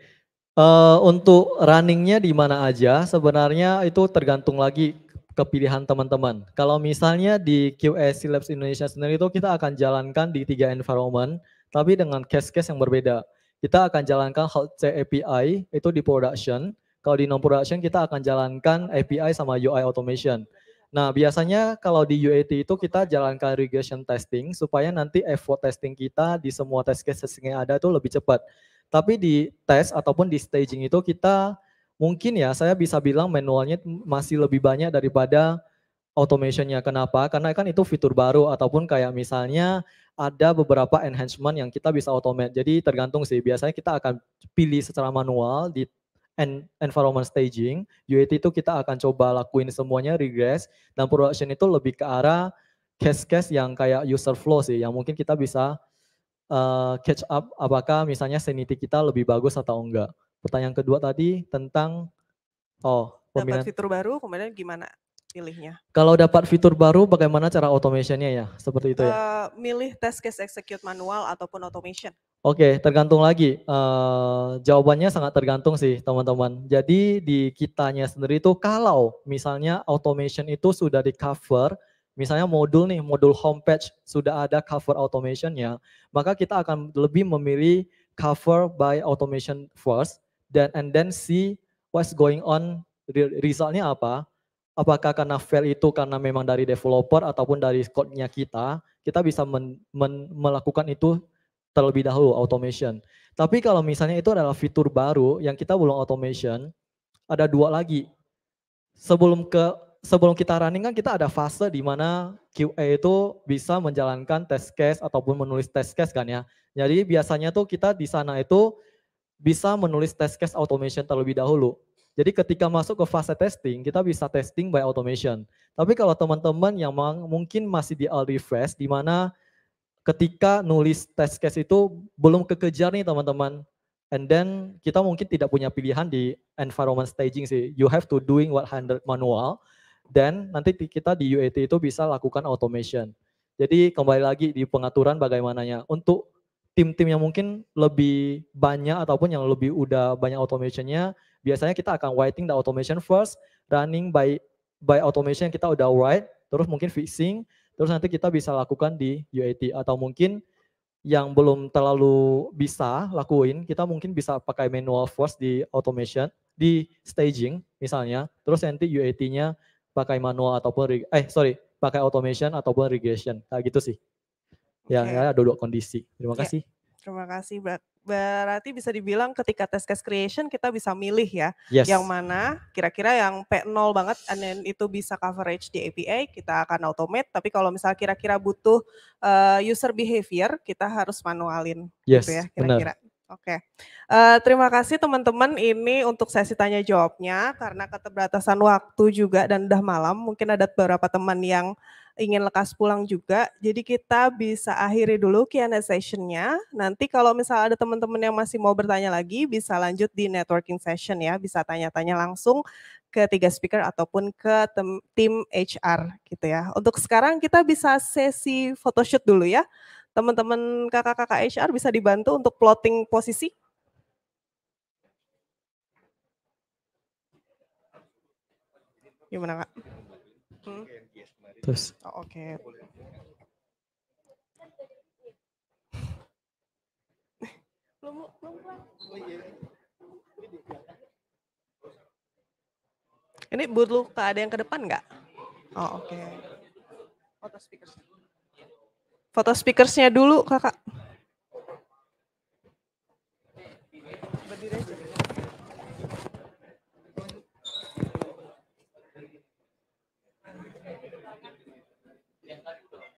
Eh, untuk runningnya di mana aja sebenarnya itu tergantung lagi kepilihan teman-teman. Kalau misalnya di QS Labs Indonesia sendiri itu kita akan jalankan di tiga environment, tapi dengan case-case yang berbeda. Kita akan jalankan C API itu di production. Kalau di non-production kita akan jalankan API sama UI automation. Nah biasanya kalau di UAT itu kita jalankan regression testing supaya nanti effort testing kita di semua test cases yang ada itu lebih cepat. Tapi di tes ataupun di staging itu kita mungkin ya saya bisa bilang manualnya masih lebih banyak daripada automationnya. Kenapa? Karena kan itu fitur baru ataupun kayak misalnya ada beberapa enhancement yang kita bisa automate. Jadi tergantung sih. Biasanya kita akan pilih secara manual di en- environment staging. UAT itu kita akan coba lakuin semuanya regress dan production itu lebih ke arah case-case yang kayak user flow sih yang mungkin kita bisa uh, catch up apakah misalnya sanity kita lebih bagus atau enggak. Pertanyaan kedua tadi tentang oh Dapat pemilihan fitur baru, kemudian gimana pilihnya? kalau dapat fitur baru bagaimana cara automationnya ya seperti itu ya. Eh, milih test case execute manual ataupun automation. Oke, tergantung lagi. Eh, jawabannya sangat tergantung sih teman-teman. Jadi di kitanya sendiri itu kalau misalnya automation itu sudah di cover, misalnya modul nih, modul homepage sudah ada cover automationnya, maka kita akan lebih memilih cover by automation first, dan and then see what's going on, re- resultnya apa. Apakah karena fail itu karena memang dari developer ataupun dari code-nya kita, kita bisa men- men- melakukan itu terlebih dahulu automation. Tapi kalau misalnya itu adalah fitur baru yang kita belum automation, ada dua lagi. Sebelum ke sebelum kita running kan kita ada fase di mana QA itu bisa menjalankan test case ataupun menulis test case kan ya. Jadi biasanya tuh kita di sana itu bisa menulis test case automation terlebih dahulu. Jadi ketika masuk ke fase testing, kita bisa testing by automation. Tapi kalau teman-teman yang mungkin masih di early phase, di mana ketika nulis test case itu belum kekejar nih teman-teman. And then kita mungkin tidak punya pilihan di environment staging sih. You have to doing 100 manual. Then nanti ti- kita di UAT itu bisa lakukan automation. Jadi kembali lagi di pengaturan bagaimananya. Untuk tim-tim yang mungkin lebih banyak ataupun yang lebih udah banyak automationnya, biasanya kita akan writing the automation first, running by by automation kita udah write, terus mungkin fixing, terus nanti kita bisa lakukan di UAT atau mungkin yang belum terlalu bisa lakuin, kita mungkin bisa pakai manual first di automation, di staging misalnya, terus nanti UAT-nya pakai manual ataupun eh sorry, pakai automation ataupun regression. Kayak gitu sih. Ya, Oke. ya ada dua kondisi. Terima Ya. kasih. Terima kasih. Ber- Berarti bisa dibilang ketika test case creation kita bisa milih ya, Yes. yang mana kira-kira yang P0 banget and then itu bisa coverage di API, kita akan automate. Tapi kalau misalnya kira-kira butuh eh, user behavior, kita harus manualin Yes, gitu ya benar. Oke, Eh, terima kasih teman-teman ini untuk sesi tanya jawabnya karena keterbatasan waktu juga dan udah malam. Mungkin ada beberapa teman yang ingin lekas pulang juga. Jadi kita bisa akhiri dulu Q&A session-nya. Nanti kalau misalnya ada teman-teman yang masih mau bertanya lagi bisa lanjut di networking session ya. Bisa tanya-tanya langsung ke tiga speaker ataupun ke tim HR gitu ya. Untuk sekarang kita bisa sesi photoshoot dulu ya. Teman-teman kakak-kakak HR bisa dibantu untuk plotting posisi. Gimana kak? Hmm? Terus Oh, Oke. Belum, belum pulang. Ini butuh ke ada yang ke depan nggak? Oh oke. Foto speakers. Foto speakersnya dulu kakak. Berdiri aja.